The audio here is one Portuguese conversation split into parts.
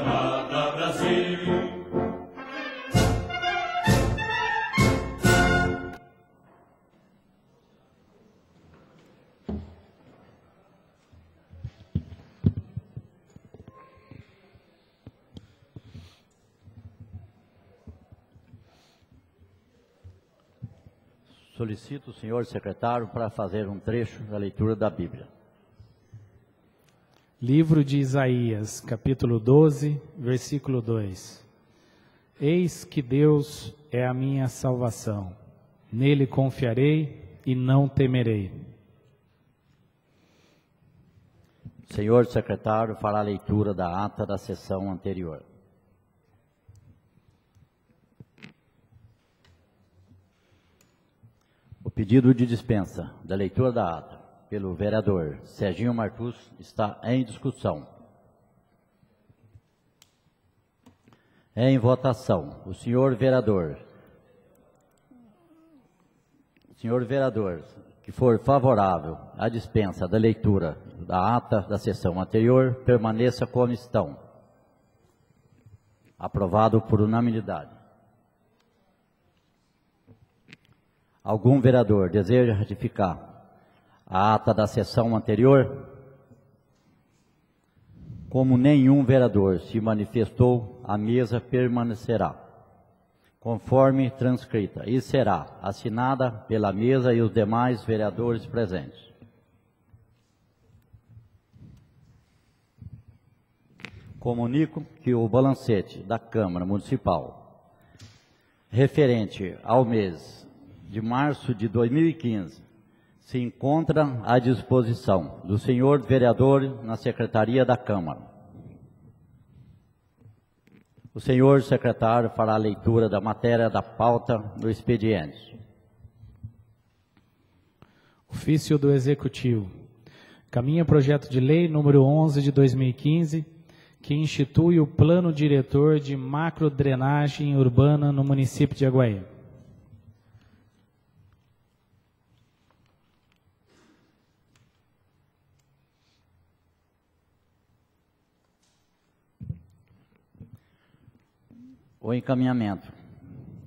Brasil. Solicito o senhor secretário para fazer um trecho da leitura da Bíblia. Livro de Isaías, capítulo 12, versículo 2. Eis que Deus é a minha salvação. Nele confiarei e não temerei. Senhor secretário fará a leitura da ata da sessão anterior. O pedido de dispensa da leitura da ata pelo vereador Serginho Marcus está em discussão. Em votação, o senhor vereador, senhor vereador, que for favorável à dispensa da leitura da ata da sessão anterior, permaneça como estão. Aprovado por unanimidade. Algum vereador deseja ratificar a ata da sessão anterior? Como nenhum vereador se manifestou, a mesa permanecerá, conforme transcrita, e será assinada pela mesa e os demais vereadores presentes. Comunico que o balancete da Câmara Municipal, referente ao mês de março de 2015, se encontra à disposição do senhor vereador na Secretaria da Câmara. O senhor secretário fará a leitura da matéria da pauta do expediente. Ofício do Executivo. Caminha projeto de lei número 11 de 2015, que institui o plano diretor de macrodrenagem urbana no município de Aguaí. O encaminhamento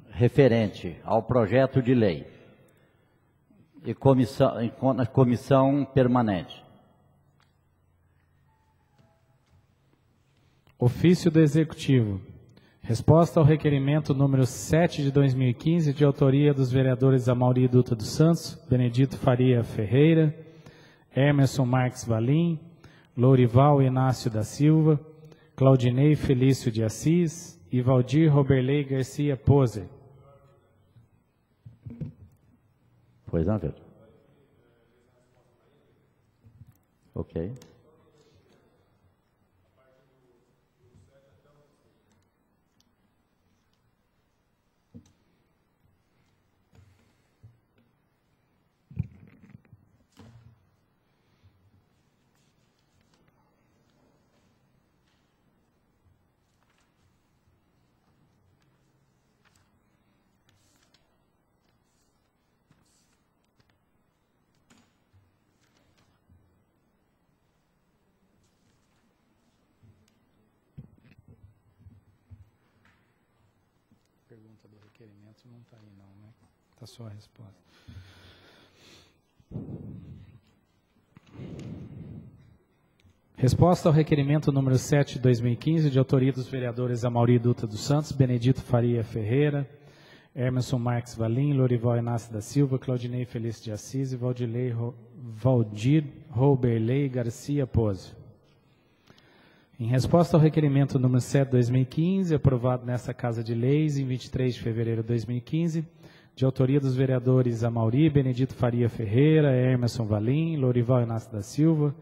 referente ao projeto de lei e comissão, comissão permanente. Ofício do Executivo. Resposta ao requerimento número 7 de 2015, de autoria dos vereadores Amauri Dutra dos Santos, Benedito Faria Ferreira, Emerson Marques Valim, Lourival Inácio da Silva, Claudinei Felício de Assis, e Valdir Roberley Garcia Pose. Pois não, Pedro. Ok. Só a resposta. Resposta ao requerimento número 7 de 2015, de autoria dos vereadores Amauri Dutra dos Santos, Benedito Faria Ferreira, Emerson Marques Valim, Lorival Inácio da Silva, Claudinei Felício de Assis e Valdilei, Valdir Roberley Garcia Pose. Em resposta ao requerimento número 7 de 2015, aprovado nesta Casa de Leis em 23 de fevereiro de 2015, de autoria dos vereadores Amauri, Benedito Faria Ferreira, Emerson Valim, Lorival Inácio da Silva,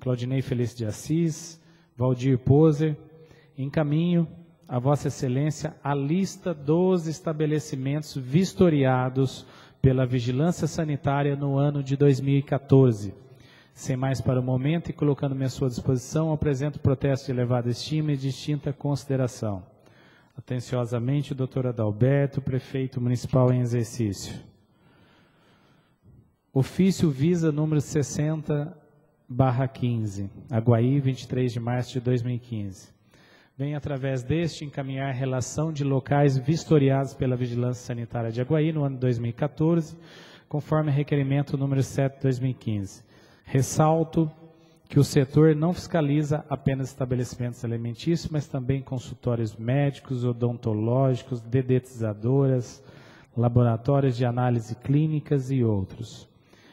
Claudinei Felício de Assis, Valdir Poser, encaminho a Vossa Excelência a lista dos estabelecimentos vistoriados pela Vigilância Sanitária no ano de 2014. Sem mais para o momento e colocando-me à sua disposição, apresento o protesto de elevada estima e distinta consideração. Atenciosamente, o doutor Adalberto, prefeito municipal em exercício. Ofício Visa número 60, barra 15, Aguaí, 23 de março de 2015. vem através deste encaminhar relação de locais vistoriados pela Vigilância Sanitária de Aguaí no ano 2014, conforme requerimento número 7 de 2015. Ressalto que o setor não fiscaliza apenas estabelecimentos alimentícios, mas também consultórios médicos, odontológicos, dedetizadoras, laboratórios de análise clínicas e outros.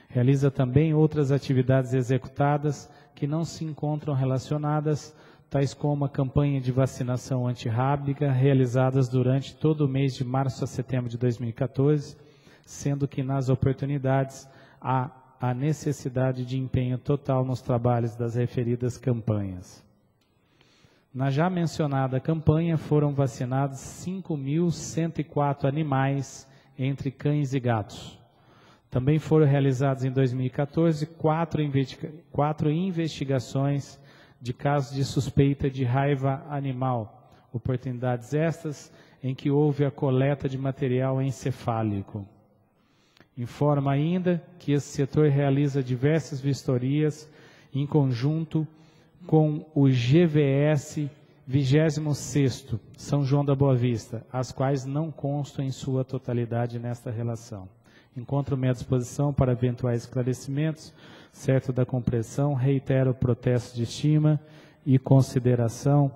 Realiza também outras atividades executadas que não se encontram relacionadas, tais como a campanha de vacinação antirrábica realizadas durante todo o mês de março a setembro de 2014, sendo que nas oportunidades há a necessidade de empenho total nos trabalhos das referidas campanhas. Na já mencionada campanha foram vacinados 5.104 animais, entre cães e gatos. Também foram realizados em 2014 quatro, investiga quatro investigações de casos de suspeita de raiva animal, oportunidades estas em que houve a coleta de material encefálico. Informa ainda que esse setor realiza diversas vistorias em conjunto com o GVS 26 São João da Boa Vista, as quais não constam em sua totalidade nesta relação. Encontro-me à disposição para eventuais esclarecimentos, certo da compreensão, reitero o protesto de estima e consideração.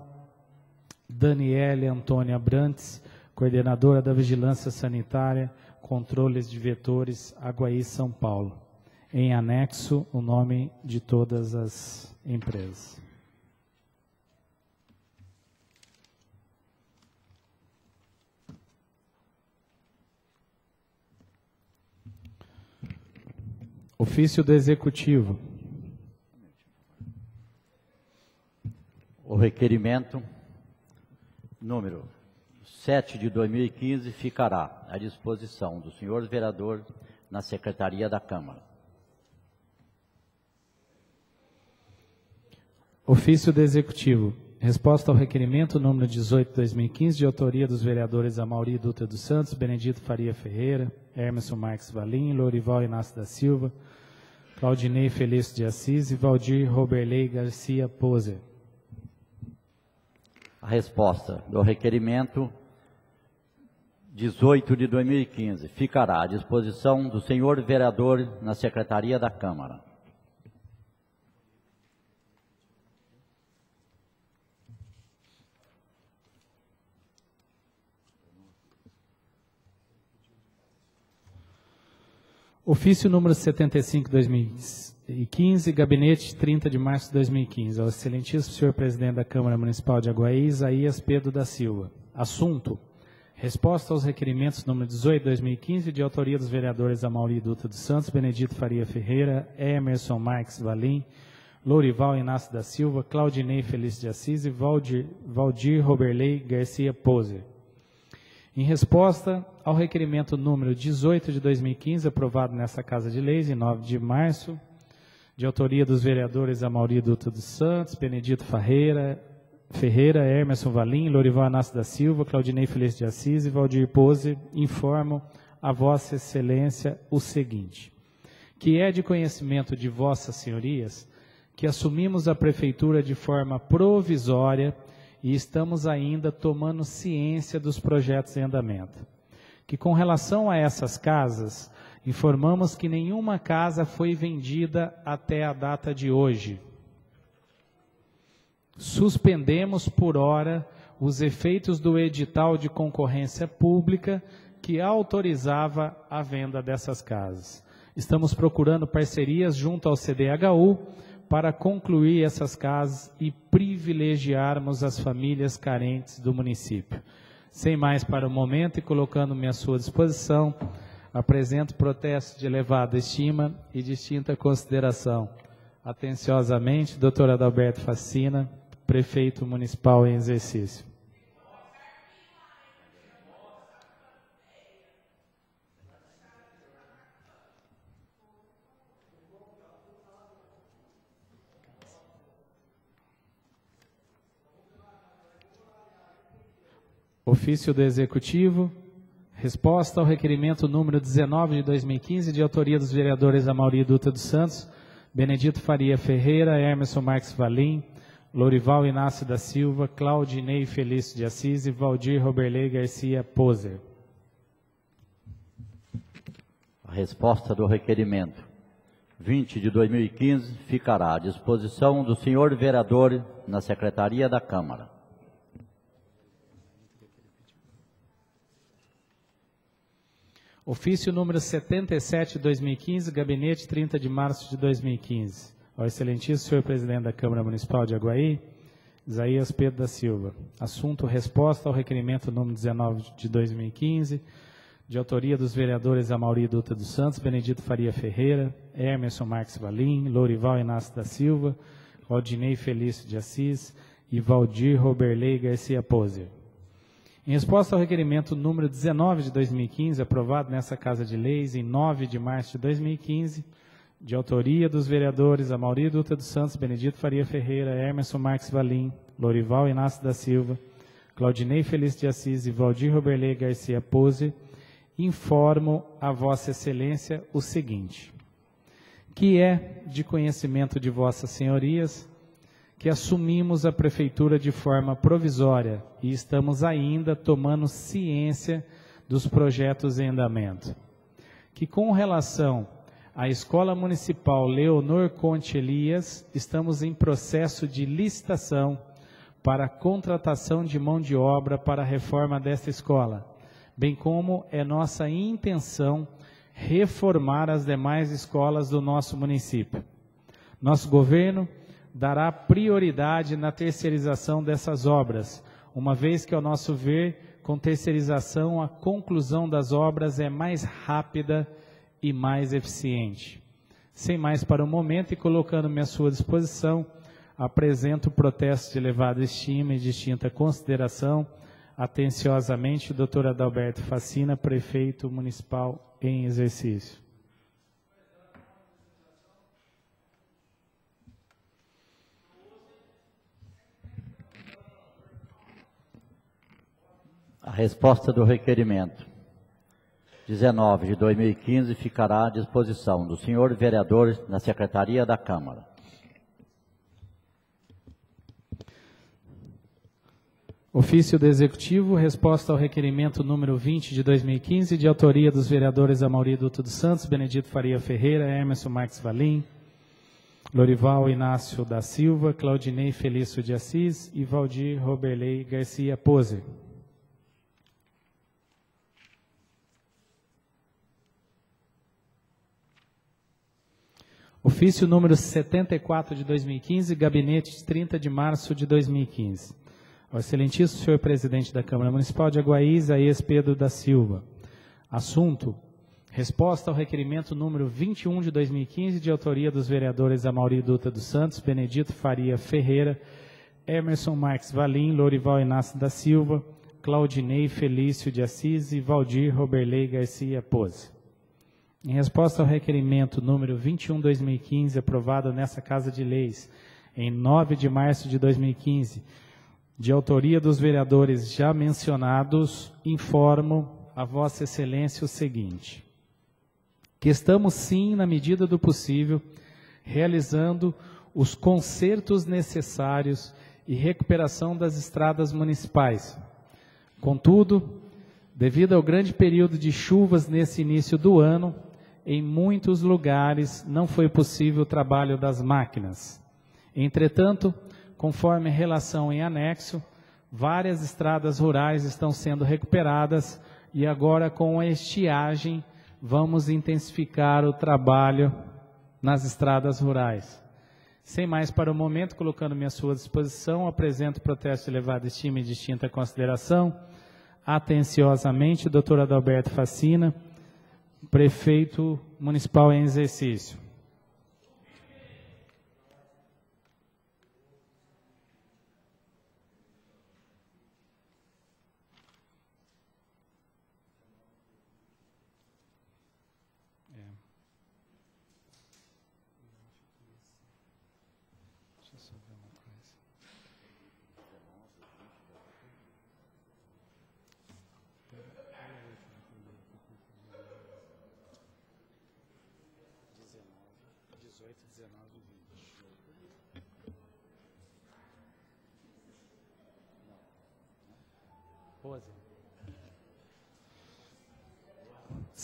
Daniele Antônia Brantes, coordenadora da Vigilância Sanitária, Controles de Vetores, Aguaí, São Paulo. Em anexo, o nome de todas as empresas. Ofício do Executivo. O requerimento número 7 de 2015 ficará à disposição do senhor vereador na Secretaria da Câmara. Ofício do Executivo. Resposta ao requerimento número 18 de 2015, de autoria dos vereadores Amauri Dutra dos Santos, Benedito Faria Ferreira, Emerson Marques Valim, Lorival Inácio da Silva, Claudinei Felício de Assis e Valdir Roberley Garcia Poser. A resposta do requerimento 18 de 2015 ficará à disposição do senhor vereador na Secretaria da Câmara. Ofício número 75, 2015, gabinete 30 de março de 2015. Ao excelentíssimo senhor presidente da Câmara Municipal de Aguaí, Isaías Pedro da Silva. Assunto: Resposta aos requerimentos número 18 de 2015, de autoria dos vereadores Amauri Dutra dos Santos, Benedito Faria Ferreira, Emerson Marques Valim, Lourival Inácio da Silva, Claudinei Felício de Assis e Valdir, Valdir Roberley Garcia Poser. Em resposta ao requerimento número 18 de 2015, aprovado nessa Casa de Leis, em 9 de março, de autoria dos vereadores Amauri Dutra dos Santos, Benedito Ferreira, Ferreira, Emerson Valim, Lorival Anácio da Silva, Claudinei Felício de Assis e Valdir Pose, informam a Vossa Excelência o seguinte, que é de conhecimento de Vossas Senhorias que assumimos a Prefeitura de forma provisória e estamos ainda tomando ciência dos projetos em andamento. Que com relação a essas casas, informamos que nenhuma casa foi vendida até a data de hoje. Suspendemos por hora os efeitos do edital de concorrência pública que autorizava a venda dessas casas. Estamos procurando parcerias junto ao CDHU para concluir essas casas e privilegiarmos as famílias carentes do município. Sem mais para o momento e colocando-me à sua disposição, apresento protesto de elevada estima e distinta consideração. Atenciosamente, doutor Adalberto Facina, prefeito municipal em exercício. Ofício do Executivo. Resposta ao requerimento número 19 de 2015, de autoria dos vereadores Amauri Dutra dos Santos, Benedito Faria Ferreira, Emerson Marques Valim, Lorival Inácio da Silva, Claudinei Felício de Assis e Valdir Roberley Garcia Poser. A resposta do requerimento 20 de 2015 ficará à disposição do senhor vereador na Secretaria da Câmara. Ofício número 77 de 2015, gabinete 30 de março de 2015. Ao excelentíssimo senhor presidente da Câmara Municipal de Aguaí, Isaías Pedro da Silva. Assunto resposta ao requerimento número 19 de 2015, de autoria dos vereadores Amauri Dutra dos Santos, Benedito Faria Ferreira, Emerson Marques Valim, Lourival Inácio da Silva, Valdinei Felício de Assis e Valdir Roberley Garcia Poser. Em resposta ao requerimento número 19 de 2015, aprovado nessa Casa de Leis em 9 de março de 2015, de autoria dos vereadores Amaury Dutra dos Santos, Benedito Faria Ferreira, Emerson Marques Valim, Lorival Inácio da Silva, Claudinei Felício de Assis e Valdir Roberley Garcia Pose, informo a Vossa Excelência o seguinte, que é de conhecimento de Vossas Senhorias que assumimos a prefeitura de forma provisória e estamos ainda tomando ciência dos projetos em andamento. Que com relação à Escola Municipal Leonor Conte Elias, estamos em processo de licitação para a contratação de mão de obra para a reforma desta escola, bem como é nossa intenção reformar as demais escolas do nosso município. Nosso governo dará prioridade na terceirização dessas obras, uma vez que, ao nosso ver, com terceirização, a conclusão das obras é mais rápida e mais eficiente. Sem mais para o momento e colocando-me à sua disposição, apresento o protesto de elevada estima e distinta consideração, atenciosamente, doutor Adalberto Facina, prefeito municipal em exercício. A resposta do requerimento 19 de 2015 ficará à disposição do senhor vereador na Secretaria da Câmara. Ofício do Executivo, resposta ao requerimento número 20 de 2015, de autoria dos vereadores Amaury Duto dos Santos, Benedito Faria Ferreira, Emerson Marques Valim, Lorival Inácio da Silva, Claudinei Felício de Assis e Valdir Roberley Garcia Pose. Ofício número 74 de 2015, gabinete de 30 de março de 2015. Ao excelentíssimo senhor presidente da Câmara Municipal de Aguaí, Isaías Pedro da Silva. Assunto: resposta ao requerimento número 21 de 2015, de autoria dos vereadores Amaury Dutra dos Santos, Benedito Faria Ferreira, Emerson Marques Valim, Lorival Inácio da Silva, Claudinei Felício de Assis e Valdir Roberley Garcia Pose. Em resposta ao requerimento número 21/2015, aprovado nessa Casa de Leis em 9 de março de 2015, de autoria dos vereadores já mencionados, informo a Vossa Excelência o seguinte: que estamos sim, na medida do possível, realizando os consertos necessários e recuperação das estradas municipais. Contudo, devido ao grande período de chuvas nesse início do ano, em muitos lugares não foi possível o trabalho das máquinas. Entretanto, conforme relação em anexo, várias estradas rurais estão sendo recuperadas e agora com a estiagem vamos intensificar o trabalho nas estradas rurais. Sem mais para o momento, colocando-me à sua disposição, apresento o protesto de elevada estima e distinta consideração. Atenciosamente, doutor Adalberto Facina, prefeito municipal em exercício.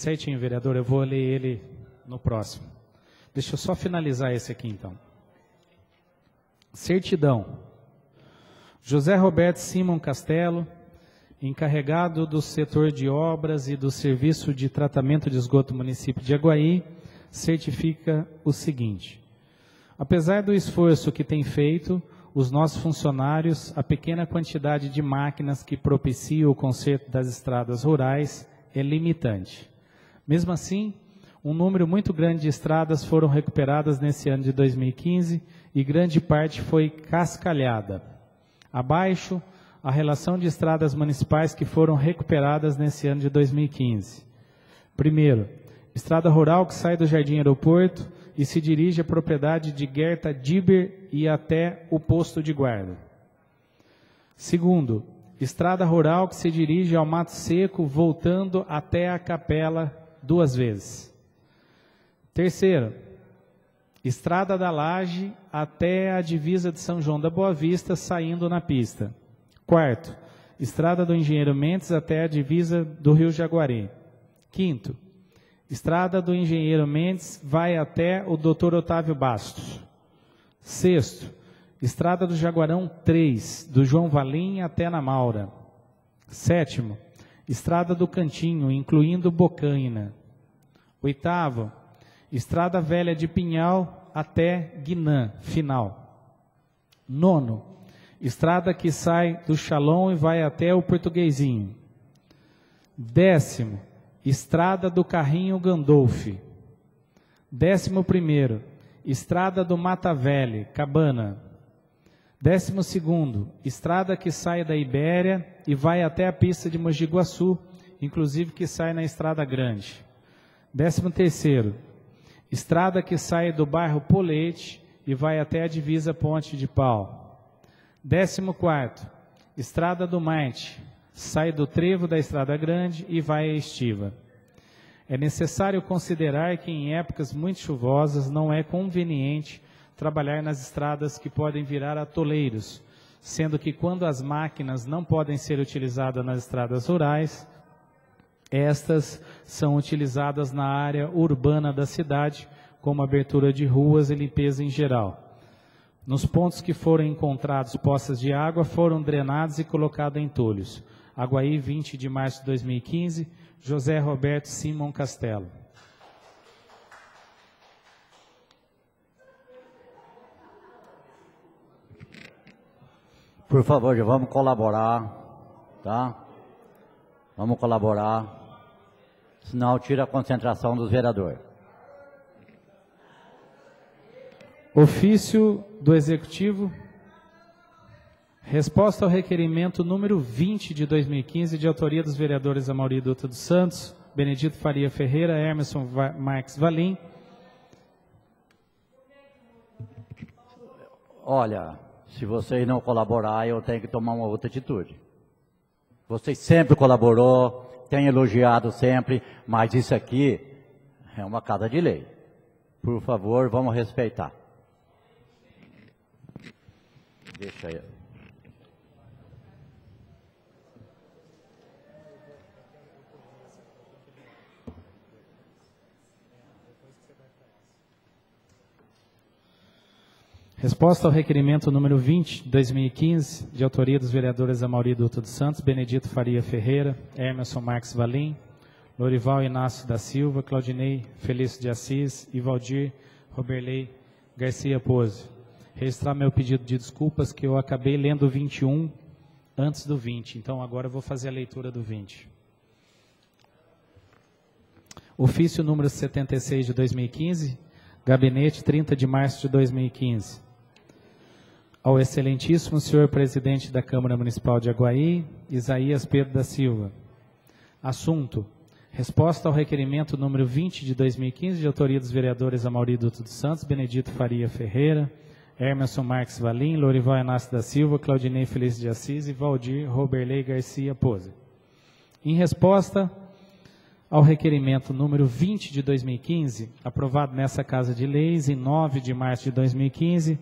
Certinho, vereador, eu vou ler ele no próximo. Deixa eu só finalizar esse aqui então. Certidão. José Roberto Simon Castelo, encarregado do setor de obras e do serviço de tratamento de esgoto município de Aguaí, certifica o seguinte: Apesar do esforço que tem feito, os nossos funcionários, a pequena quantidade de máquinas que propicia o conserto das estradas rurais é limitante. Mesmo assim, um número muito grande de estradas foram recuperadas nesse ano de 2015 e grande parte foi cascalhada. Abaixo, a relação de estradas municipais que foram recuperadas nesse ano de 2015. Primeiro, estrada rural que sai do Jardim Aeroporto e se dirige à propriedade de Gerta Diber e até o posto de guarda. Segundo, estrada rural que se dirige ao Mato Seco, voltando até a capela duas vezes. Terceiro, estrada da Laje até a divisa de São João da Boa Vista, saindo na pista. Quarto, estrada do Engenheiro Mendes até a divisa do Rio Jaguari. Quinto, estrada do Engenheiro Mendes vai até o Dr. Otávio Bastos. Sexto, estrada do Jaguarão 3, do João Valim até na Maura. Sétimo, Estrada do Cantinho, incluindo Bocaina. Oitavo, Estrada Velha de Pinhal até Guinã, final. Nono, Estrada que sai do Chalon e vai até o Portuguesinho. Décimo, Estrada do Carrinho Gandolfi. Décimo primeiro, Estrada do Mata Velha, Cabana. Décimo segundo, estrada que sai da Ibéria e vai até a pista de Mogi Guaçu, inclusive que sai na Estrada Grande. Décimo terceiro, estrada que sai do bairro Polete e vai até a divisa Ponte de Pau. Décimo quarto, estrada do Marte, sai do trevo da Estrada Grande e vai à Estiva. É necessário considerar que em épocas muito chuvosas não é conveniente trabalhar nas estradas que podem virar atoleiros, sendo que quando as máquinas não podem ser utilizadas nas estradas rurais, estas são utilizadas na área urbana da cidade, como abertura de ruas e limpeza em geral. Nos pontos que foram encontrados poças de água, foram drenados e colocados em entulhos. Aguaí, 20 de março de 2015, José Roberto Simon Castelo. Por favor, já vamos colaborar, tá? Vamos colaborar, senão tira a concentração dos vereadores. Ofício do Executivo. Resposta ao requerimento número 20 de 2015, de autoria dos vereadores Amauri Dutra dos Santos, Benedito Faria Ferreira, Emerson Marques Valim. Olha, se vocês não colaborar, eu tenho que tomar uma outra atitude. Vocês sempre colaborou, tem elogiado sempre, mas isso aqui é uma casa de lei. Por favor, vamos respeitar. Deixa aí. Resposta ao requerimento número 20, de 2015, de autoria dos vereadores Amauri Dutra dos Santos, Benedito Faria Ferreira, Emerson Marques Valim, Lorival Inácio da Silva, Claudinei Felício de Assis e Valdir Roberley Garcia Pose. Registrar meu pedido de desculpas que eu acabei lendo o 21 antes do 20, então agora eu vou fazer a leitura do 20. Ofício número 76 de 2015, gabinete 30 de março de 2015 ao excelentíssimo senhor presidente da Câmara Municipal de Aguaí, Isaías Pedro da Silva. Assunto: Resposta ao requerimento número 20 de 2015, de autoria dos vereadores Amauri Duto dos Santos, Benedito Faria Ferreira, Emerson Marques Valim, Lorival Inácio da Silva, Claudinei Feliz de Assis e Valdir Roberley Garcia Pose. Em resposta ao requerimento número 20 de 2015, aprovado nessa Casa de Leis em 9 de março de 2015,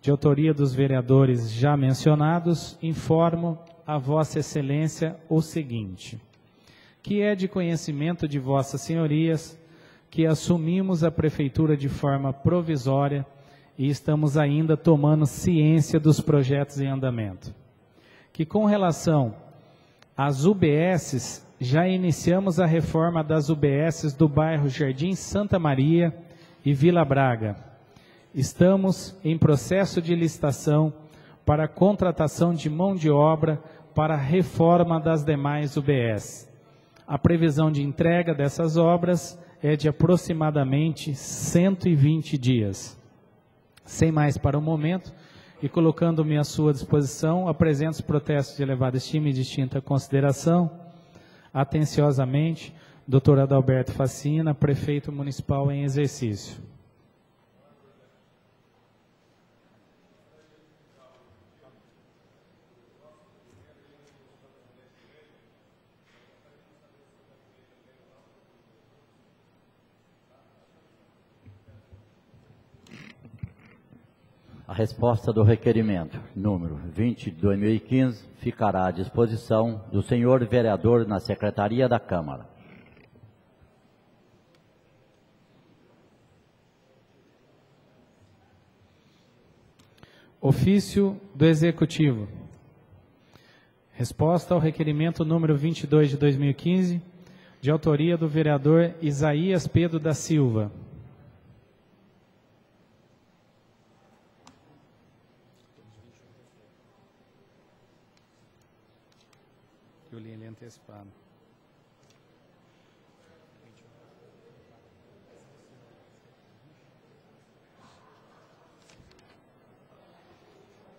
de autoria dos vereadores já mencionados, informo a Vossa Excelência o seguinte: que é de conhecimento de Vossas Senhorias que assumimos a prefeitura de forma provisória e estamos ainda tomando ciência dos projetos em andamento. Que com relação às UBSs, já iniciamos a reforma das UBSs do bairro Jardim Santa Maria e Vila Braga. Estamos em processo de licitação para a contratação de mão de obra para a reforma das demais UBS. A previsão de entrega dessas obras é de aproximadamente 120 dias. Sem mais para o momento, e colocando-me à sua disposição, apresento os protestos de elevada estima e distinta consideração. Atenciosamente, Dr. Adalberto Facina, prefeito municipal em exercício. A resposta do requerimento, número 20 de 2015, ficará à disposição do senhor vereador na Secretaria da Câmara. Ofício do Executivo. Resposta ao requerimento número 22 de 2015, de autoria do vereador Isaías Pedro da Silva.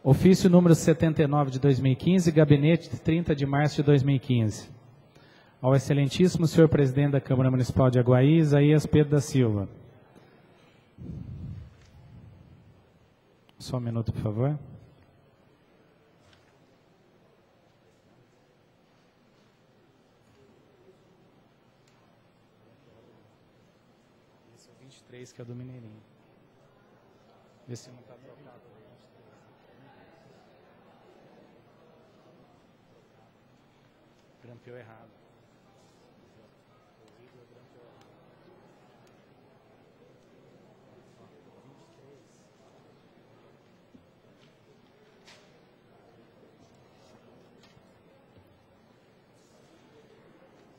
Ofício número 79 de 2015, gabinete de 30 de março de 2015. Ao excelentíssimo senhor presidente da Câmara Municipal de Aguaí, Isaías Pedro da Silva. Só um minuto, por favor. 23, que é do Mineirinho. Vê se não está trocado. Grampeou errado.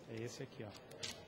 É esse aqui, ó.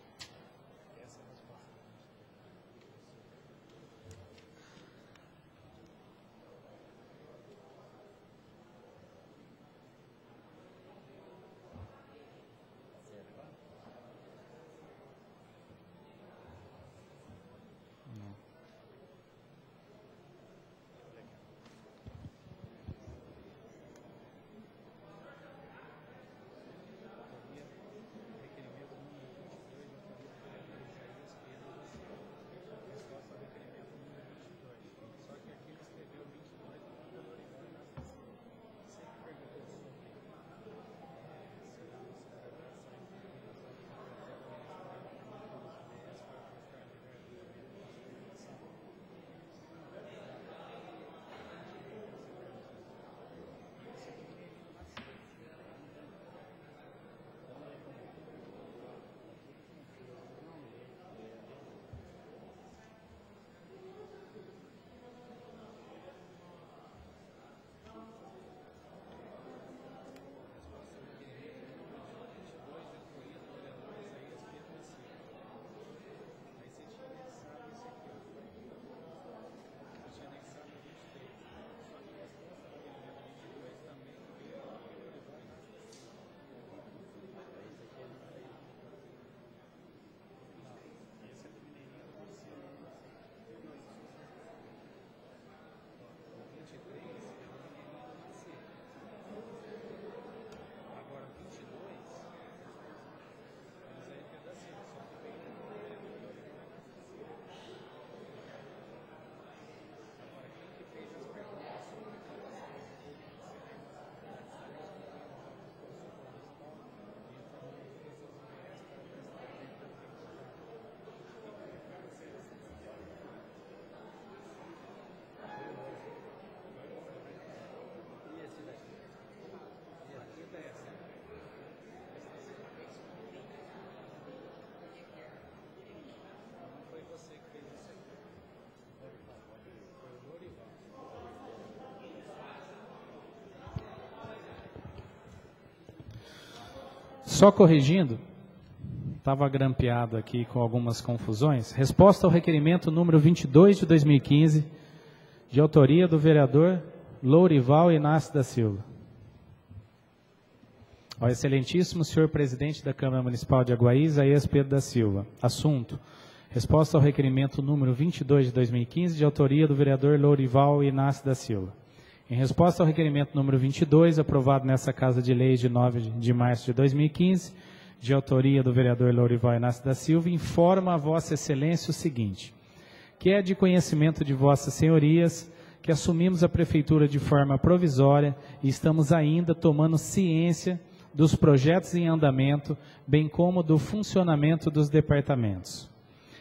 Só corrigindo, estava grampeado aqui com algumas confusões. Resposta ao requerimento número 22 de 2015, de autoria do vereador Lourival Inácio da Silva. Ao excelentíssimo senhor presidente da Câmara Municipal de Aguaí, Isaías Pedro da Silva. Assunto. Resposta ao requerimento número 22 de 2015, de autoria do vereador Lourival Inácio da Silva. Em resposta ao requerimento número 22, aprovado nessa Casa de Leis de 9 de março de 2015, de autoria do vereador Lourival Inácio da Silva, informa a Vossa Excelência o seguinte, que é de conhecimento de Vossas Senhorias que assumimos a Prefeitura de forma provisória e estamos ainda tomando ciência dos projetos em andamento, bem como do funcionamento dos departamentos.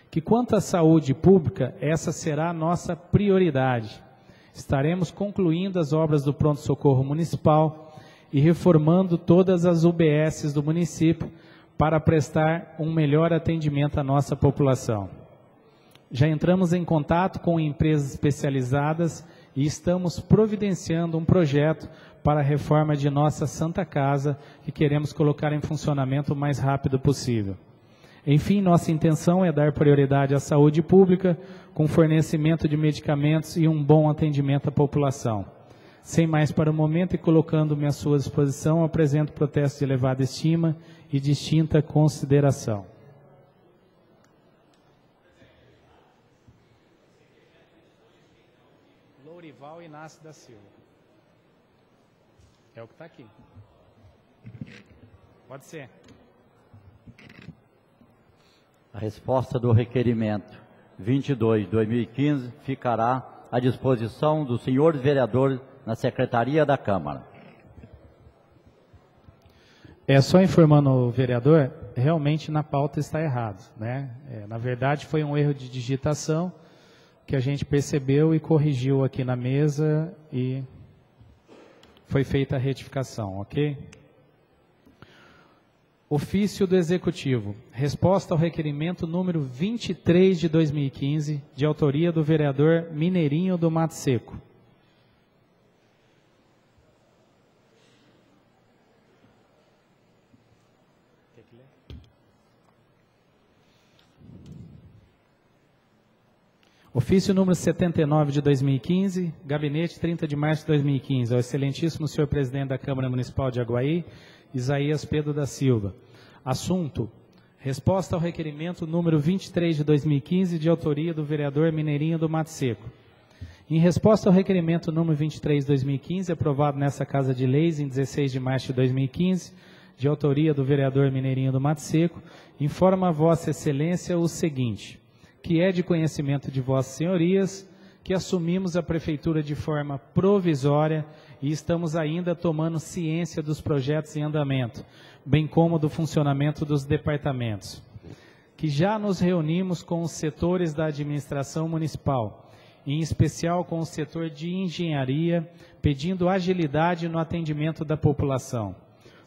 Que quanto à saúde pública, essa será a nossa prioridade. Estaremos concluindo as obras do pronto-socorro municipal e reformando todas as UBSs do município para prestar um melhor atendimento à nossa população. Já entramos em contato com empresas especializadas e estamos providenciando um projeto para a reforma de nossa Santa Casa, que queremos colocar em funcionamento o mais rápido possível. Enfim, nossa intenção é dar prioridade à saúde pública, com fornecimento de medicamentos e um bom atendimento à população. Sem mais para o momento e colocando-me à sua disposição, apresento protesto de elevada estima e distinta consideração. Lourival Inácio da Silva. É o que está aqui. Pode ser. A resposta do requerimento 22 de 2015 ficará à disposição do senhor vereador na Secretaria da Câmara. É só informando o vereador, realmente na pauta está errado, né? É, na verdade foi um erro de digitação que a gente percebeu e corrigiu aqui na mesa e foi feita a retificação, ok? Ofício do Executivo. Resposta ao requerimento número 23 de 2015, de autoria do vereador Mineirinho do Mato Seco. Ofício número 79 de 2015, gabinete 30 de março de 2015, ao excelentíssimo senhor presidente da Câmara Municipal de Aguaí, Isaías Pedro da Silva. Assunto: Resposta ao requerimento número 23 de 2015, de autoria do vereador Mineirinho do Mato Seco. Em resposta ao requerimento número 23 de 2015, aprovado nessa Casa de Leis em 16 de março de 2015, de autoria do vereador Mineirinho do Mato Seco, informa a Vossa Excelência o seguinte: que é de conhecimento de vossas senhorias, que assumimos a prefeitura de forma provisória e estamos ainda tomando ciência dos projetos em andamento, bem como do funcionamento dos departamentos. Que já nos reunimos com os setores da administração municipal, em especial com o setor de engenharia, pedindo agilidade no atendimento da população.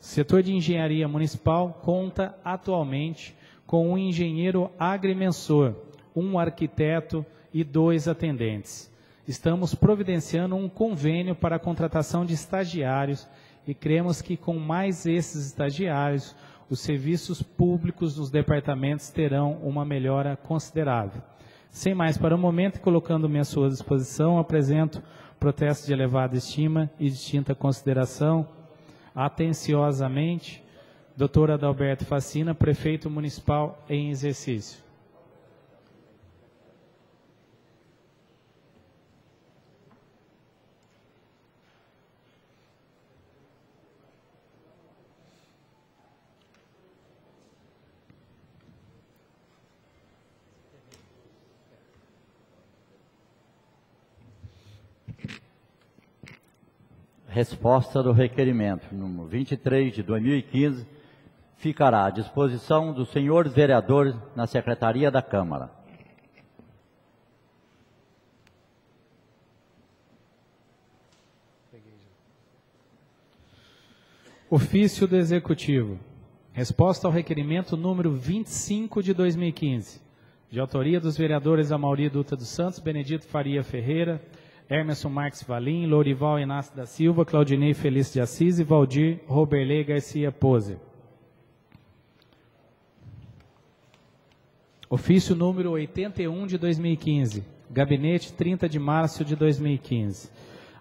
O setor de engenharia municipal conta atualmente com um engenheiro agrimensor, um arquiteto e dois atendentes. Estamos providenciando um convênio para a contratação de estagiários e cremos que com mais esses estagiários, os serviços públicos dos departamentos terão uma melhora considerável. Sem mais para o momento, colocando-me à sua disposição, apresento protesto de elevada estima e distinta consideração. Atenciosamente, doutor Adalberto Facina, prefeito municipal em exercício. Resposta do requerimento número 23 de 2015 ficará à disposição do senhor vereador na Secretaria da Câmara. Ofício do Executivo. Resposta ao requerimento número 25 de 2015, de autoria dos vereadores Amauri Dutra dos Santos, Benedito Faria Ferreira, Emerson Marques Valim, Lorival Inácio da Silva, Claudinei Feliz de Assis e Valdir Roberley Garcia Pose. Ofício número 81 de 2015, gabinete 30 de março de 2015.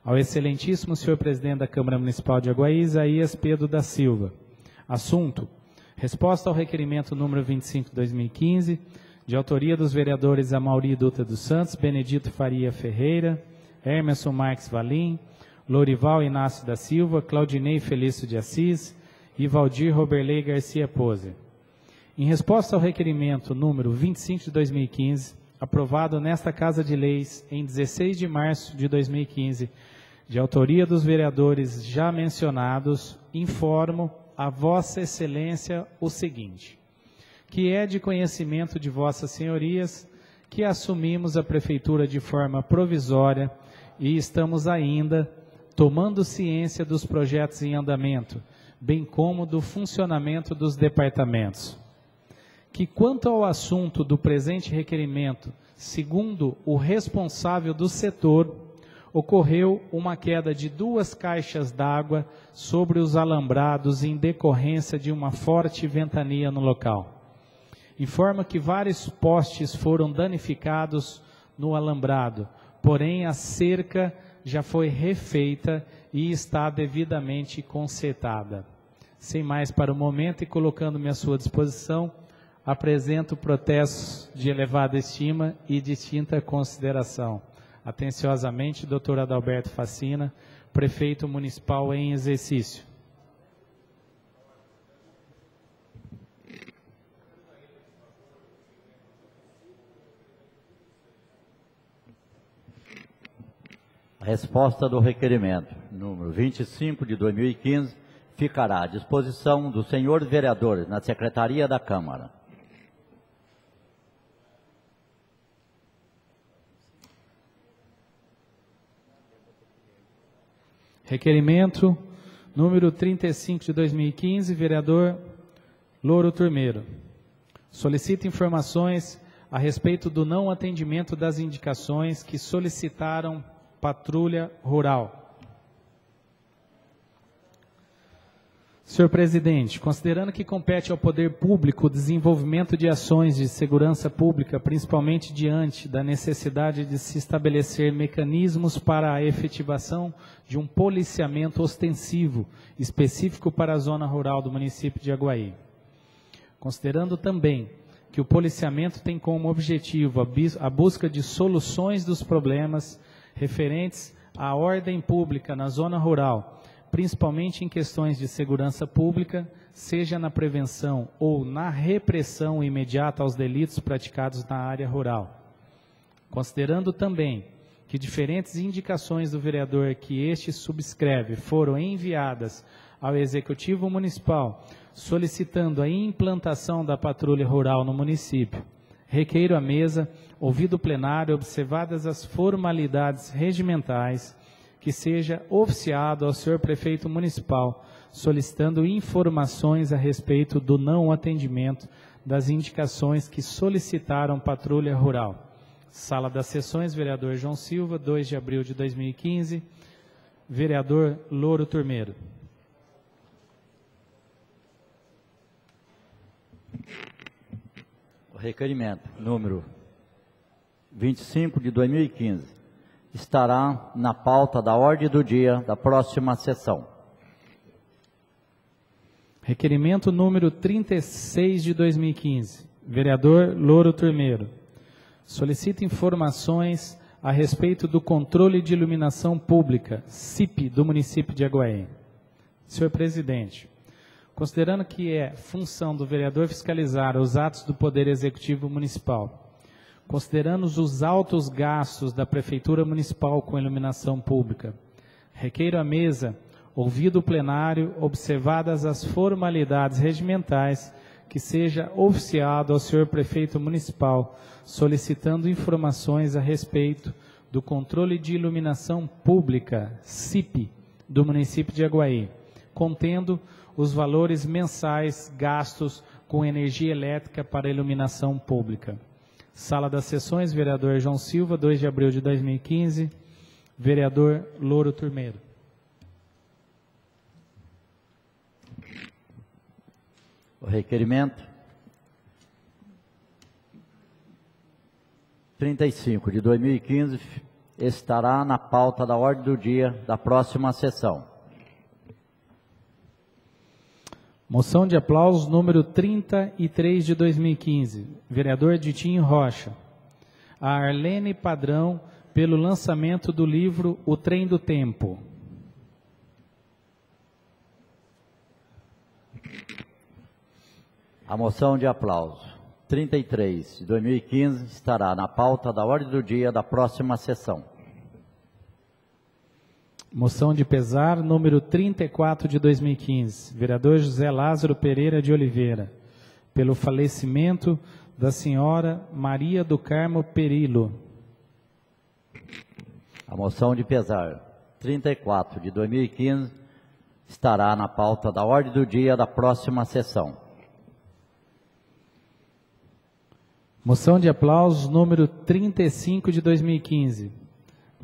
Ao excelentíssimo senhor presidente da Câmara Municipal de Aguaí, Isaías Pedro da Silva. Assunto: Resposta ao requerimento número 25 de 2015, de autoria dos vereadores Amauri Dutra dos Santos, Benedito Faria Ferreira, Emerson Marques Valim, Lorival Inácio da Silva, Claudinei Felício de Assis e Valdir Roberley Garcia Pose. Em resposta ao requerimento número 25 de 2015, aprovado nesta Casa de Leis em 16 de março de 2015, de autoria dos vereadores já mencionados, informo a Vossa Excelência o seguinte: que é de conhecimento de Vossas Senhorias que assumimos a Prefeitura de forma provisória e estamos ainda tomando ciência dos projetos em andamento, bem como do funcionamento dos departamentos. Que quanto ao assunto do presente requerimento, segundo o responsável do setor, ocorreu uma queda de duas caixas d'água sobre os alambrados em decorrência de uma forte ventania no local. Informa que vários postes foram danificados no alambrado, porém a cerca já foi refeita e está devidamente consertada. Sem mais para o momento e colocando-me à sua disposição, apresento protestos de elevada estima e distinta consideração. Atenciosamente, Dr. Adalberto Facina, prefeito municipal em exercício. Resposta do requerimento, número 25 de 2015, ficará à disposição dos senhores vereadores na Secretaria da Câmara. Requerimento número 35 de 2015, vereador Louro Turmeiro. Solicita informações a respeito do não atendimento das indicações que solicitaram patrulha rural. Senhor presidente, considerando que compete ao poder público o desenvolvimento de ações de segurança pública, principalmente diante da necessidade de se estabelecer mecanismos para a efetivação de um policiamento ostensivo específico para a zona rural do município de Aguaí. Considerando também que o policiamento tem como objetivo a busca de soluções dos problemas referentes à ordem pública na zona rural, principalmente em questões de segurança pública, seja na prevenção ou na repressão imediata aos delitos praticados na área rural. Considerando também que diferentes indicações do vereador que este subscreve foram enviadas ao Executivo Municipal solicitando a implantação da patrulha rural no município, requeiro à mesa, ouvido o plenário, observadas as formalidades regimentais, que seja oficiado ao senhor prefeito municipal, solicitando informações a respeito do não atendimento das indicações que solicitaram patrulha rural. Sala das Sessões, vereador João Silva, 2 de abril de 2015. Vereador Louro Turmeiro. Requerimento número 25 de 2015 estará na pauta da ordem do dia da próxima sessão. Requerimento número 36 de 2015. Vereador Louro Turmeiro. Solicita informações a respeito do controle de iluminação pública, CIP, do município de Aguaí. Senhor presidente, considerando que é função do vereador fiscalizar os atos do Poder Executivo Municipal, considerando os altos gastos da Prefeitura Municipal com iluminação pública. Requeiro à mesa, ouvido o plenário, observadas as formalidades regimentais, que seja oficiado ao senhor Prefeito Municipal, solicitando informações a respeito do controle de iluminação pública, CIP, do município de Aguaí, contendo os valores mensais gastos com energia elétrica para iluminação pública. Sala das Sessões, vereador João Silva, 2 de abril de 2015. Vereador Louro Turmeiro. O requerimento 35 de 2015 estará na pauta da ordem do dia da próxima sessão. Moção de aplausos número 33 de 2015. Vereador Ditinho Rocha. A Arlene Padrão pelo lançamento do livro O Trem do Tempo. A moção de aplauso 33 de 2015 estará na pauta da ordem do dia da próxima sessão. Moção de pesar número 34 de 2015. Vereador José Lázaro Pereira de Oliveira, pelo falecimento da senhora Maria do Carmo Perilo. A moção de pesar 34 de 2015 estará na pauta da ordem do dia da próxima sessão. Moção de aplausos número 35 de 2015.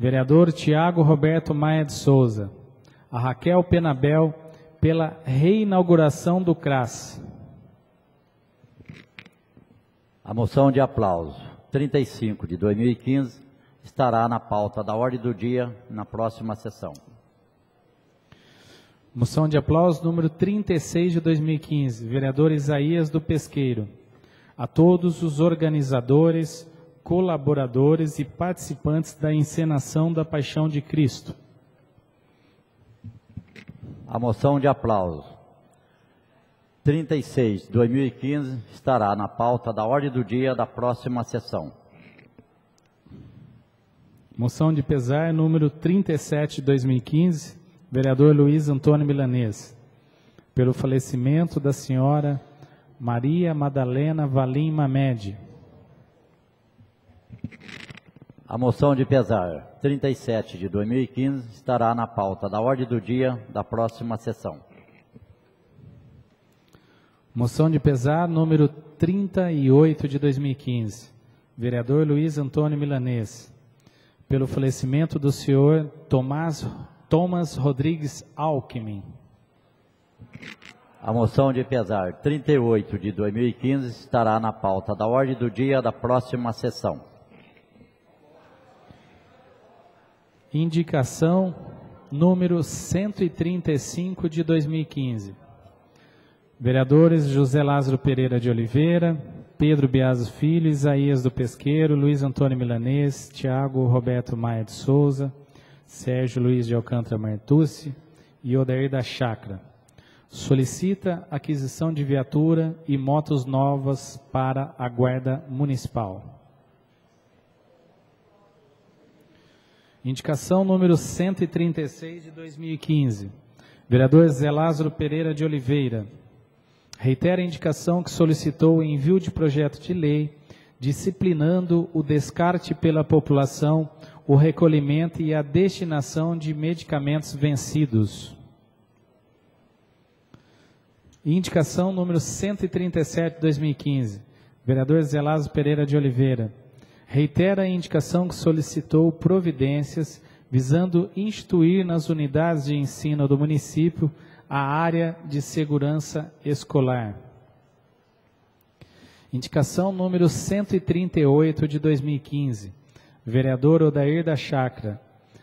Vereador Tiago Roberto Maia de Souza. A Raquel Penabel pela reinauguração do CRAS. A moção de aplauso 35 de 2015 estará na pauta da ordem do dia na próxima sessão. Moção de aplausos número 36 de 2015. Vereador Isaías do Pesqueiro a todos os organizadores, colaboradores e participantes da encenação da Paixão de Cristo. A moção de aplauso 36 de 2015 estará na pauta da ordem do dia da próxima sessão. Moção de pesar número 37 de 2015, vereador Luiz Antônio Milanês, pelo falecimento da senhora Maria Madalena Valim Mamed. A moção de pesar 37 de 2015 estará na pauta da ordem do dia da próxima sessão. Moção de pesar número 38 de 2015. Vereador Luiz Antônio Milanês. Pelo falecimento do senhor Tomás, Thomas Rodrigues Alckmin. A moção de pesar 38 de 2015 estará na pauta da ordem do dia da próxima sessão. Indicação número 135 de 2015. Vereadores José Lázaro Pereira de Oliveira, Pedro Biaso Filho, Isaías do Pesqueiro, Luiz Antônio Milanês, Tiago Roberto Maia de Souza, Sérgio Luiz de Alcântara Martucci e Odair da Chácara solicita aquisição de viatura e motos novas para a Guarda Municipal. Indicação número 136 de 2015. Vereador Zé Lázaro Pereira de Oliveira. Reitera a indicação que solicitou o envio de projeto de lei disciplinando o descarte pela população, o recolhimento e a destinação de medicamentos vencidos. Indicação número 137 de 2015. Vereador Zelazo Pereira de Oliveira. Reitera a indicação que solicitou providências visando instituir nas unidades de ensino do município a área de segurança escolar. Indicação número 138 de 2015. Vereador Odair da Chácara.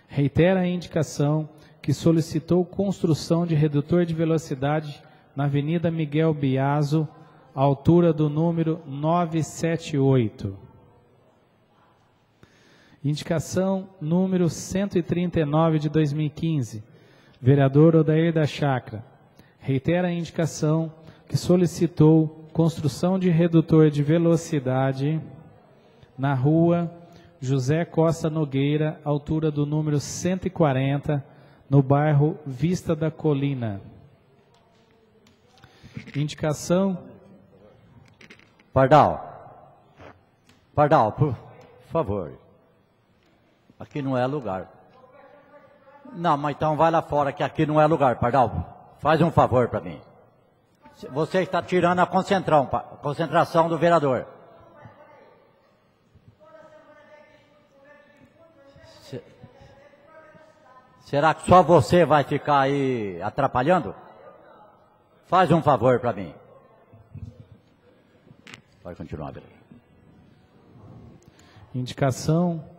Reitera a indicação que solicitou construção de redutor de velocidade na Avenida Miguel Biaso, altura do número 978. Indicação número 139 de 2015. Vereador Odair da Chácara. Reitera a indicação que solicitou construção de redutor de velocidade na rua José Costa Nogueira, altura do número 140, no bairro Vista da Colina. Indicação. Pardal. Pardal, por favor. Aqui não é lugar. Não, mas então vai lá fora, que aqui não é lugar, Pardal. Faz um favor para mim. Você está tirando a concentração, do vereador. Será que só você vai ficar aí atrapalhando? Faz um favor para mim. Pode continuar. Indicação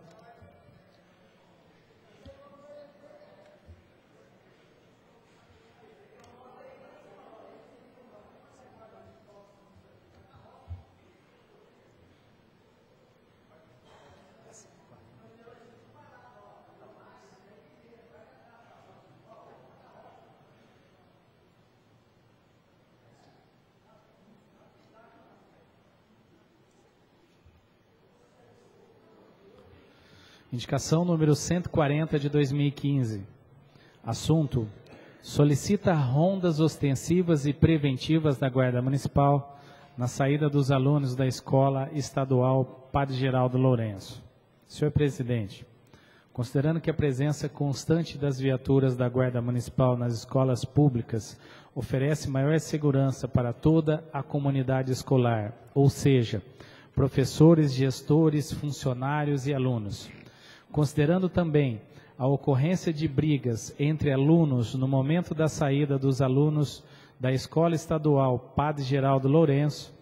Indicação número 140 de 2015. Assunto: solicita rondas ostensivas e preventivas da Guarda Municipal na saída dos alunos da Escola Estadual Padre Geraldo Lourenço. Senhor Presidente, considerando que a presença constante das viaturas da Guarda Municipal nas escolas públicas oferece maior segurança para toda a comunidade escolar, ou seja, professores, gestores, funcionários e alunos considerando também a ocorrência de brigas entre alunos no momento da saída dos alunos da Escola Estadual Padre Geraldo Lourenço,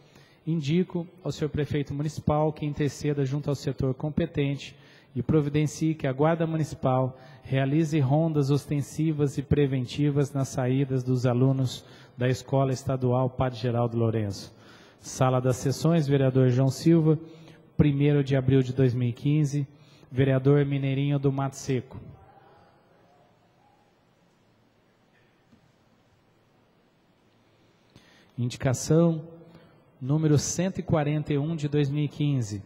indico ao senhor prefeito municipal que interceda junto ao setor competente e providencie que a Guarda Municipal realize rondas ostensivas e preventivas nas saídas dos alunos da Escola Estadual Padre Geraldo Lourenço. Sala das Sessões, vereador João Silva, 1 de abril de 2015, vereador Mineirinho do Mato Seco. Indicação número 141 de 2015.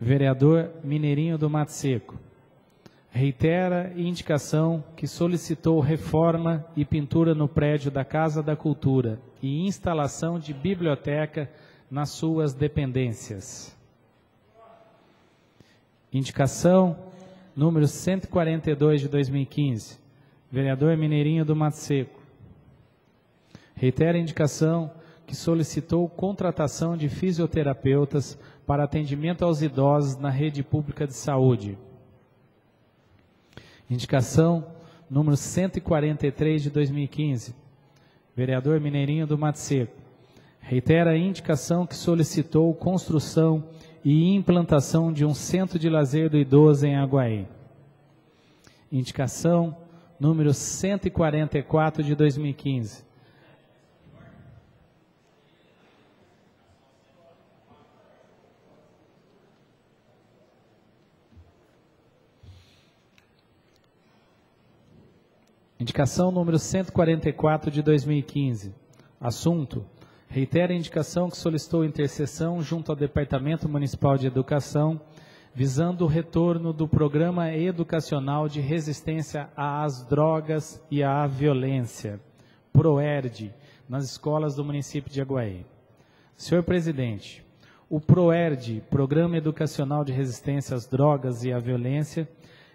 Vereador Mineirinho do Mato Seco. Reitera indicação que solicitou reforma e pintura no prédio da Casa da Cultura e instalação de biblioteca nas suas dependências. Indicação número 142 de 2015. Vereador Mineirinho do Mato Seco. Reitera a indicação que solicitou contratação de fisioterapeutas para atendimento aos idosos na rede pública de saúde. Indicação número 143 de 2015. Vereador Mineirinho do Mato Seco. Reitera a indicação que solicitou construção e implantação de um centro de lazer do idoso em Aguaí. Indicação número 144 de 2015. Indicação número 144 de 2015. Assunto: Reitera a indicação que solicitou intercessão junto ao Departamento Municipal de Educação, visando o retorno do Programa Educacional de Resistência às Drogas e à Violência, PROERD, nas escolas do município de Aguaí. Senhor Presidente, o PROERD, Programa Educacional de Resistência às Drogas e à Violência,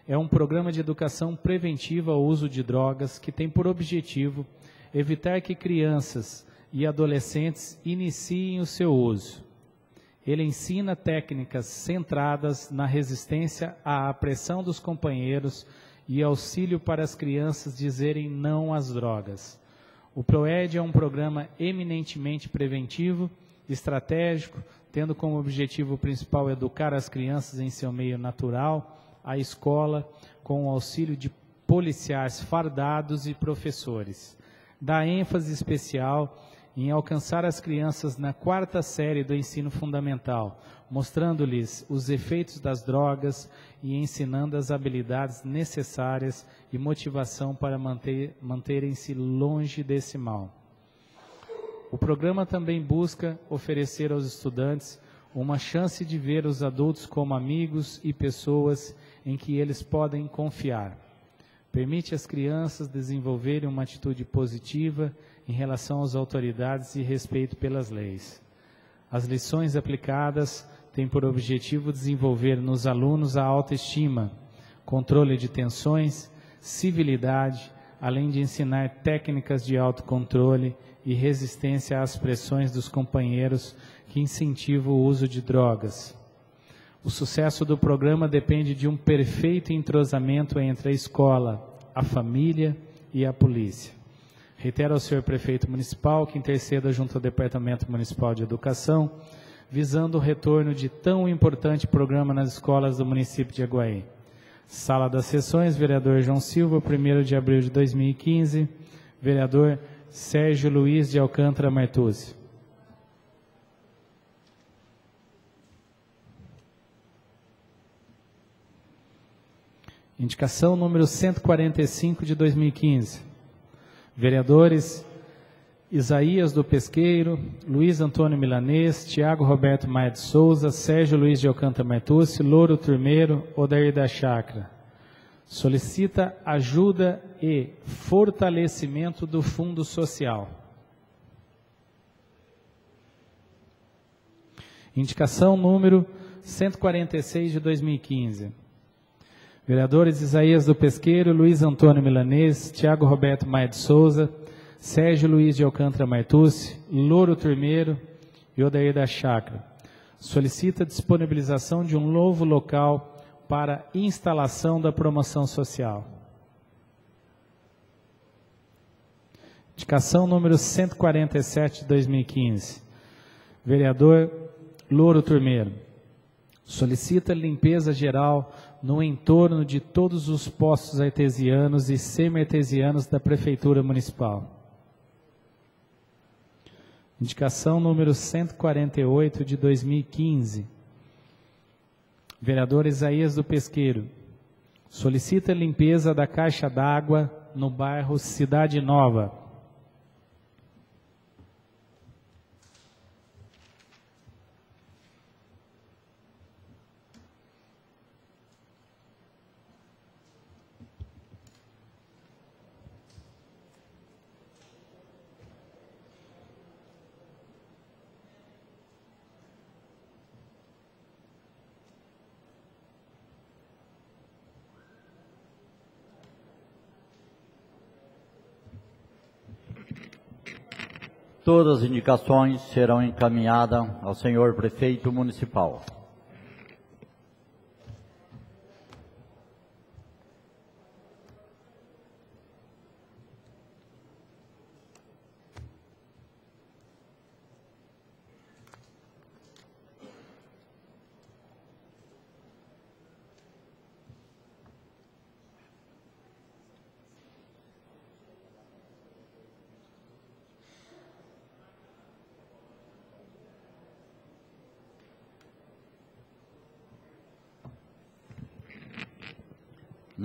é um programa de educação preventiva ao uso de drogas que tem por objetivo evitar que crianças e adolescentes iniciem o seu uso. Ele ensina técnicas centradas na resistência à pressão dos companheiros e auxílio para as crianças dizerem não às drogas. O PROED é um programa eminentemente preventivo, estratégico, tendo como objetivo principal educar as crianças em seu meio natural, a escola, com o auxílio de policiais fardados e professores. Dá ênfase especial em alcançar as crianças na quarta série do ensino fundamental, mostrando-lhes os efeitos das drogas e ensinando as habilidades necessárias e motivação para manter, manterem-se longe desse mal. O programa também busca oferecer aos estudantes uma chance de ver os adultos como amigos e pessoas em que eles podem confiar. Permite às crianças desenvolverem uma atitude positiva em relação às autoridades e respeito pelas leis. As lições aplicadas têm por objetivo desenvolver nos alunos a autoestima, controle de tensões, civilidade, além de ensinar técnicas de autocontrole e resistência às pressões dos companheiros que incentivam o uso de drogas. O sucesso do programa depende de um perfeito entrosamento entre a escola, a família e a polícia. Reitero ao senhor prefeito municipal que interceda junto ao Departamento Municipal de Educação, visando o retorno de tão importante programa nas escolas do município de Aguaí. Sala das Sessões, vereador João Silva, 1 de abril de 2015, vereador Sérgio Luiz de Alcântara Martuzzi. Indicação número 145 de 2015. Vereadores Isaías do Pesqueiro, Luiz Antônio Milanês, Tiago Roberto Maia de Souza, Sérgio Luiz de Alcântara Martucci, Louro Turmeiro, Odair da Chácara. Solicita ajuda e fortalecimento do Fundo Social. Indicação número 146 de 2015. Vereadores Isaías do Pesqueiro, Luiz Antônio Milanês, Tiago Roberto Maia de Souza, Sérgio Luiz de Alcântara Martucci, Louro Turmeiro e Odair da Chácara. Solicita disponibilização de um novo local para instalação da promoção social. Indicação número 147 de 2015. Vereador Louro Turmeiro. Solicita limpeza geral no entorno de todos os postos artesianos e semi-artesianos da Prefeitura Municipal. Indicação número 148 de 2015. Vereador Isaías do Pesqueiro. Solicita limpeza da caixa d'água no bairro Cidade Nova. Todas as indicações serão encaminhadas ao senhor prefeito municipal.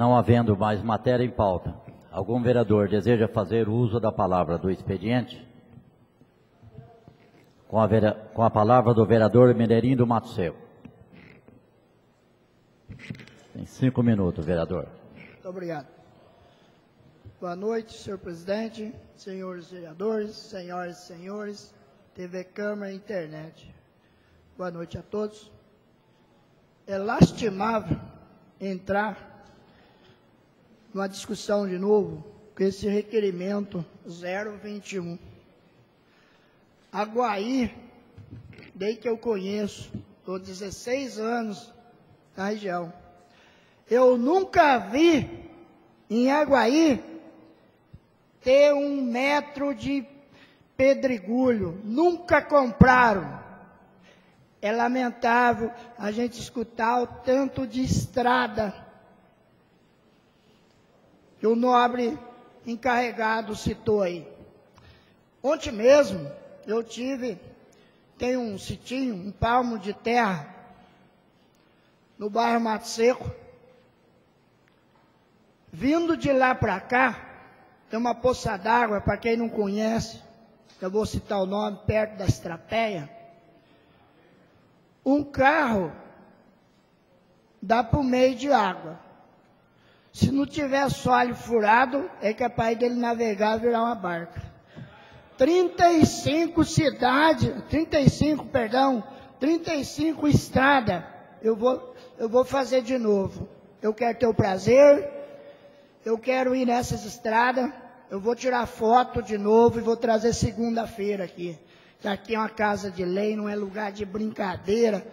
Não havendo mais matéria em pauta, algum vereador deseja fazer uso da palavra do expediente? Com a, vera... com a palavra do vereador Mineirinho do Mato Seco. Tem cinco minutos, vereador. Muito obrigado. Boa noite, senhor presidente, senhores vereadores, senhoras e senhores, TV Câmara e Internet. Boa noite a todos. É lastimável entrar numa discussão de novo com esse requerimento 021. Aguaí, desde que eu conheço, estou 16 anos na região. Eu nunca vi em Aguaí ter um metro de pedregulho. Nunca compraram. É lamentável a gente escutar o tanto de estrada que o nobre encarregado citou aí. Ontem mesmo eu tive, tem um sitinho, um palmo de terra, no bairro Mato Seco. Vindo de lá para cá, tem uma poça d'água, para quem não conhece, eu vou citar o nome, perto da Estratéia. Um carro dá para o meio de água. Se não tiver sólio furado, é capaz dele navegar e virar uma barca. 35 cidades, 35, perdão, 35 estradas. Eu vou, eu vou fazer de novo. Eu quero ter o prazer, eu quero ir nessas estradas, eu vou tirar foto de novo e vou trazer segunda-feira aqui. Aqui é uma casa de lei, não é lugar de brincadeira.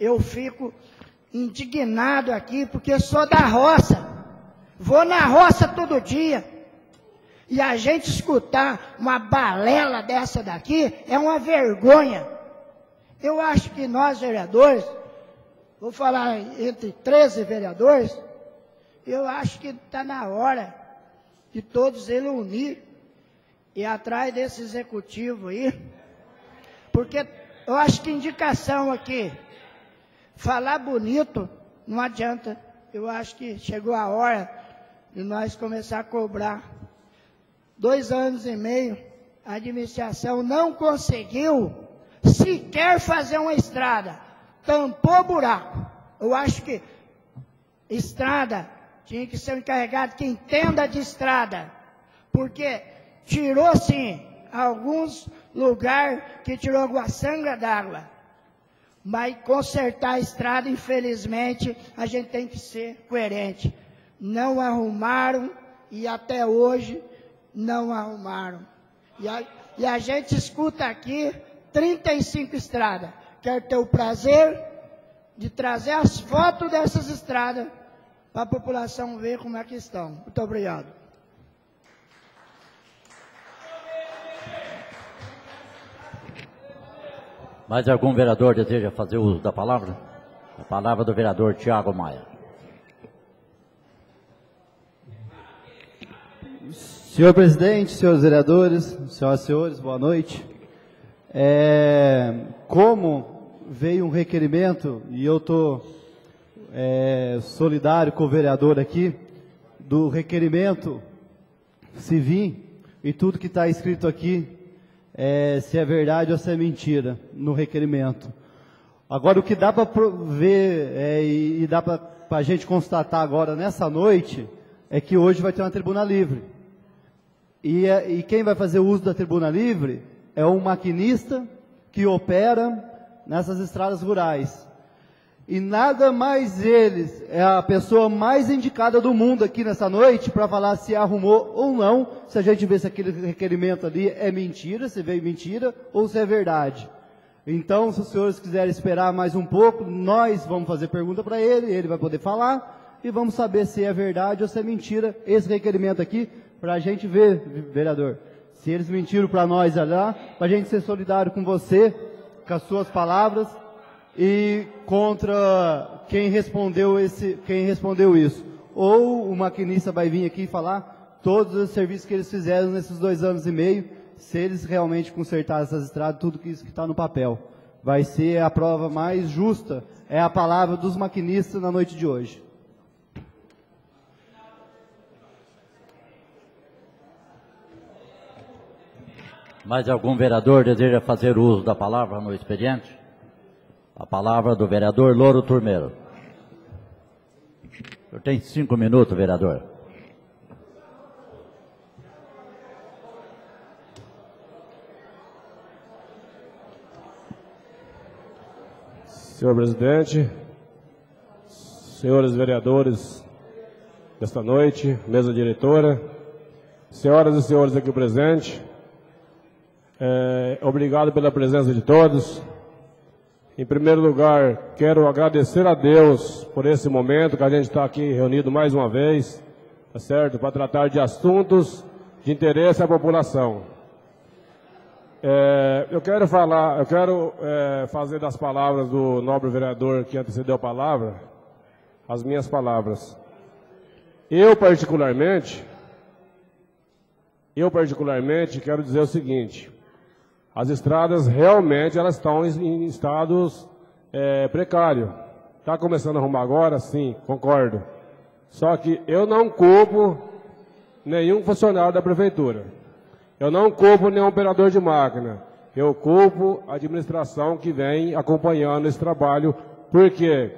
Eu fico indignado aqui porque sou da roça. Vou na roça todo dia. E a gente escutar uma balela dessa daqui é uma vergonha. Eu acho que nós, vereadores, vou falar entre 13 vereadores, eu acho que está na hora de todos eles unir e atrás desse executivo aí, porque eu acho que indicação aqui, falar bonito não adianta. Eu acho que chegou a hora de nós começar a cobrar. Dois anos e meio, a administração não conseguiu sequer fazer uma estrada, tampou buraco. Eu acho que estrada tinha que ser um encarregado que entenda de estrada, porque tirou sim alguns lugares que tirou água sangra d'água. Mas consertar a estrada, infelizmente, a gente tem que ser coerente. Não arrumaram e até hoje não arrumaram. E a, e a gente escuta aqui 35 estradas. Quero ter o prazer de trazer as fotos dessas estradas para a população ver como é que estão. Muito obrigado. Mais algum vereador deseja fazer uso da palavra? A palavra do vereador Tiago Maia. Senhor presidente, senhores vereadores, senhoras e senhores, boa noite. É, como veio um requerimento, e eu estou é, solidário com o vereador aqui, do requerimento, se vir, e tudo que está escrito aqui, é, se é verdade ou se é mentira, no requerimento. Agora, o que dá para ver é, e, e dá para a gente constatar agora, nessa noite, é que hoje vai ter uma tribuna livre. E, é, e quem vai fazer uso da tribuna livre é um maquinista que opera nessas estradas rurais. E nada mais eles, é a pessoa mais indicada do mundo aqui nessa noite para falar se arrumou ou não, se a gente vê se aquele requerimento ali é mentira, se veio mentira ou se é verdade. Então, se os senhores quiserem esperar mais um pouco, nós vamos fazer pergunta para ele, ele vai poder falar e vamos saber se é verdade ou se é mentira esse requerimento aqui, para a gente ver, vereador, se eles mentiram para nós lá, para a gente ser solidário com você, com as suas palavras e contra quem respondeu esse, quem respondeu isso. Ou o maquinista vai vir aqui falar todos os serviços que eles fizeram nesses dois anos e meio, se eles realmente consertaram essas estradas, tudo isso que está no papel. Vai ser a prova mais justa, é a palavra dos maquinistas na noite de hoje. Mais algum vereador deseja fazer uso da palavra no expediente? A palavra do vereador Louro Turmeiro. O senhor tem cinco minutos, vereador. Senhor presidente, senhores vereadores desta noite, mesa diretora, senhoras e senhores aqui presentes, é, obrigado pela presença de todos. Em primeiro lugar, quero agradecer a Deus por esse momento que a gente está aqui reunido mais uma vez, tá certo? Para tratar de assuntos de interesse à população. É, eu quero falar, eu quero é, fazer das palavras do nobre vereador que antecedeu a palavra, as minhas palavras. Eu particularmente, eu particularmente quero dizer o seguinte: as estradas realmente elas estão em estados é, precários. Está começando a arrumar agora? Sim, concordo. Só que eu não culpo nenhum funcionário da prefeitura. Eu não culpo nenhum operador de máquina. Eu culpo a administração que vem acompanhando esse trabalho, porque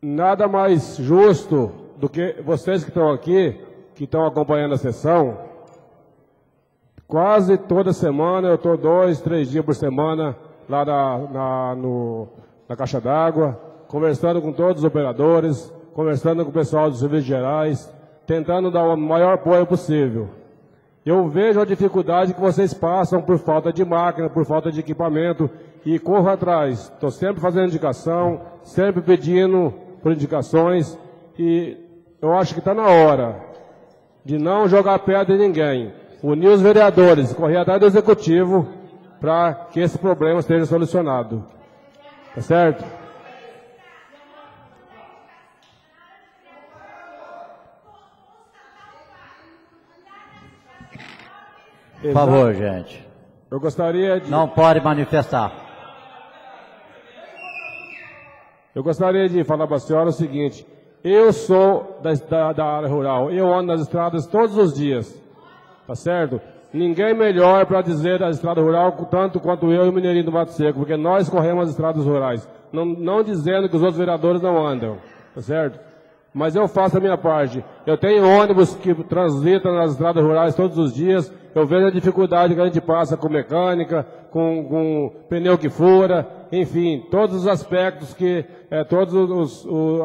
nada mais justo do que vocês que estão aqui, que estão acompanhando a sessão, Quase toda semana, eu estou dois, três dias por semana lá na, na, no, na Caixa d'Água, conversando com todos os operadores, conversando com o pessoal dos serviços gerais, tentando dar o maior apoio possível. Eu vejo a dificuldade que vocês passam por falta de máquina, por falta de equipamento, e corro atrás. Estou sempre fazendo indicação, sempre pedindo por indicações, e eu acho que está na hora de não jogar pedra em ninguém unir os vereadores, correr atrás do executivo para que esse problema esteja solucionado. Tá certo? Por favor, gente. Eu gostaria de. Não pode manifestar. Eu gostaria de falar para a senhora o seguinte: eu sou da, da, da, área rural, eu ando nas estradas todos os dias, tá certo? Ninguém melhor para dizer da estrada rural tanto quanto eu e o Mineirinho do Mato Seco, porque nós corremos as estradas rurais, não, não dizendo que os outros vereadores não andam, tá certo? Mas eu faço a minha parte. Eu tenho ônibus que transitam nas estradas rurais todos os dias. Eu vejo a dificuldade que a gente passa com mecânica, com, com pneu que fura, enfim, todos os aspectos que, é, todas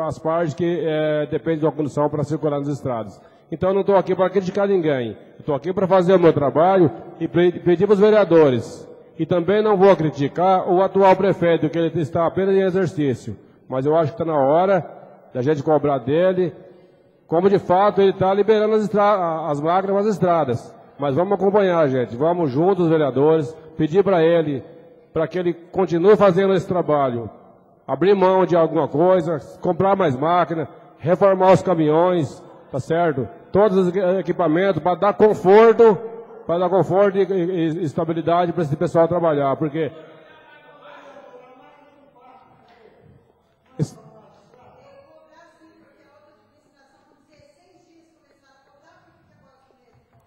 as partes que é, dependem da condução para circular nas estradas. Então eu não estou aqui para criticar ninguém. Estou aqui para fazer o meu trabalho e pedir para os vereadores. E também não vou criticar o atual prefeito, que ele está apenas em exercício. Mas eu acho que está na hora da gente cobrar dele, como de fato ele está liberando as, as máquinas nas estradas. Mas vamos acompanhar, gente. Vamos juntos, os vereadores, pedir para ele, para que ele continue fazendo esse trabalho. Abrir mão de alguma coisa, comprar mais máquina, reformar os caminhões, tá certo? Todos os equipamentos para dar conforto, para dar conforto e, e estabilidade para esse pessoal trabalhar, porque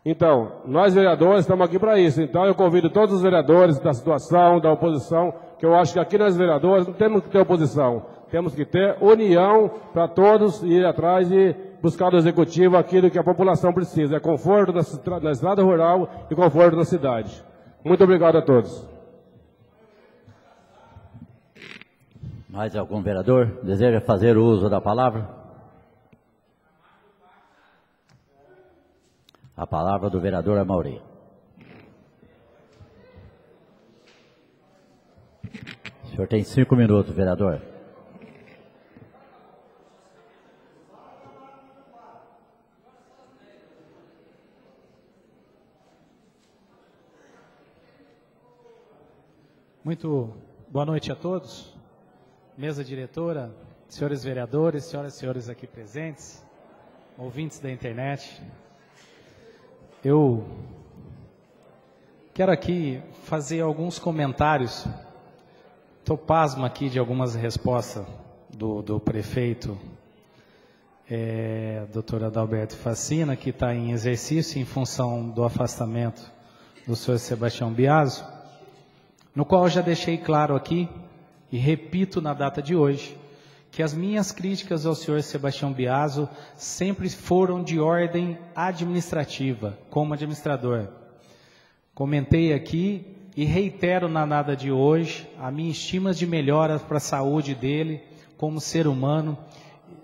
Então, nós vereadores estamos aqui para isso. Então, eu convido todos os vereadores da situação, da oposição, que eu acho que aqui nós vereadores não temos que ter oposição. Temos que ter união para todos ir atrás e buscar do executivo aquilo que a população precisa. É conforto na, estrada rural e conforto na cidade. Muito obrigado a todos. Mais algum vereador deseja fazer uso da palavra? A palavra do vereador Amauri. O senhor tem cinco minutos, vereador. Muito boa noite a todos. Mesa diretora, senhores vereadores, senhoras e senhores aqui presentes, ouvintes da internet, eu quero aqui fazer alguns comentários. Estou pasmo aqui de algumas respostas do, do prefeito, é, doutor Adalberto Facina, que está em exercício em função do afastamento do senhor Sebastião Biaso, no qual já deixei claro aqui, e repito na data de hoje, que as minhas críticas ao senhor Sebastião Biaso sempre foram de ordem administrativa, como administrador. Comentei aqui e reitero na nada de hoje a minha estima de melhoras para a saúde dele como ser humano,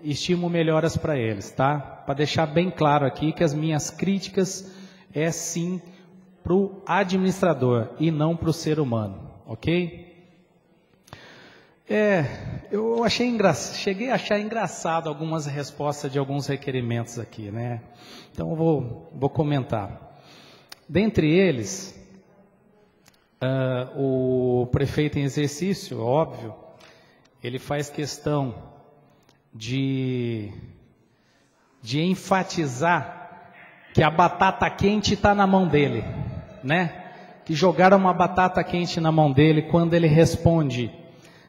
estimo melhoras para eles, tá? Para deixar bem claro aqui que as minhas críticas é sim para o administrador e não para o ser humano, ok? É, eu achei engraçado, cheguei a achar engraçado algumas respostas de alguns requerimentos aqui, né? Então eu vou, vou comentar. Dentre eles, uh, o prefeito em exercício, óbvio, ele faz questão de, de enfatizar que a batata quente está na mão dele, né? Que jogaram uma batata quente na mão dele quando ele responde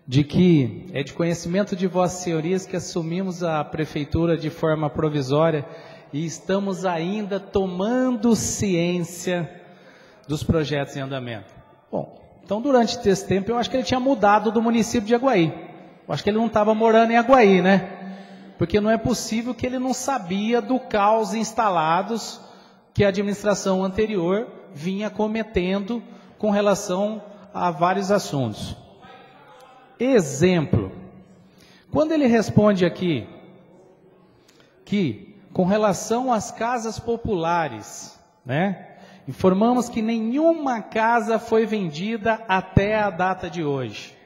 de que é de conhecimento de vossas senhorias que assumimos a prefeitura de forma provisória e estamos ainda tomando ciência dos projetos em andamento. Bom, então durante esse tempo eu acho que ele tinha mudado do município de Aguaí. Eu acho que ele não estava morando em Aguaí, né? Porque não é possível que ele não sabia do caos instalados que a administração anterior vinha cometendo com relação a vários assuntos. Exemplo. Quando ele responde aqui que, com relação às casas populares, né, informamos que nenhuma casa foi vendida até a data de hoje.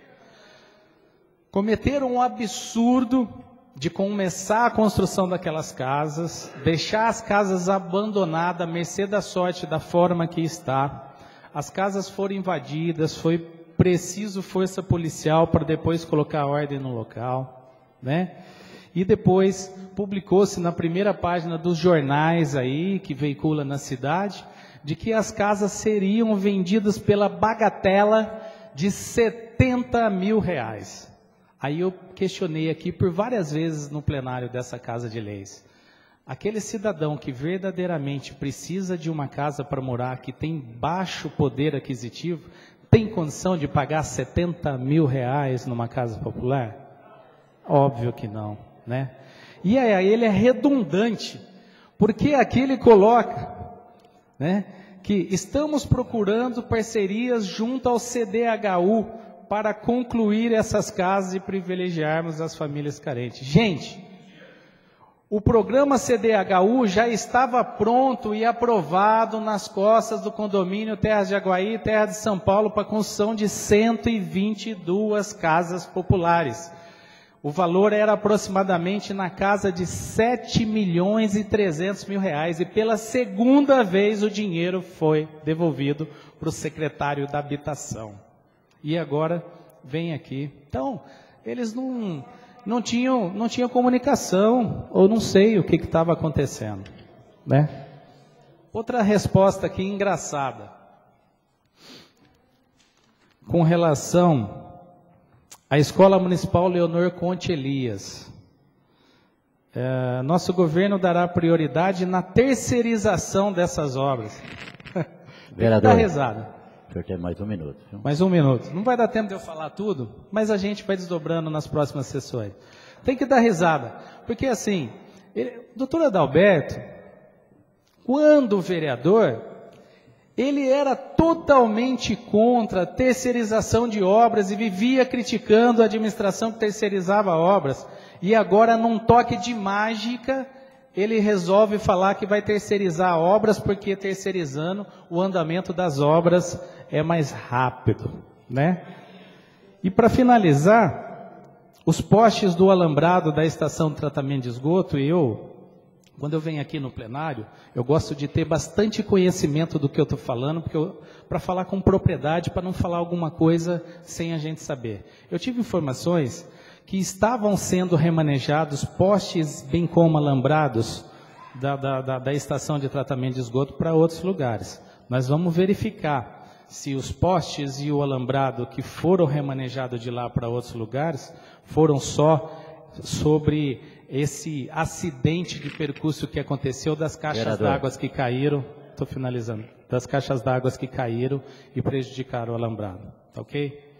Cometeram um absurdo de começar a construção daquelas casas, deixar as casas abandonadas, à mercê da sorte da forma que está, as casas foram invadidas, foi preciso força policial para depois colocar ordem no local, né? E depois publicou-se na primeira página dos jornais aí que veicula na cidade de que as casas seriam vendidas pela bagatela de 70 mil reais. Aí eu questionei aqui por várias vezes no plenário dessa Casa de Leis. Aquele cidadão que verdadeiramente precisa de uma casa para morar, que tem baixo poder aquisitivo, tem condição de pagar 70 mil reais numa casa popular? Óbvio que não, né? E aí ele é redundante, porque aqui ele coloca, né, que estamos procurando parcerias junto ao CDHU para concluir essas casas e privilegiarmos as famílias carentes. Gente, o programa CDHU já estava pronto e aprovado nas costas do condomínio Terras de Aguaí e Terra de São Paulo para construção de 122 casas populares. O valor era aproximadamente na casa de 7 milhões e 300 mil reais e pela segunda vez o dinheiro foi devolvido para o secretário da habitação. E agora vem aqui. Então, eles não, não, tinham, não tinham comunicação, ou não sei o que estava acontecendo. Né? Outra resposta aqui engraçada. Com relação a Escola Municipal Leonor Conte Elias. É, nosso governo dará prioridade na terceirização dessas obras. Vereador. Dá risada. Senhor tem mais um minuto. Viu? Mais um minuto. Não vai dar tempo de eu falar tudo, mas a gente vai desdobrando nas próximas sessões. Tem que dar risada, porque assim, ele, doutor Adalberto, quando vereador, ele era totalmente contra a terceirização de obras e vivia criticando a administração que terceirizava obras. E agora, num toque de mágica, ele resolve falar que vai terceirizar obras, porque terceirizando o andamento das obras é mais rápido, né? E para finalizar, os postes do alambrado da estação de tratamento de esgoto, eu quando eu venho aqui no plenário, eu gosto de ter bastante conhecimento do que eu estou falando, para falar com propriedade, para não falar alguma coisa sem a gente saber. Eu tive informações que estavam sendo remanejados postes, bem como alambrados, da, da, da, da estação de tratamento de esgoto para outros lugares. Nós vamos verificar se os postes e o alambrado que foram remanejados de lá para outros lugares foram só sobre esse acidente de percurso que aconteceu das caixas d'água que caíram, estou finalizando, das caixas d'água que caíram e prejudicaram o alambrado. Tá ok?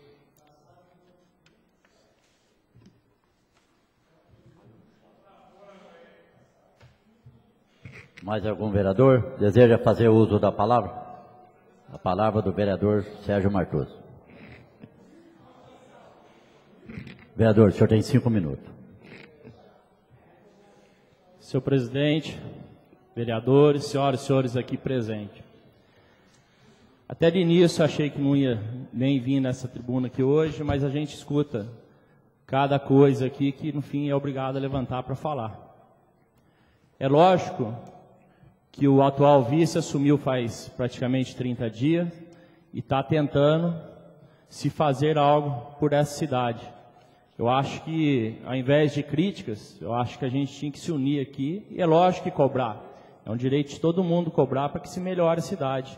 Mais algum vereador deseja fazer uso da palavra? A palavra do vereador Sérgio Martoso. Vereador, o senhor tem cinco minutos. Senhor presidente, vereadores, senhoras e senhores aqui presentes. Até de início achei que não ia nem vir nessa tribuna aqui hoje, mas a gente escuta cada coisa aqui que no fim é obrigado a levantar para falar. É lógico que o atual vice assumiu faz praticamente 30 dias e está tentando se fazer algo por essa cidade. Eu acho que, ao invés de críticas, eu acho que a gente tinha que se unir aqui, e é lógico que cobrar. É um direito de todo mundo cobrar para que se melhore a cidade.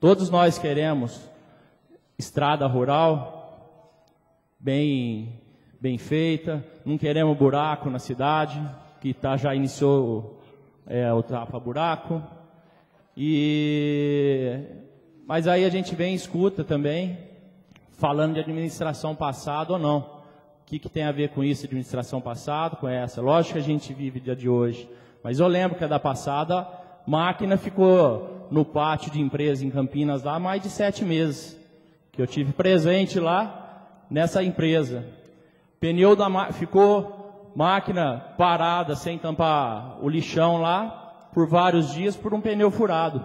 Todos nós queremos estrada rural bem, bem feita, não queremos buraco na cidade, que tá, já iniciou é, o tapa-buraco. E... Mas aí a gente vem e escuta também, falando de administração passada ou não que, que tem a ver com isso, administração passada, com essa? Lógico que a gente vive dia de hoje, mas eu lembro que a da passada, máquina ficou no pátio de empresa em Campinas lá mais de sete meses, que eu tive presente lá nessa empresa. Pneu da ficou máquina parada sem tampar o lixão lá por vários dias por um pneu furado.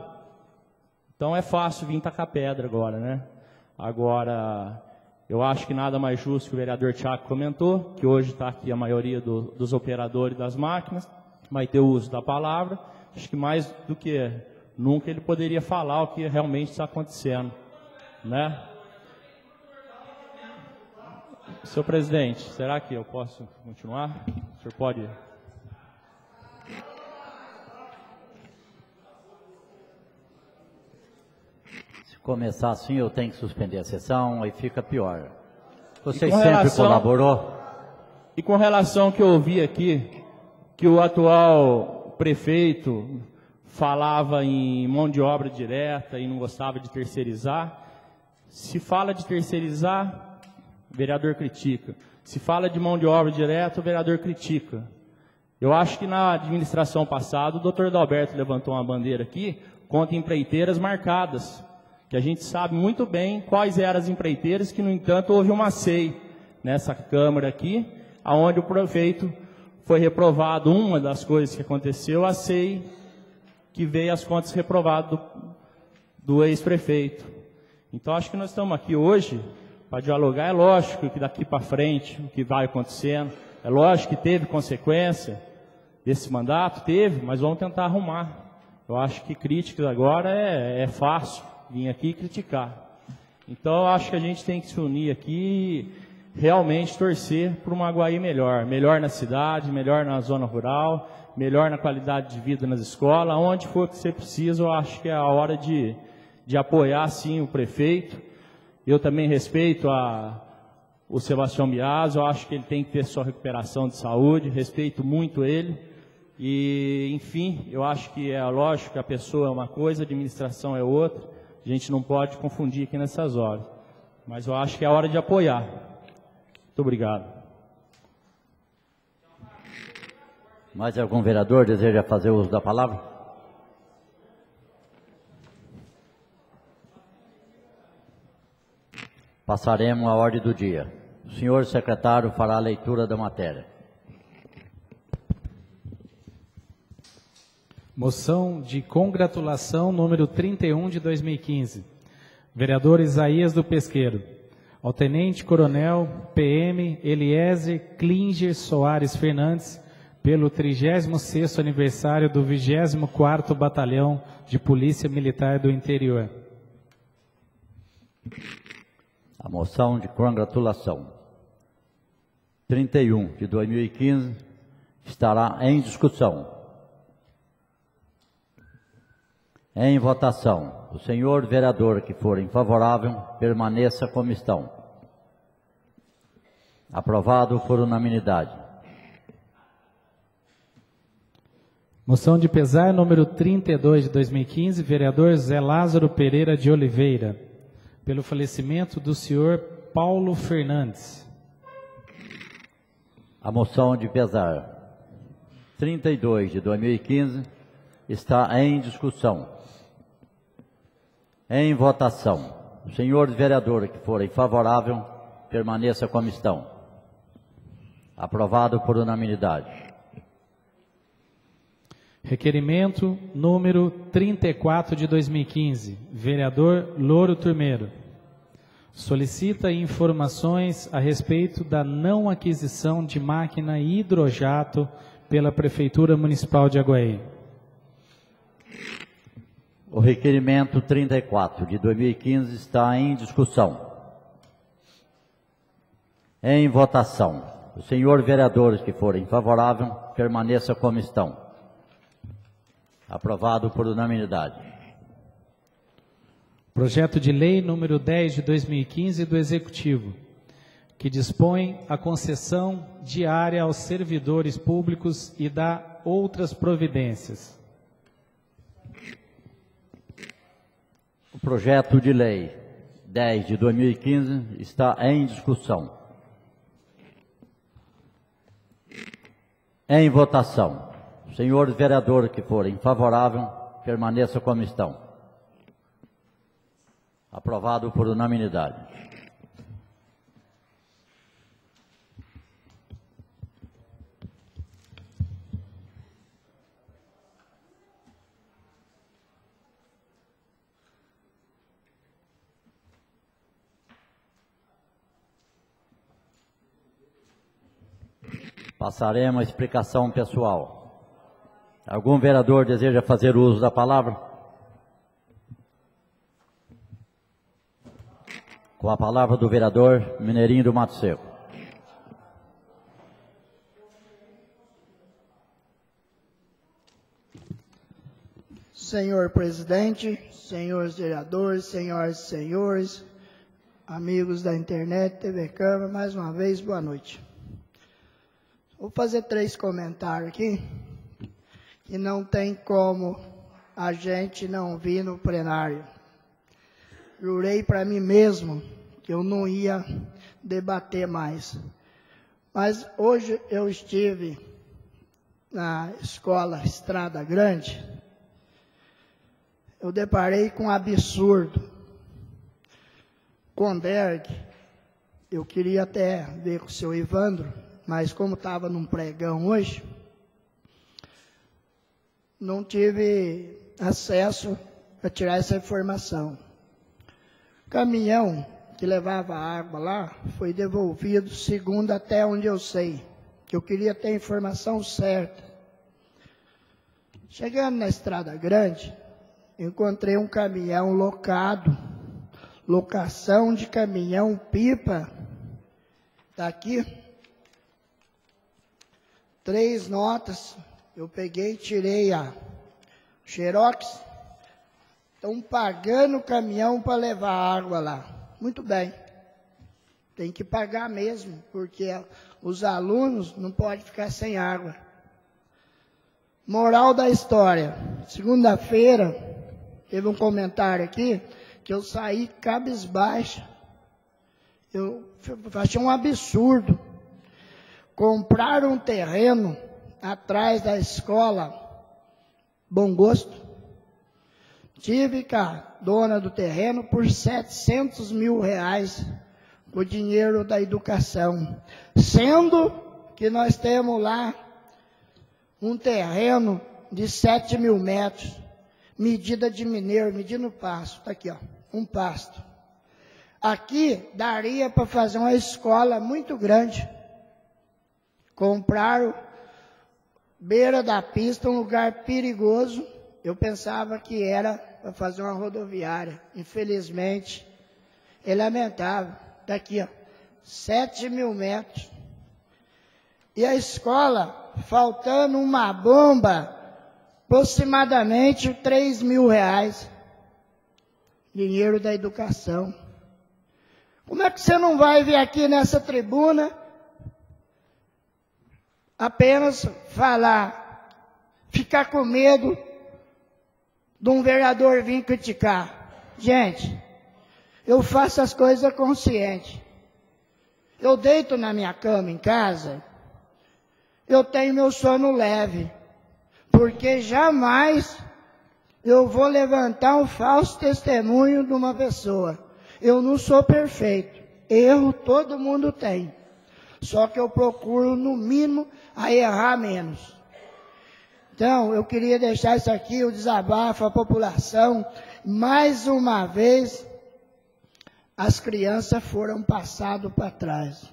Então é fácil vir tacar pedra agora, né? Agora eu acho que nada mais justo que o vereador Tiago comentou, que hoje está aqui a maioria do, dos operadores das máquinas, vai ter o uso da palavra. Acho que mais do que nunca ele poderia falar o que realmente está acontecendo, né? Senhor presidente, será que eu posso continuar? O senhor pode Se começar assim, eu tenho que suspender a sessão, aí fica pior. Você sempre relação- colaborou? E com relação ao que eu ouvi aqui, que o atual prefeito falava em mão de obra direta e não gostava de terceirizar, se fala de terceirizar, vereador critica. Se fala de mão de obra direta, o vereador critica. Eu acho que na administração passada, o doutor Dalberto levantou uma bandeira aqui contra empreiteiras marcadas, que a gente sabe muito bem quais eram as empreiteiras, que, no entanto, houve uma SEI nessa Câmara aqui, aonde o prefeito foi reprovado. Uma das coisas que aconteceu, a SEI, que veio as contas reprovadas do, do ex-prefeito. Então, acho que nós estamos aqui hoje para dialogar. É lógico que daqui para frente, o que vai acontecendo, é lógico que teve consequência desse mandato, teve, mas vamos tentar arrumar. Eu acho que críticas agora é, é fácil vir aqui criticar. Então, eu acho que a gente tem que se unir aqui e realmente torcer por uma Aguaí melhor. Melhor na cidade, melhor na zona rural, melhor na qualidade de vida nas escolas. Onde for que você precisa, eu acho que é a hora de, de apoiar, sim, o prefeito. Eu também respeito a, o Sebastião Bias, eu acho que ele tem que ter sua recuperação de saúde, respeito muito ele. E, enfim, eu acho que é lógico que a pessoa é uma coisa, a administração é outra. A gente não pode confundir aqui nessas horas. Mas eu acho que é hora de apoiar. Muito obrigado. Mais algum vereador deseja fazer uso da palavra? Passaremos à ordem do dia. O senhor secretário fará a leitura da matéria. Moção de congratulação número 31 de 2015. Vereador Isaías do Pesqueiro. Ao Tenente Coronel PM Eliezer Klinger Soares Fernandes, pelo 36º aniversário do 24º Batalhão de Polícia Militar do Interior. A moção de congratulação 31 de 2015 estará em discussão. Em votação, o senhor vereador que for favorável permaneça como estão. Aprovado por unanimidade. Moção de pesar número 32 de 2015, vereador Zé Lázaro Pereira de Oliveira, pelo falecimento do senhor Paulo Fernandes. A moção de pesar 32 de 2015 está em discussão. Em votação, o senhor vereador que for favorável permaneça como estão. Aprovado por unanimidade. Requerimento número 34 de 2015, vereador Louro Turmeiro. Solicita informações a respeito da não aquisição de máquina hidrojato pela Prefeitura Municipal de Aguaí. O requerimento 34 de 2015 está em discussão. Em votação, o senhor vereadores que forem favorável permaneça como estão. Aprovado por unanimidade. Projeto de lei número 10 de 2015 do Executivo, que dispõe a concessão diária aos servidores públicos e dá outras providências. O projeto de lei 10 de 2015 está em discussão. Em votação. Senhor vereador que forem favorável, permaneça como estão. Aprovado por unanimidade. Passaremos à explicação pessoal. Algum vereador deseja fazer uso da palavra? Com a palavra do vereador Mineirinho do Mato Seco. Senhor presidente, senhores vereadores, senhoras e senhores, amigos da internet, TV Câmara, mais uma vez, boa noite. Vou fazer três comentários aqui que não tem como a gente não vir no plenário. Jurei para mim mesmo que eu não ia debater mais. Mas hoje eu estive na escola Estrada Grande, eu deparei com um absurdo. Conderg, eu queria até ver com o seu Ivandro, mas como estava num pregão hoje, não tive acesso para tirar essa informação. O caminhão que levava água lá foi devolvido, segundo até onde eu sei, eu queria ter a informação certa. Chegando na estrada grande, encontrei um caminhão locado, locação de caminhão pipa, está aqui, três notas, eu peguei, tirei a xerox, estão pagando o caminhão para levar água lá, muito bem, tem que pagar mesmo, porque os alunos não podem ficar sem água. Moral da história, segunda-feira, Teve um comentário aqui que eu saí cabisbaixo. Eu achei um absurdo. Comprar um terreno atrás da escola Bom Gosto. Tive com a dona do terreno por 700 mil reais, o dinheiro da educação. Sendo que nós temos lá um terreno de 7 mil metros medida de mineiro, medindo pasto, está aqui, ó, um pasto. Aqui daria para fazer uma escola muito grande. Compraram beira da pista, um lugar perigoso. Eu pensava que era para fazer uma rodoviária. Infelizmente, é lamentável. Daqui, ó, 7 mil metros. E a escola, faltando uma bomba aproximadamente 3 mil reais. Dinheiro da educação. Como é que você não vai vir aqui nessa tribuna apenas falar, ficar com medo de um vereador vir criticar? Gente, eu faço as coisas consciente. Eu deito na minha cama em casa, eu tenho meu sono leve porque jamais eu vou levantar um falso testemunho de uma pessoa. Eu não sou perfeito. Erro todo mundo tem. Só que eu procuro, no mínimo, a errar menos. Então, eu queria deixar isso aqui, o desabafo à população. Mais uma vez, as crianças foram passadas para trás.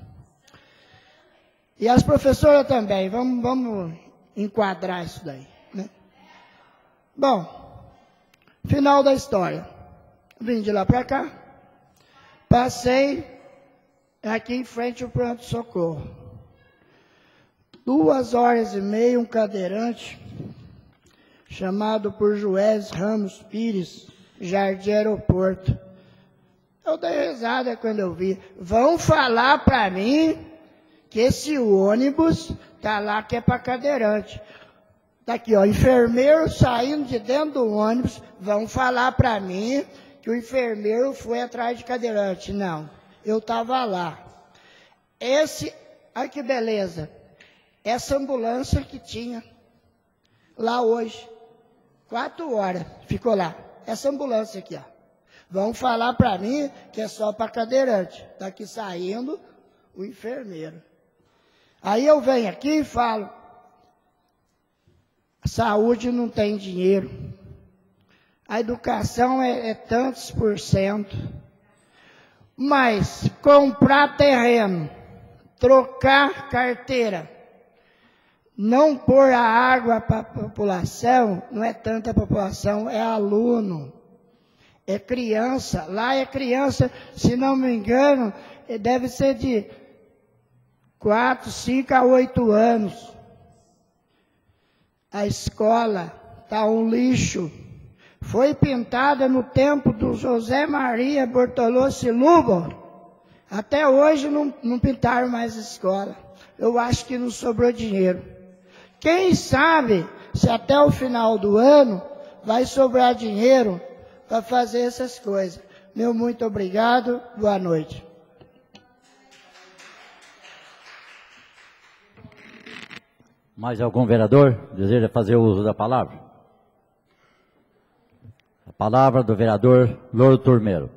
E as professoras também, vamos, vamos enquadrar isso daí. Bom, final da história. Vim de lá para cá, passei aqui em frente ao pronto-socorro. Duas horas e meia, um cadeirante, chamado por Joés Ramos Pires, Jardim Aeroporto. Eu dei risada quando eu vi. Vão falar para mim que esse ônibus tá lá que é para cadeirante. Está aqui, ó, enfermeiro saindo de dentro do ônibus, vão falar para mim que o enfermeiro foi atrás de cadeirante. Não, eu estava lá. Esse, olha que beleza, essa ambulância que tinha lá hoje, quatro horas, ficou lá. Essa ambulância aqui, ó. Vão falar para mim que é só para cadeirante. Está aqui saindo o enfermeiro. Aí eu venho aqui e falo, saúde não tem dinheiro. A educação é, é tantos por cento. Mas comprar terreno, trocar carteira, não pôr a água para a população, não é tanta população, é aluno. É criança, lá é criança, se não me engano, eh, deve ser de 4, 5 a 8 anos. A escola está um lixo. Foi pintada no tempo do José Maria Bortolossi Lugo. Até hoje não, não pintaram mais a escola. Eu acho que não sobrou dinheiro. Quem sabe se até o final do ano vai sobrar dinheiro para fazer essas coisas. Meu muito obrigado, boa noite. Mais algum vereador deseja fazer uso da palavra? A palavra do vereador Louro Turmeiro.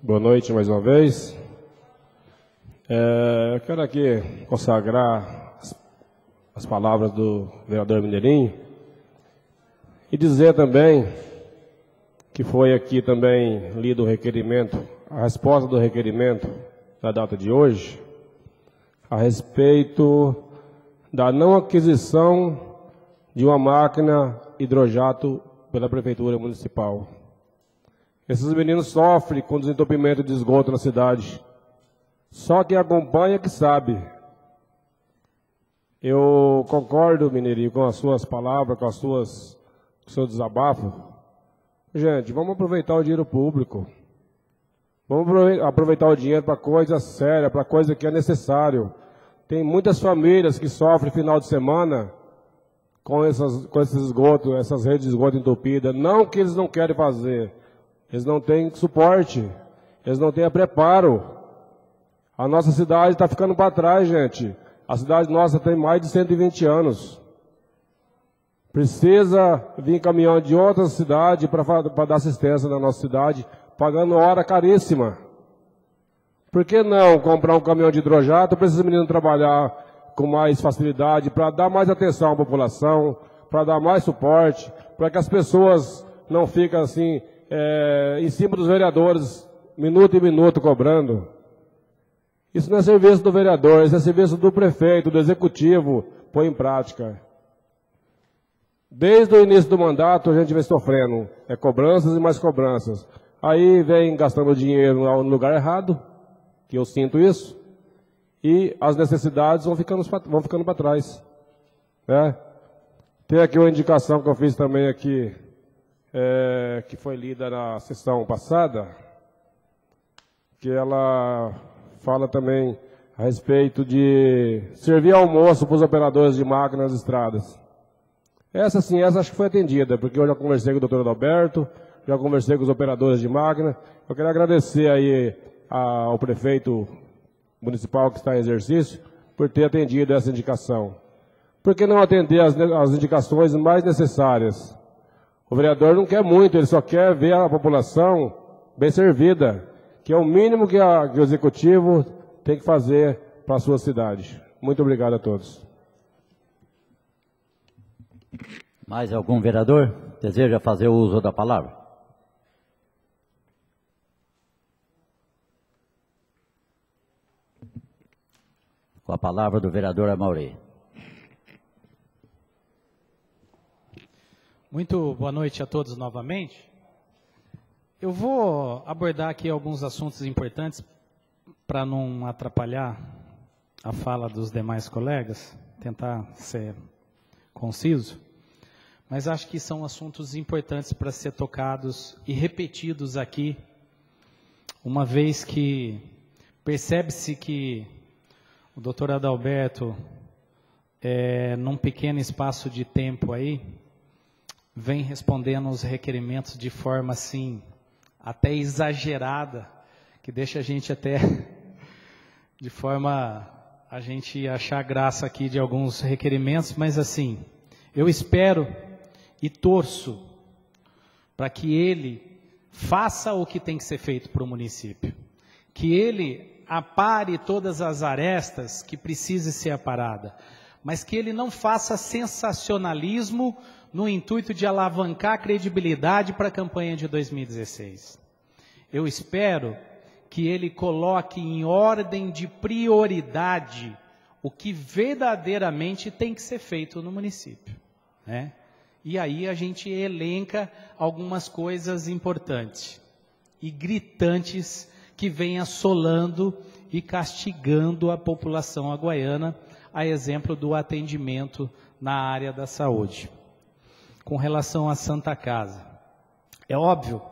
Boa noite mais uma vez. É, eu quero aqui consagrar as, as palavras do vereador Mineirinho e dizer também que foi aqui também lido o requerimento, a resposta do requerimento da data de hoje, a respeito da não aquisição de uma máquina hidrojato pela Prefeitura Municipal. Esses meninos sofrem com desentupimento de esgoto na cidade. Só quem acompanha que sabe. Eu concordo, Mineirinho, com as suas palavras, com as suas, com o seu desabafo. Gente, vamos aproveitar o dinheiro público. Vamos aproveitar o dinheiro para coisa séria, para coisa que é necessário. Tem muitas famílias que sofrem final de semana com, essas, com esses esgotos, essas redes de esgoto entupidas. Não que eles não querem fazer, eles não têm suporte, eles não têm preparo. A nossa cidade está ficando para trás, gente. A cidade nossa tem mais de 120 anos. Precisa vir caminhão de outra cidade para dar assistência na nossa cidade, pagando hora caríssima. Por que não comprar um caminhão de hidrojato para esses meninos trabalhar com mais facilidade, para dar mais atenção à população, para dar mais suporte, para que as pessoas não fiquem assim, é, em cima dos vereadores, minuto em minuto cobrando. Isso não é serviço do vereador, isso é serviço do prefeito, do executivo, põe em prática. Desde o início do mandato a gente vem sofrendo, é cobranças e mais cobranças. Aí vem gastando dinheiro no lugar errado, que eu sinto isso, e as necessidades vão ficando, vão ficando para trás. Né? Tem aqui uma indicação que eu fiz também aqui, é, que foi lida na sessão passada, que ela fala também a respeito de servir almoço para os operadores de máquinas nas estradas. Essa sim, essa acho que foi atendida, porque eu já conversei com o doutor Adalberto, já conversei com os operadores de máquina. Eu quero agradecer aí ao prefeito municipal que está em exercício por ter atendido essa indicação. Por que não atender as, as indicações mais necessárias? O vereador não quer muito, ele só quer ver a população bem servida, que é o mínimo que, a, que o executivo tem que fazer para a sua cidade. Muito obrigado a todos. Mais algum vereador deseja fazer uso da palavra? Com a palavra do vereador Amauri. Muito boa noite a todos novamente. Eu vou abordar aqui alguns assuntos importantes para não atrapalhar a fala dos demais colegas, tentar ser conciso, mas acho que são assuntos importantes para ser tocados e repetidos aqui, uma vez que percebe-se que o doutor Adalberto, é, num pequeno espaço de tempo aí, vem respondendo os requerimentos de forma assim, até exagerada, que deixa a gente até de forma a gente achar graça aqui de alguns requerimentos, mas assim, eu espero e torço para que ele faça o que tem que ser feito para o município, que ele apare todas as arestas que precise ser aparada, mas que ele não faça sensacionalismo no intuito de alavancar a credibilidade para a campanha de 2016. Eu espero que ele coloque em ordem de prioridade o que verdadeiramente tem que ser feito no município. Né? E aí a gente elenca algumas coisas importantes e gritantes que vêm assolando e castigando a população aguaiana, a exemplo do atendimento na área da saúde. Com relação à Santa Casa, é óbvio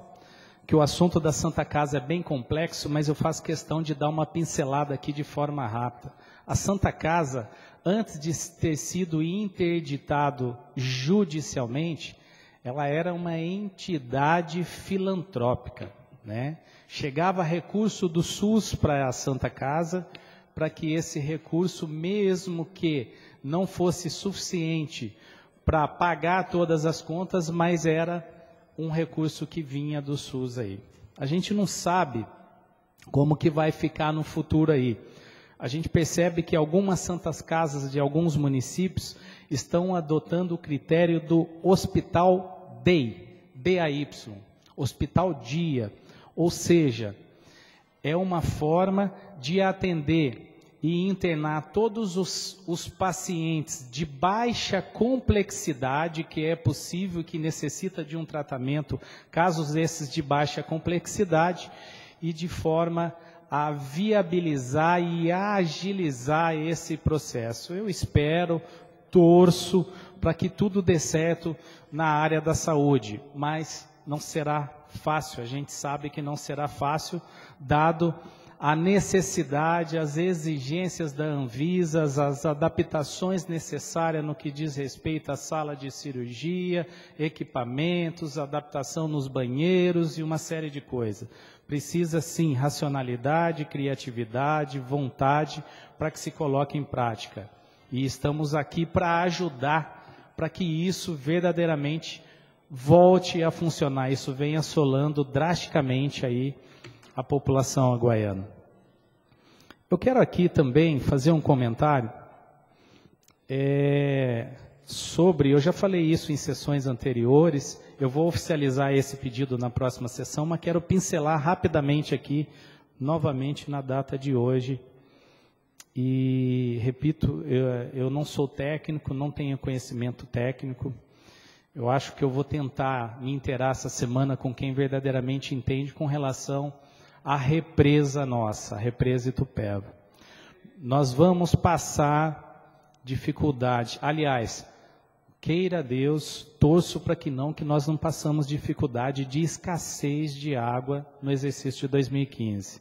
que o assunto da Santa Casa é bem complexo, mas eu faço questão de dar uma pincelada aqui de forma rápida. A Santa Casa, antes de ter sido interditado judicialmente, ela era uma entidade filantrópica, né? Chegava recurso do SUS para a Santa Casa, para que esse recurso, mesmo que não fosse suficiente para pagar todas as contas, mas era um recurso que vinha do SUS aí. A gente não sabe como que vai ficar no futuro aí. A gente percebe que algumas santas casas de alguns municípios estão adotando o critério do hospital day, DAY, hospital dia, ou seja, é uma forma de atender e internar todos os, os, pacientes de baixa complexidade, que é possível, que necessita de um tratamento, casos esses de baixa complexidade, e de forma a viabilizar e agilizar esse processo. Eu espero, torço para que tudo dê certo na área da saúde, mas não será fácil, a gente sabe que não será fácil, dado a necessidade, as exigências da Anvisa, as adaptações necessárias no que diz respeito à sala de cirurgia, equipamentos, adaptação nos banheiros e uma série de coisas. Precisa sim racionalidade, criatividade, vontade para que se coloque em prática. E estamos aqui para ajudar para que isso verdadeiramente volte a funcionar. Isso vem assolando drasticamente aí a população aguaiana. Eu quero aqui também fazer um comentário é, sobre, eu já falei isso em sessões anteriores, eu vou oficializar esse pedido na próxima sessão, mas quero pincelar rapidamente aqui, novamente na data de hoje. E, repito, eu, eu não sou técnico, não tenho conhecimento técnico, eu acho que eu vou tentar me interar essa semana com quem verdadeiramente entende com relação a represa nossa, a represa Itupeva. Nós vamos passar dificuldade. Aliás, queira Deus, torço para que não, que nós não passamos dificuldade de escassez de água no exercício de 2015.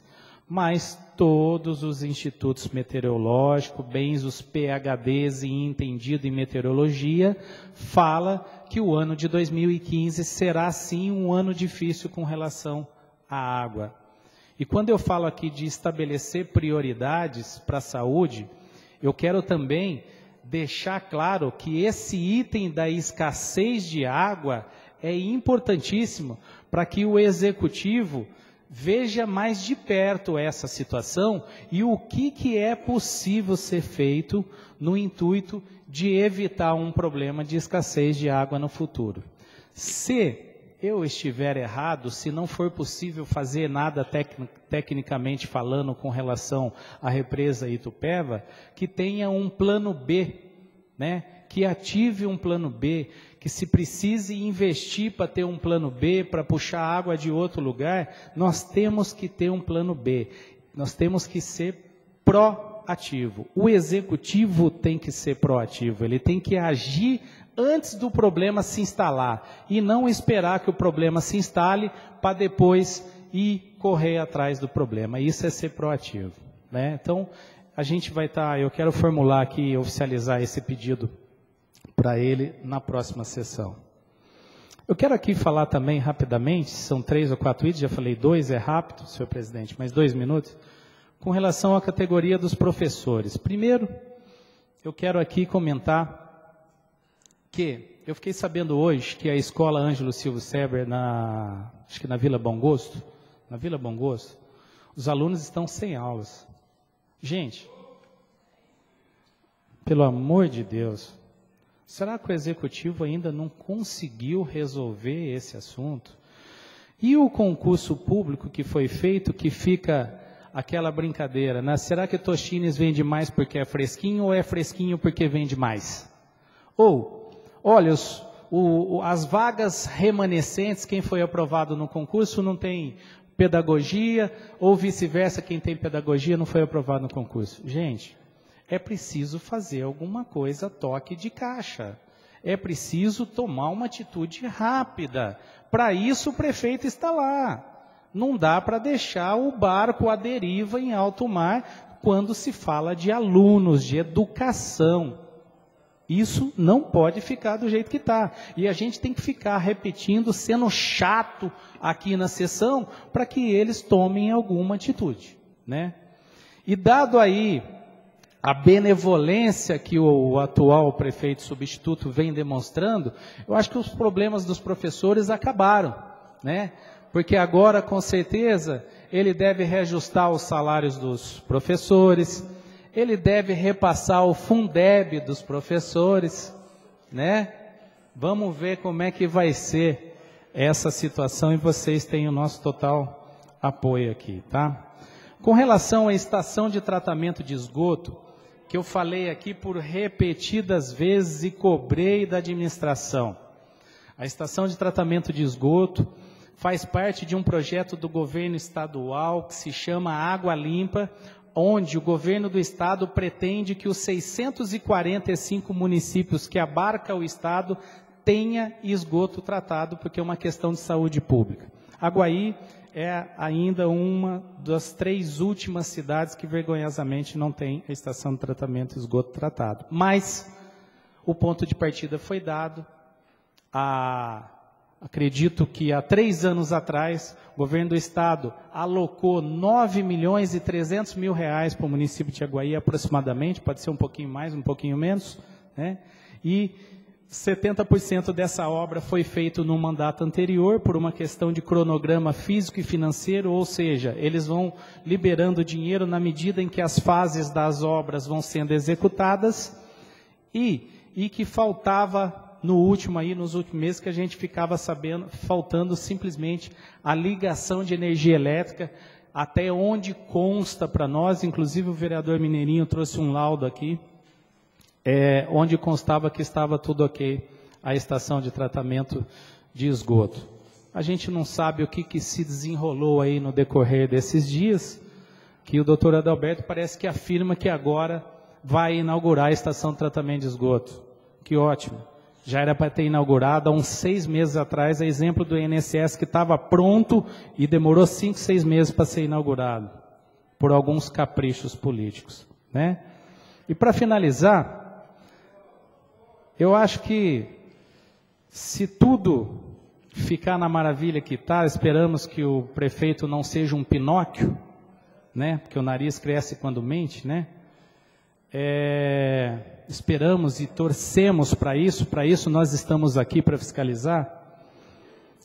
Mas todos os institutos meteorológicos, bens os PHDs e entendido em meteorologia, fala que o ano de 2015 será sim um ano difícil com relação à água. E quando eu falo aqui de estabelecer prioridades para a saúde, eu quero também deixar claro que esse item da escassez de água é importantíssimo para que o executivo veja mais de perto essa situação e o que, que é possível ser feito no intuito de evitar um problema de escassez de água no futuro. Se eu estiver errado, se não for possível fazer nada tec tecnicamente falando com relação à represa Itupeva, que tenha um plano B, né? que ative um plano B, que se precise investir para ter um plano B, para puxar água de outro lugar, nós temos que ter um plano B. Nós temos que ser proativo. O executivo tem que ser proativo, ele tem que agir antes do problema se instalar e não esperar que o problema se instale para depois ir correr atrás do problema. Isso é ser proativo. Né? Então, a gente vai estar, tá, eu quero formular aqui, oficializar esse pedido para ele na próxima sessão. Eu quero aqui falar também rapidamente, são três ou quatro itens, já falei dois, é rápido, senhor presidente, mas dois minutos, com relação à categoria dos professores. Primeiro, eu quero aqui comentar que eu fiquei sabendo hoje que a escola Ângelo Silva Seber, na, acho que na Vila Bom Gosto, na Vila Bom Gosto, os alunos estão sem aulas. Gente, pelo amor de Deus, será que o executivo ainda não conseguiu resolver esse assunto? E o concurso público que foi feito, que fica aquela brincadeira, né? Será que Toshines vende mais porque é fresquinho ou é fresquinho porque vende mais? Ou, olha, os, o, as vagas remanescentes, quem foi aprovado no concurso não tem pedagogia, ou vice-versa, quem tem pedagogia não foi aprovado no concurso. Gente, é preciso fazer alguma coisa toque de caixa. É preciso tomar uma atitude rápida. Para isso o prefeito está lá. Não dá para deixar o barco à deriva em alto mar quando se fala de alunos, de educação. Isso não pode ficar do jeito que está. E a gente tem que ficar repetindo, sendo chato aqui na sessão, para que eles tomem alguma atitude. Né? E dado aí a benevolência que o, atual prefeito substituto vem demonstrando, eu acho que os problemas dos professores acabaram. Né? Porque agora, com certeza, ele deve reajustar os salários dos professores, ele deve repassar o Fundeb dos professores, né? Vamos ver como é que vai ser essa situação e vocês têm o nosso total apoio aqui, tá? Com relação à estação de tratamento de esgoto, que eu falei aqui por repetidas vezes e cobrei da administração. A estação de tratamento de esgoto faz parte de um projeto do governo estadual que se chama Água Limpa, onde o governo do estado pretende que os 645 municípios que abarca o estado tenha esgoto tratado, porque é uma questão de saúde pública. Aguaí é ainda uma das três últimas cidades que vergonhosamente não tem a estação de tratamento esgoto tratado. Mas o ponto de partida foi dado, a Acredito que há três anos atrás, o governo do estado alocou 9 milhões e 300 mil reais para o município de Aguaí, aproximadamente, pode ser um pouquinho mais, um pouquinho menos, né? E 70% dessa obra foi feito no mandato anterior por uma questão de cronograma físico e financeiro, ou seja, eles vão liberando dinheiro na medida em que as fases das obras vão sendo executadas e, e que faltava no último aí, nos últimos meses, que a gente ficava sabendo, faltando simplesmente a ligação de energia elétrica, até onde consta para nós, inclusive o vereador Mineirinho trouxe um laudo aqui, é, onde constava que estava tudo ok, a estação de tratamento de esgoto. A gente não sabe o que, que se desenrolou aí no decorrer desses dias, que o doutor Adalberto parece que afirma que agora vai inaugurar a estação de tratamento de esgoto. Que ótimo já era para ter inaugurado há uns seis meses atrás, a exemplo do INSS que estava pronto e demorou cinco, seis meses para ser inaugurado, por alguns caprichos políticos. Né? E para finalizar, eu acho que se tudo ficar na maravilha que está, esperamos que o prefeito não seja um Pinóquio, né? porque o nariz cresce quando mente, né? É, esperamos e torcemos para isso, para isso nós estamos aqui para fiscalizar.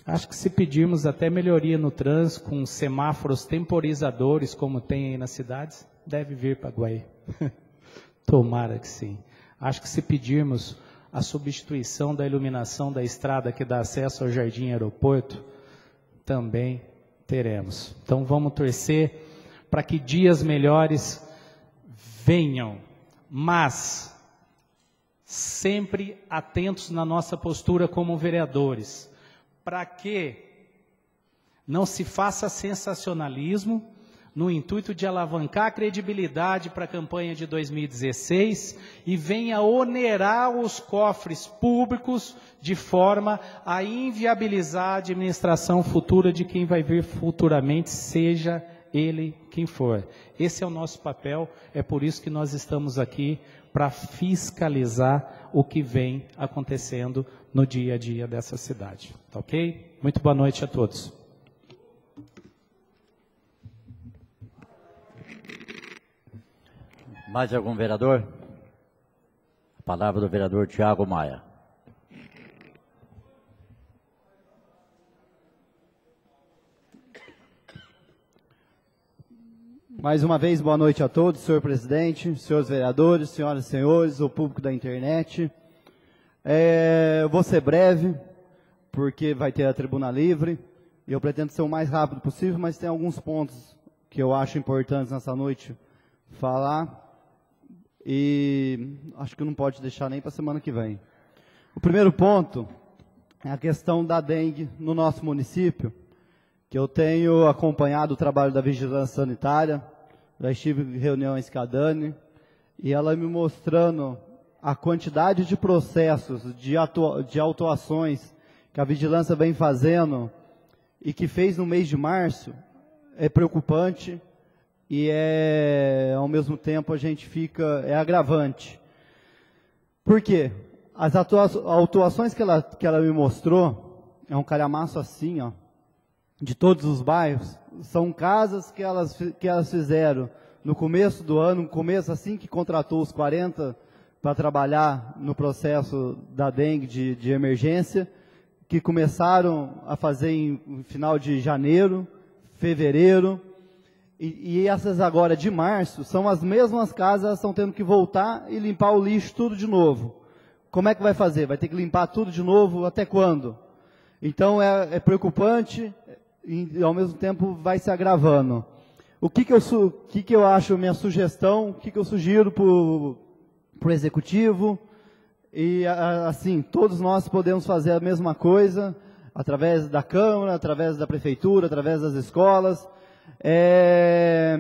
Acho que se pedirmos até melhoria no trânsito, com semáforos temporizadores, como tem aí nas cidades, deve vir para Guaí. Tomara que sim. Acho que se pedirmos a substituição da iluminação da estrada que dá acesso ao Jardim Aeroporto, também teremos. Então vamos torcer para que dias melhores venham mas sempre atentos na nossa postura como vereadores, para que não se faça sensacionalismo no intuito de alavancar a credibilidade para a campanha de 2016 e venha onerar os cofres públicos de forma a inviabilizar a administração futura de quem vai vir futuramente, seja ele quem for. Esse é o nosso papel, é por isso que nós estamos aqui para fiscalizar o que vem acontecendo no dia a dia dessa cidade. Tá ok? Muito boa noite a todos. Mais algum vereador? A palavra do vereador Tiago Maia. Mais uma vez, boa noite a todos, senhor presidente, senhores vereadores, senhoras e senhores, o público da internet. É, eu vou ser breve, porque vai ter a tribuna livre. e eu pretendo ser o mais rápido possível, mas tem alguns pontos que eu acho importantes nessa noite falar e acho que não pode deixar nem para semana que vem. O primeiro ponto é a questão da dengue no nosso município, que eu tenho acompanhado o trabalho da vigilância sanitária, já estive em reuniões com a Dani, e ela me mostrando a quantidade de processos, de, atua de autuações que a vigilância vem fazendo e que fez no mês de março, é preocupante e é, ao mesmo tempo, a gente fica, é agravante. Por quê? As autuações que ela, que ela me mostrou, é um calhamaço assim, ó, de todos os bairros, são casas que elas, que elas fizeram no começo do ano, no começo assim que contratou os 40 para trabalhar no processo da dengue de, de emergência, que começaram a fazer em, em final de janeiro, fevereiro, e, e, essas agora de março são as mesmas casas, elas estão tendo que voltar e limpar o lixo tudo de novo. Como é que vai fazer? Vai ter que limpar tudo de novo até quando? Então é, é preocupante e ao mesmo tempo vai se agravando. O que, que, eu, que, que eu acho minha sugestão, o que, que eu sugiro para o executivo? E assim, todos nós podemos fazer a mesma coisa através da Câmara, através da Prefeitura, através das escolas é,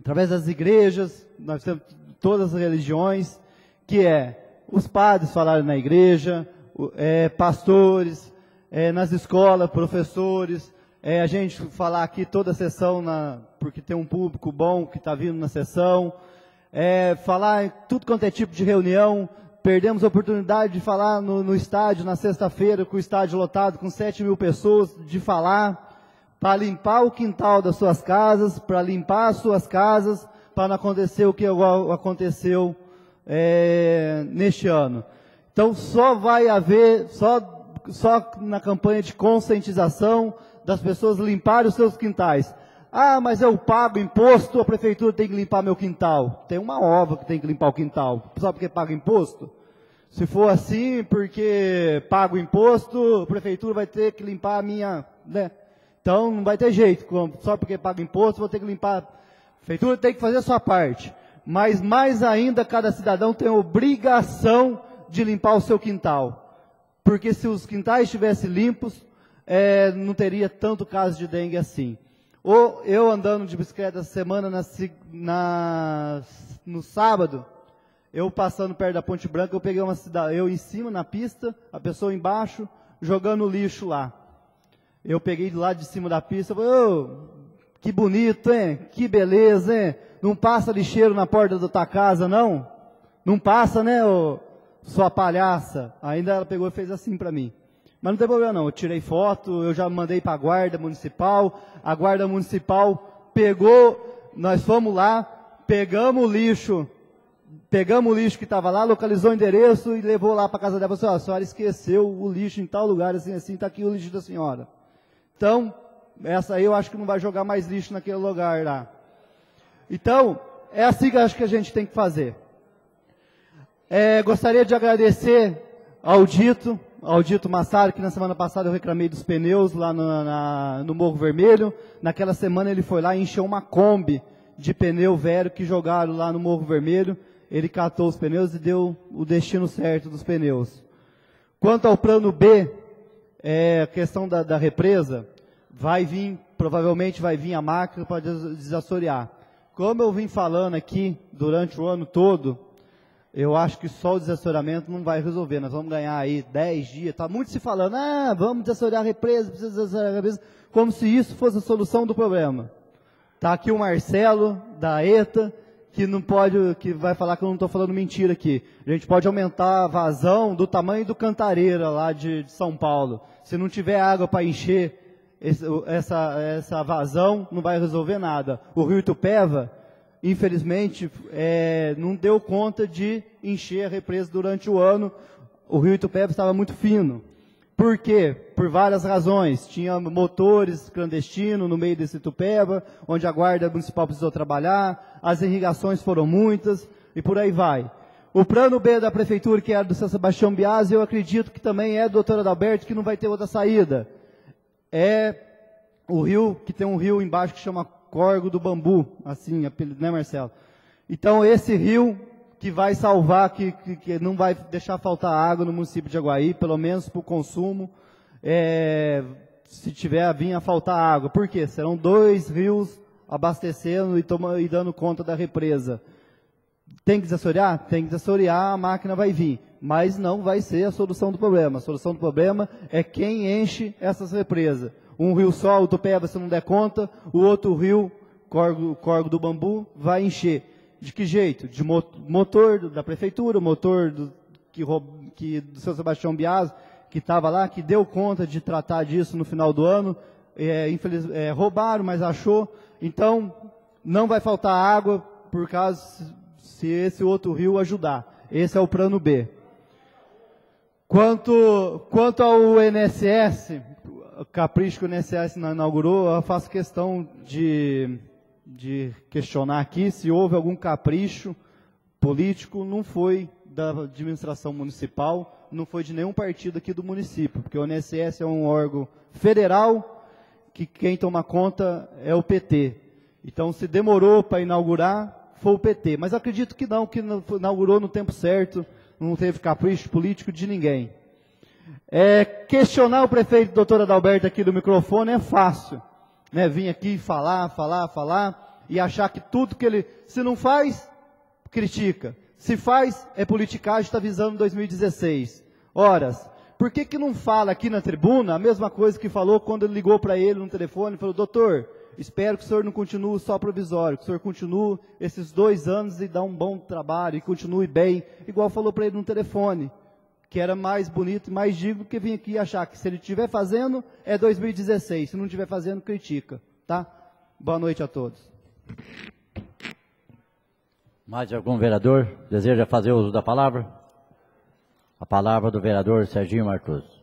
através das igrejas, nós temos todas as religiões, que é os padres falarem na igreja, é, pastores, é, nas escolas, professores, é, a gente falar aqui toda a sessão, na, porque tem um público bom que está vindo na sessão, é, falar em tudo quanto é tipo de reunião, perdemos a oportunidade de falar no, no estádio na sexta-feira, com o estádio lotado, com 7 mil pessoas, de falar, para limpar o quintal das suas casas, para limpar as suas casas, para não acontecer o que aconteceu é, neste ano. Então só vai haver, só, só na campanha de conscientização das pessoas limparem os seus quintais. Ah, mas eu pago imposto, a prefeitura tem que limpar meu quintal. Tem uma ova que tem que limpar o quintal. Só porque paga imposto? Se for assim, porque pago imposto, a prefeitura vai ter que limpar a minha, né? Então não vai ter jeito, só porque paga imposto, vou ter que limpar. A prefeitura tem que fazer a sua parte. Mas mais ainda, cada cidadão tem a obrigação de limpar o seu quintal. Porque se os quintais estivessem limpos, é, não teria tanto caso de dengue assim. Ou eu andando de bicicleta essa semana na, na, no sábado, eu passando perto da Ponte Branca, eu peguei uma cidade, eu em cima na pista, a pessoa embaixo, jogando lixo lá. Eu peguei do lado de cima da pista, falei, oh, que bonito, hein? Que beleza, hein? Não passa lixeiro na porta da tua casa, não? Não passa, né, ô, sua palhaça? Ainda ela pegou e fez assim para mim. Mas não tem problema não, eu tirei foto, eu já mandei para a guarda municipal, a guarda municipal pegou, nós fomos lá, pegamos o lixo, pegamos o lixo que estava lá, localizou o endereço e levou lá para casa dela. Falei, a senhora esqueceu o lixo em tal lugar, assim, assim, está aqui o lixo da senhora. Então, essa aí eu acho que não vai jogar mais lixo naquele lugar lá. Então, é assim que eu acho que a gente tem que fazer. É, gostaria de agradecer ao Dito, ao Dito Massaro, que na semana passada eu reclamei dos pneus lá no, na, no Morro Vermelho. Naquela semana ele foi lá e encheu uma Kombi de pneu velho que jogaram lá no Morro Vermelho. Ele catou os pneus e deu o destino certo dos pneus. Quanto ao plano B, é, a questão da, da, represa, vai vir, provavelmente vai vir a máquina para desassorear. Como eu vim falando aqui durante o ano todo, eu acho que só o desassoreamento não vai resolver. Nós vamos ganhar aí 10 dias. Está muito se falando, ah, vamos desassorear a represa, precisa desassorear a represa, como se isso fosse a solução do problema. Está aqui o Marcelo, da ETA, que não pode, que vai falar que eu não estou falando mentira aqui. A gente pode aumentar a vazão do tamanho do Cantareira lá de, de São Paulo. Se não tiver água para encher esse, essa, essa vazão, não vai resolver nada. O rio Itupeva, infelizmente, é, não deu conta de encher a represa durante o ano. O rio Itupeva estava muito fino. Por quê? Por várias razões. Tinha motores clandestinos no meio desse Itupeva, onde a guarda municipal precisou trabalhar, as irrigações foram muitas, e por aí vai. O plano B da prefeitura, que era do São Sebastião Biasi, eu acredito que também é do doutor Adalberto, que não vai ter outra saída. É o rio, que tem um rio embaixo que chama Corgo do Bambu, assim, né, Marcelo? Então, esse rio que vai salvar, que, que, que não vai deixar faltar água no município de Aguaí, pelo menos para o consumo, é, se tiver a vir a faltar água. Por quê? Serão dois rios abastecendo e, toma, e dando conta da represa. Tem que desassorear? Tem que desassorear, a máquina vai vir. Mas não vai ser a solução do problema. A solução do problema é quem enche essas represas. Um rio só, o Tupéva, se não der conta, o outro rio, Corgo, Corgo do Bambu, vai encher. De que jeito? De motor da prefeitura, motor do, que, que, do seu Sebastião Bias, que estava lá, que deu conta de tratar disso no final do ano. É, infeliz, é, roubaram, mas achou. Então, não vai faltar água por causa se esse outro rio ajudar. Esse é o plano B. Quanto, quanto ao INSS, capricho que o INSS inaugurou, eu faço questão de, de questionar aqui se houve algum capricho político, não foi da administração municipal, não foi de nenhum partido aqui do município, porque o INSS é um órgão federal que quem toma conta é o PT. Então, se demorou para inaugurar, foi o PT. Mas acredito que não, que inaugurou no tempo certo, não teve capricho político de ninguém. É, questionar o prefeito doutor Adalberto aqui do microfone é fácil. Né? Vir aqui falar, falar, falar e achar que tudo que ele. Se não faz, critica. Se faz, é politicagem, está visando 2016. Horas. Por que, que não fala aqui na tribuna a mesma coisa que falou quando ele ligou para ele no telefone e falou, doutor, espero que o senhor não continue só provisório, que o senhor continue esses dois anos e dá um bom trabalho e continue bem, igual falou para ele no telefone que era mais bonito e mais digno que vir aqui achar que se ele estiver fazendo, é 2016. Se não estiver fazendo, critica. Tá? Boa noite a todos. Mais algum vereador deseja fazer uso da palavra? A palavra do vereador Serginho Marcos.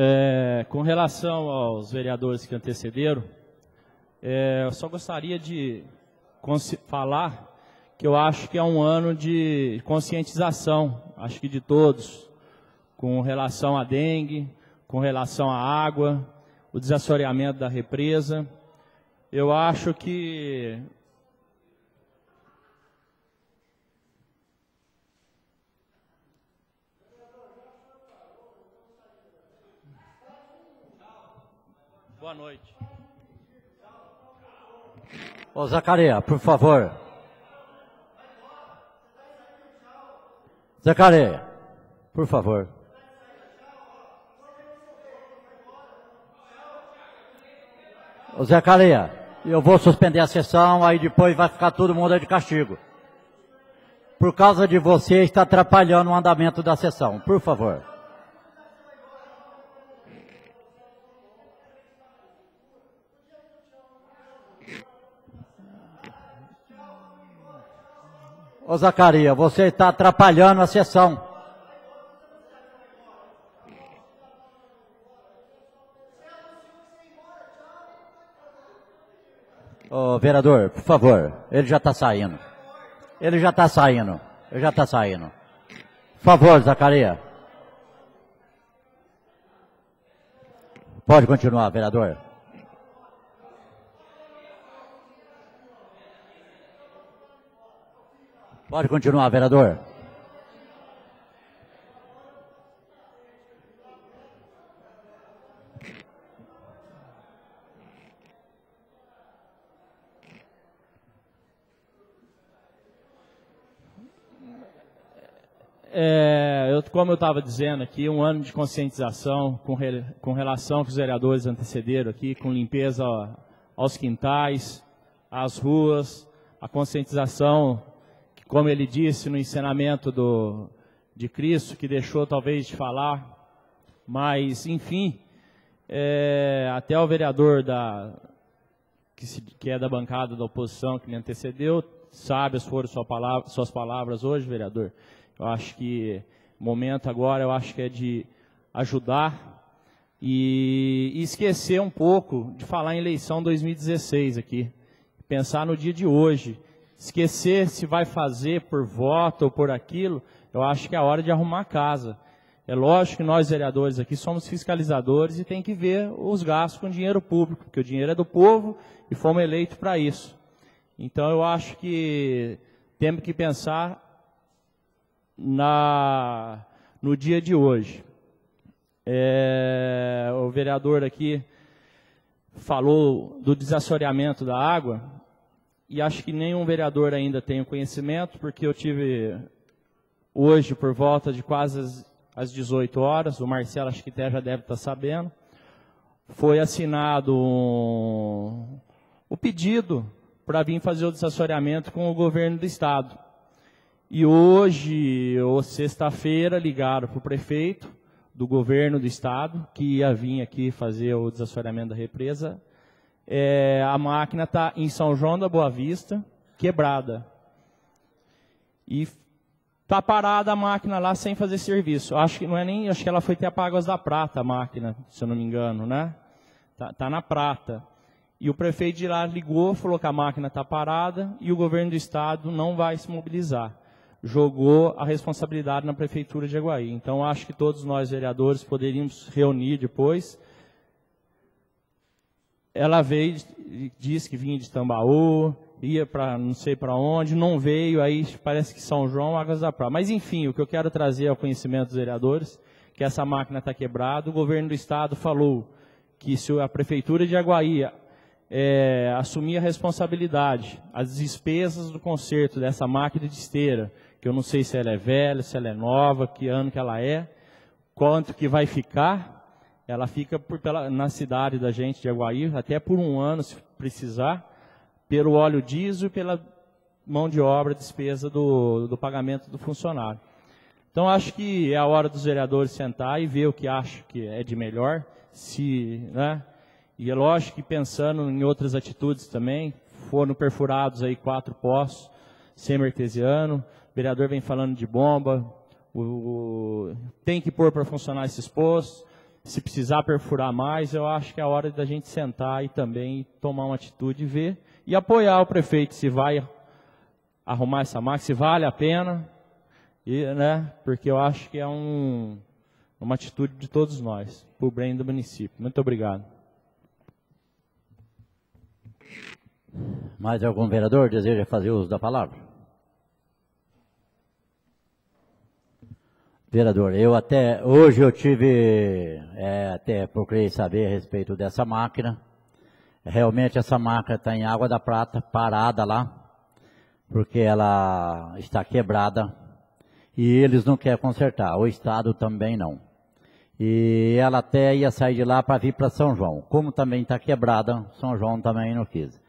É, com relação aos vereadores que antecederam, é, eu só gostaria de falar que eu acho que é um ano de conscientização, acho que de todos, com relação à dengue, com relação à água, o desassoreamento da represa. Eu acho que Boa noite. Ô Zacarias, por favor. Zacarias, por favor. Ô Zacarias, eu vou suspender a sessão, aí depois vai ficar todo mundo de castigo. Por causa de você, está atrapalhando o andamento da sessão. Por favor. Ô Zacarias, você está atrapalhando a sessão. Ô vereador, por favor, ele já está saindo. Ele já está saindo. Ele já está saindo. Por favor, Zacarias. Pode continuar, vereador. Pode continuar, vereador. É, eu, como eu estava dizendo aqui, um ano de conscientização com, re, com relação que os vereadores antecederam aqui, com limpeza aos quintais, às ruas, a conscientização como ele disse no ensinamento do, de Cristo, que deixou talvez de falar, mas, enfim, é, até o vereador da, que, se, que, é da bancada da oposição, que me antecedeu, sábias foram sua palavra, suas palavras hoje, vereador. Eu acho que o momento agora, eu acho que é de ajudar e, e esquecer um pouco de falar em eleição 2016 aqui. Pensar no dia de hoje, esquecer se vai fazer por voto ou por aquilo, eu acho que é a hora de arrumar a casa. É lógico que nós vereadores aqui somos fiscalizadores e tem que ver os gastos com dinheiro público, porque o dinheiro é do povo e fomos eleitos para isso. Então eu acho que temos que pensar na, no dia de hoje. É, o vereador aqui falou do desassoreamento da água, e acho que nenhum vereador ainda tem o conhecimento, porque eu tive hoje por volta de quase as, as 18 horas, o Marcelo acho que até já deve estar sabendo, foi assinado um, o pedido para vir fazer o desassoreamento com o governo do estado. E hoje, ou sexta-feira, ligaram para o prefeito do governo do estado, que ia vir aqui fazer o desassoreamento da represa. É, a máquina está em São João da Boa Vista, quebrada. E está parada a máquina lá sem fazer serviço. Acho que não é nem, acho que ela foi ter a Águas da Prata, a máquina, se eu não me engano, né? Tá, tá na prata. E o prefeito de lá ligou, falou que a máquina está parada e o governo do estado não vai se mobilizar jogou a responsabilidade na prefeitura de Aguaí. Então acho que todos nós vereadores poderíamos reunir depois. Ela veio, disse que vinha de Tambaú, ia para não sei para onde, não veio, aí parece que São João, Águas da Prata. Mas enfim, o que eu quero trazer ao conhecimento dos vereadores, que essa máquina está quebrada, o governo do estado falou que se a prefeitura de Aguaí é, assumir a responsabilidade, as despesas do conserto dessa máquina de esteira, que eu não sei se ela é velha, se ela é nova, que ano que ela é, quanto que vai ficar. Ela fica por, pela, na cidade da gente de Aguaí, até por um ano, se precisar, pelo óleo diesel e pela mão de obra, despesa do, do pagamento do funcionário. Então, acho que é a hora dos vereadores sentar e ver o que acham que é de melhor, se, né? E é lógico que pensando em outras atitudes também, foram perfurados aí quatro poços, semi-artesiano, vereador vem falando de bomba, o, o, tem que pôr para funcionar esses postos, se precisar perfurar mais, eu acho que é a hora da gente sentar e também tomar uma atitude e ver, e apoiar o prefeito se vai arrumar essa máquina, se vale a pena, e, né, porque eu acho que é um, uma atitude de todos nós, o bem do município. Muito obrigado. Mais algum vereador deseja fazer uso da palavra? Vereador, eu até, hoje eu tive, é, até procurei saber a respeito dessa máquina. Realmente essa máquina está em Água da Prata, parada lá, porque ela está quebrada e eles não querem consertar, o Estado também não. E ela até ia sair de lá para vir para São João. Como também está quebrada, São João também não quis.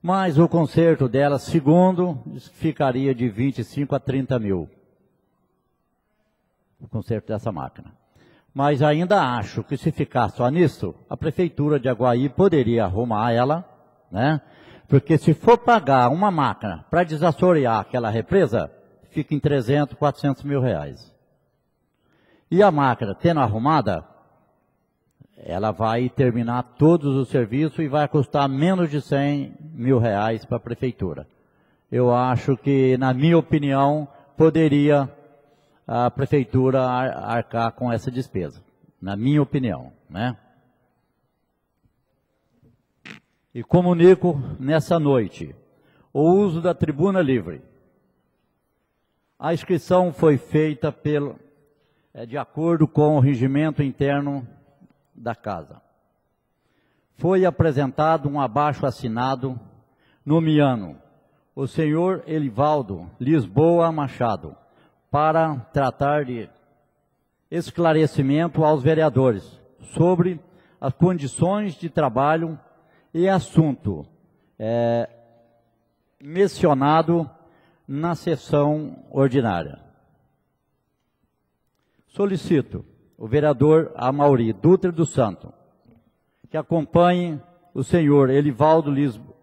Mas o conserto dela, segundo, ficaria de 25 a 30 mil o conserto dessa máquina. Mas ainda acho que se ficar só nisso, a prefeitura de Aguaí poderia arrumar ela, né? Porque se for pagar uma máquina para desassorear aquela represa, fica em 300, 400 mil reais. E a máquina, tendo arrumada, ela vai terminar todos os serviços e vai custar menos de 100 mil reais para a prefeitura. Eu acho que, na minha opinião, poderia a prefeitura arcar com essa despesa, na minha opinião, né? E comunico nessa noite o uso da tribuna livre. A inscrição foi feita pelo, é, de acordo com o regimento interno da casa. Foi apresentado um abaixo assinado nomeando o senhor Elivaldo Lisboa Machado para tratar de esclarecimento aos vereadores sobre as condições de trabalho e assunto é, mencionado na sessão ordinária. Solicito o vereador Amauri Dutra do Santo que acompanhe o senhor Elivaldo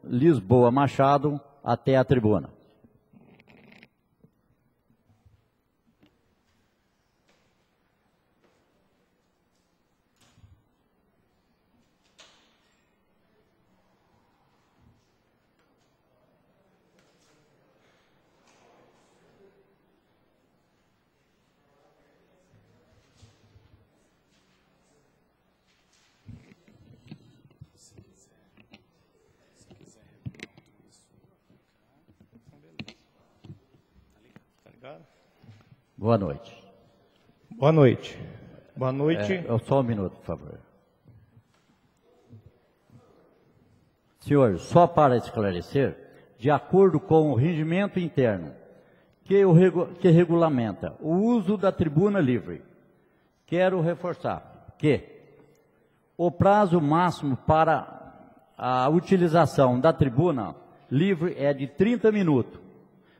Lisboa Machado até a tribuna. Boa noite. Boa noite. Boa noite. É, só um minuto, por favor. Senhor, só para esclarecer, de acordo com o regimento interno que, o, que regulamenta o uso da tribuna livre, quero reforçar que o prazo máximo para a utilização da tribuna livre é de 30 minutos,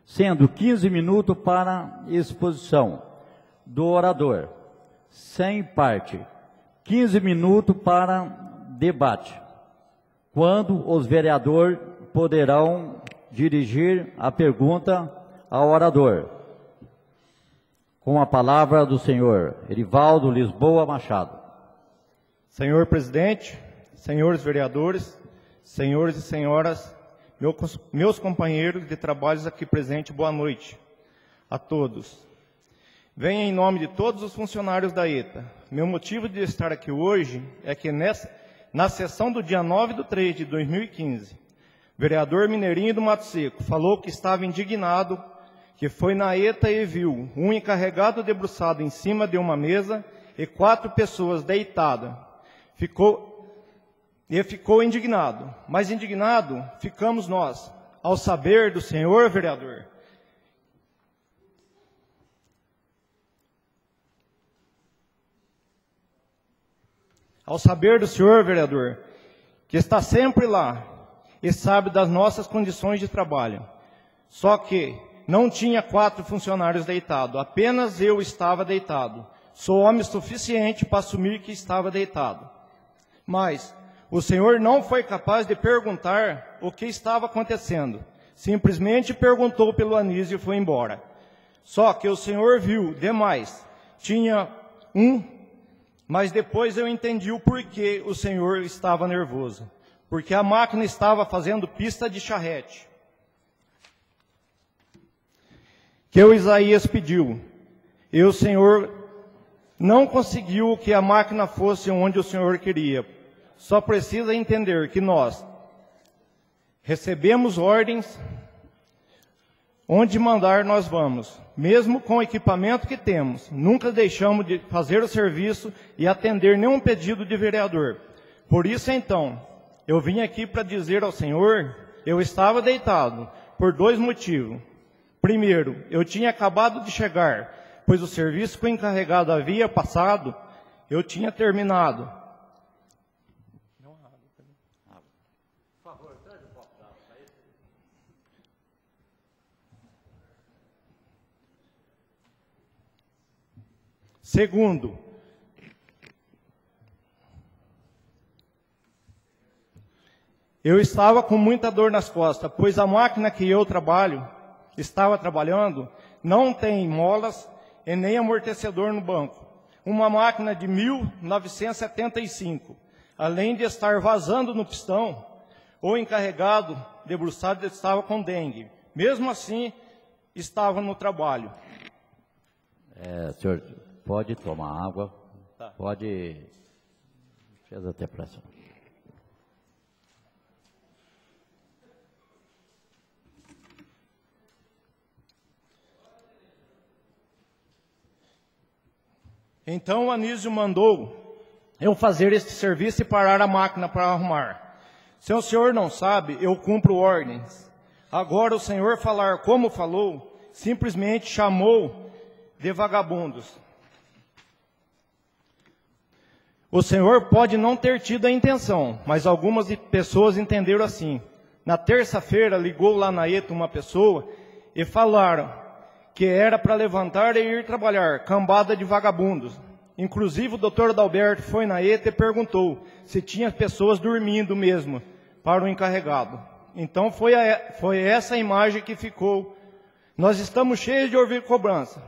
sendo 15 minutos para exposição do orador, sem parte, 15 minutos para debate, quando os vereadores poderão dirigir a pergunta ao orador. Com a palavra do senhor Erivaldo Lisboa Machado. Senhor presidente, senhores vereadores, senhores e senhoras, meus companheiros de trabalhos aqui presentes, boa noite a todos. Venho em nome de todos os funcionários da ETA. Meu motivo de estar aqui hoje é que nessa, na sessão do dia 9 de 3 de 2015, vereador Mineirinho do Mato Seco falou que estava indignado que foi na ETA e viu um encarregado debruçado em cima de uma mesa e quatro pessoas deitadas. Ficou e ficou indignado. Mas indignado ficamos nós, ao saber do senhor vereador. Ao saber do senhor vereador, que está sempre lá e sabe das nossas condições de trabalho. Só que não tinha quatro funcionários deitados, apenas eu estava deitado. Sou homem suficiente para assumir que estava deitado. Mas o Senhor não foi capaz de perguntar o que estava acontecendo. Simplesmente perguntou pelo Anísio e foi embora. Só que o Senhor viu demais. Tinha um, mas depois eu entendi o porquê o Senhor estava nervoso. Porque a máquina estava fazendo pista de charrete. Que o Isaías pediu. E o Senhor não conseguiu que a máquina fosse onde o Senhor queria só precisa entender que nós recebemos ordens, onde mandar nós vamos, mesmo com o equipamento que temos. Nunca deixamos de fazer o serviço e atender nenhum pedido de vereador. Por isso, então, eu vim aqui para dizer ao Senhor, eu estava deitado por dois motivos. Primeiro, eu tinha acabado de chegar, pois o serviço que o encarregado havia passado, eu tinha terminado. Segundo, eu estava com muita dor nas costas, pois a máquina que eu trabalho, estava trabalhando, não tem molas e nem amortecedor no banco. Uma máquina de 1975, além de estar vazando no pistão, o encarregado debruçado estava com dengue. Mesmo assim, estava no trabalho. É, senhor, Pode tomar água. Tá. Pode. Fez até pressão. Então o Anísio mandou eu fazer este serviço e parar a máquina para arrumar. Se o senhor não sabe, eu cumpro ordens. Agora o senhor falar como falou, simplesmente chamou de vagabundos. O Senhor pode não ter tido a intenção, mas algumas pessoas entenderam assim. Na terça-feira ligou lá na ETA uma pessoa e falaram que era para levantar e ir trabalhar, cambada de vagabundos. Inclusive o doutor Adalberto foi na ETA e perguntou se tinha pessoas dormindo mesmo para o encarregado. Então foi, a, foi essa imagem que ficou. Nós estamos cheios de ouvir cobrança.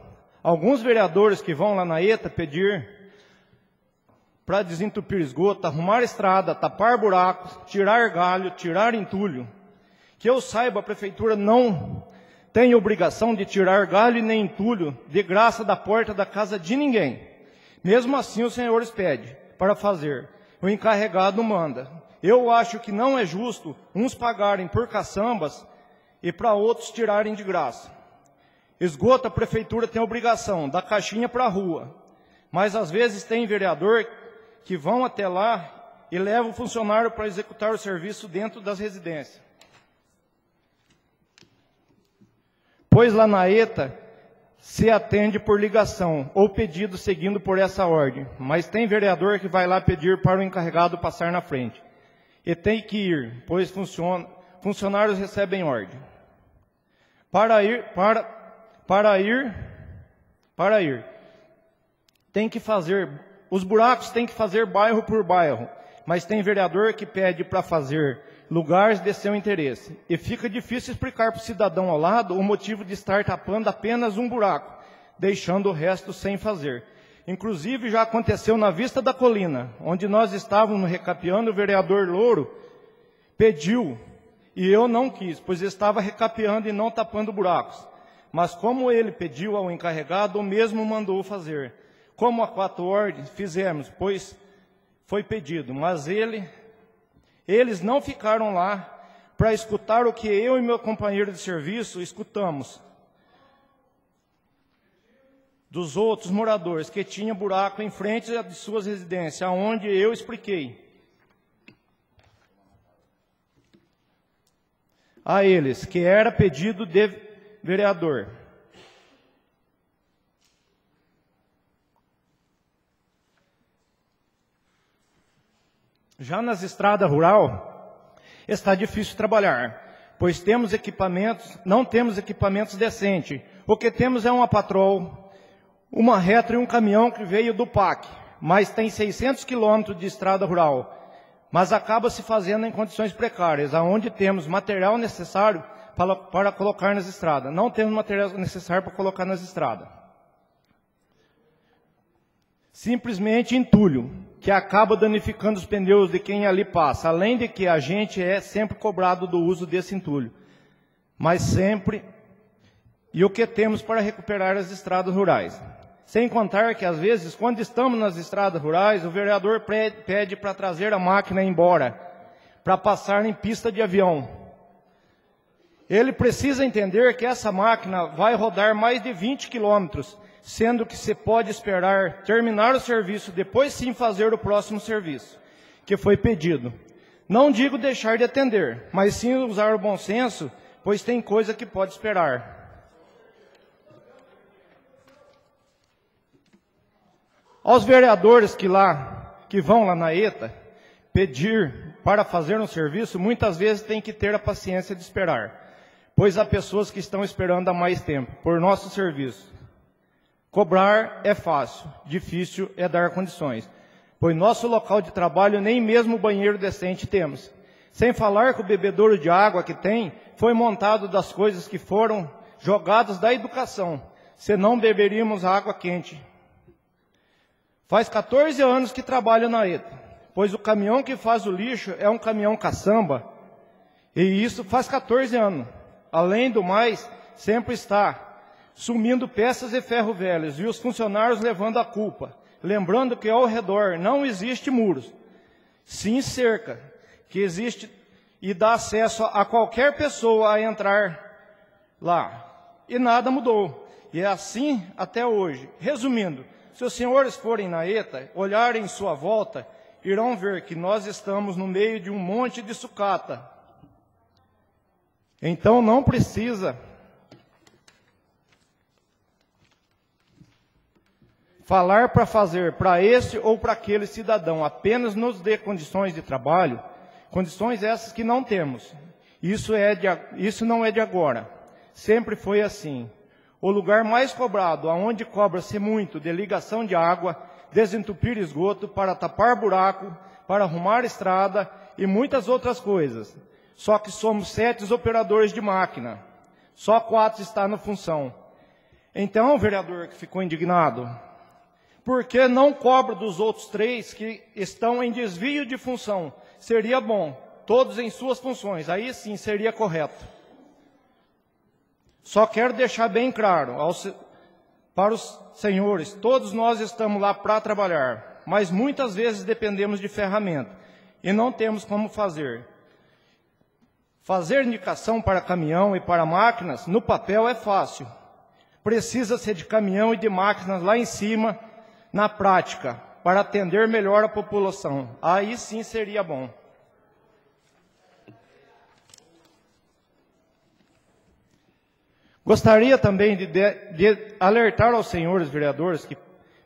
Alguns vereadores que vão lá na ETA pedir para desentupir esgoto, arrumar estrada, tapar buracos, tirar galho, tirar entulho. Que eu saiba, a prefeitura não tem obrigação de tirar galho nem entulho de graça da porta da casa de ninguém. Mesmo assim, os senhores pedem para fazer. O encarregado manda. Eu acho que não é justo uns pagarem por caçambas e para outros tirarem de graça. Esgoto, a prefeitura tem obrigação da caixinha para a rua. Mas às vezes tem vereador que vão até lá e levam o funcionário para executar o serviço dentro das residências. Pois lá na ETA se atende por ligação ou pedido seguindo por essa ordem, mas tem vereador que vai lá pedir para o encarregado passar na frente. E tem que ir, pois funciona, funcionários recebem ordem. Para ir, para, para ir, para ir, tem que fazer, os buracos tem que fazer bairro por bairro, mas tem vereador que pede para fazer lugares de seu interesse. E fica difícil explicar para o cidadão ao lado o motivo de estar tapando apenas um buraco, deixando o resto sem fazer. Inclusive já aconteceu na Vista da Colina, onde nós estávamos recapeando, o vereador Louro pediu, e eu não quis, pois estava recapeando e não tapando buracos. Mas como ele pediu ao encarregado, o mesmo mandou fazer. Como a quatro ordens, fizemos, pois foi pedido, mas ele eles não ficaram lá para escutar o que eu e meu companheiro de serviço escutamos dos outros moradores que tinham buraco em frente de suas residências, aonde eu expliquei a eles que era pedido de vereador. Já nas estradas rural, está difícil trabalhar, pois temos equipamentos, não temos equipamentos decentes. O que temos é uma patrol, uma reta e um caminhão que veio do PAC, mas tem 600 quilômetros de estrada rural. Mas acaba se fazendo em condições precárias, aonde temos material necessário para, para colocar nas estradas. Não temos material necessário para colocar nas estradas. Simplesmente entulho que acaba danificando os pneus de quem ali passa, além de que a gente é sempre cobrado do uso desse entulho. Mas sempre, e o que temos para recuperar as estradas rurais? Sem contar que, às vezes, quando estamos nas estradas rurais, o vereador pede para trazer a máquina embora, para passar em pista de avião. Ele precisa entender que essa máquina vai rodar mais de 20 quilômetros sendo que se pode esperar terminar o serviço, depois sim fazer o próximo serviço, que foi pedido. Não digo deixar de atender, mas sim usar o bom senso, pois tem coisa que pode esperar. Aos vereadores que lá, que vão lá na ETA, pedir para fazer um serviço, muitas vezes tem que ter a paciência de esperar, pois há pessoas que estão esperando há mais tempo por nosso serviço. Cobrar é fácil, difícil é dar condições, pois nosso local de trabalho nem mesmo banheiro decente temos. Sem falar que o bebedouro de água que tem foi montado das coisas que foram jogadas da educação, senão beberíamos água quente. Faz 14 anos que trabalho na ETA, pois o caminhão que faz o lixo é um caminhão caçamba, e isso faz 14 anos. Além do mais, sempre está sumindo peças e ferro velhos e os funcionários levando a culpa, lembrando que ao redor não existe muros, sim cerca, que existe e dá acesso a qualquer pessoa a entrar lá. E nada mudou. E é assim até hoje. Resumindo, se os senhores forem na ETA, olharem em sua volta, irão ver que nós estamos no meio de um monte de sucata. Então não precisa Falar para fazer para este ou para aquele cidadão apenas nos dê condições de trabalho, condições essas que não temos. Isso, é de, isso não é de agora. Sempre foi assim. O lugar mais cobrado, aonde cobra-se muito de ligação de água, desentupir esgoto, para tapar buraco, para arrumar estrada e muitas outras coisas. Só que somos sete operadores de máquina. Só quatro está na função. Então, vereador que ficou indignado, porque não cobra dos outros três que estão em desvio de função. Seria bom, todos em suas funções, aí sim seria correto. Só quero deixar bem claro aos, para os senhores, todos nós estamos lá para trabalhar, mas muitas vezes dependemos de ferramenta e não temos como fazer. Fazer indicação para caminhão e para máquinas no papel é fácil, Precisa ser de caminhão e de máquinas lá em cima, na prática, para atender melhor a população. Aí sim seria bom. Gostaria também de, de, de, alertar aos senhores vereadores que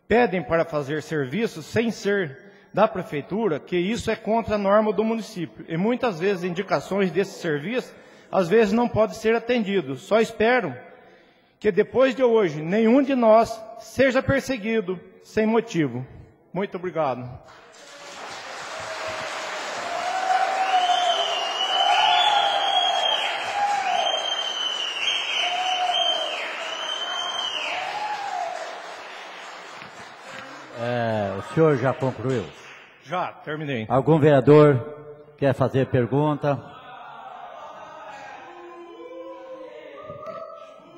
pedem para fazer serviços sem ser da prefeitura que isso é contra a norma do município. E muitas vezes indicações desse serviço, às vezes não pode ser atendido. Só espero que depois de hoje nenhum de nós seja perseguido sem motivo. Muito obrigado. É, o senhor já concluiu? Já, terminei. Algum vereador quer fazer pergunta?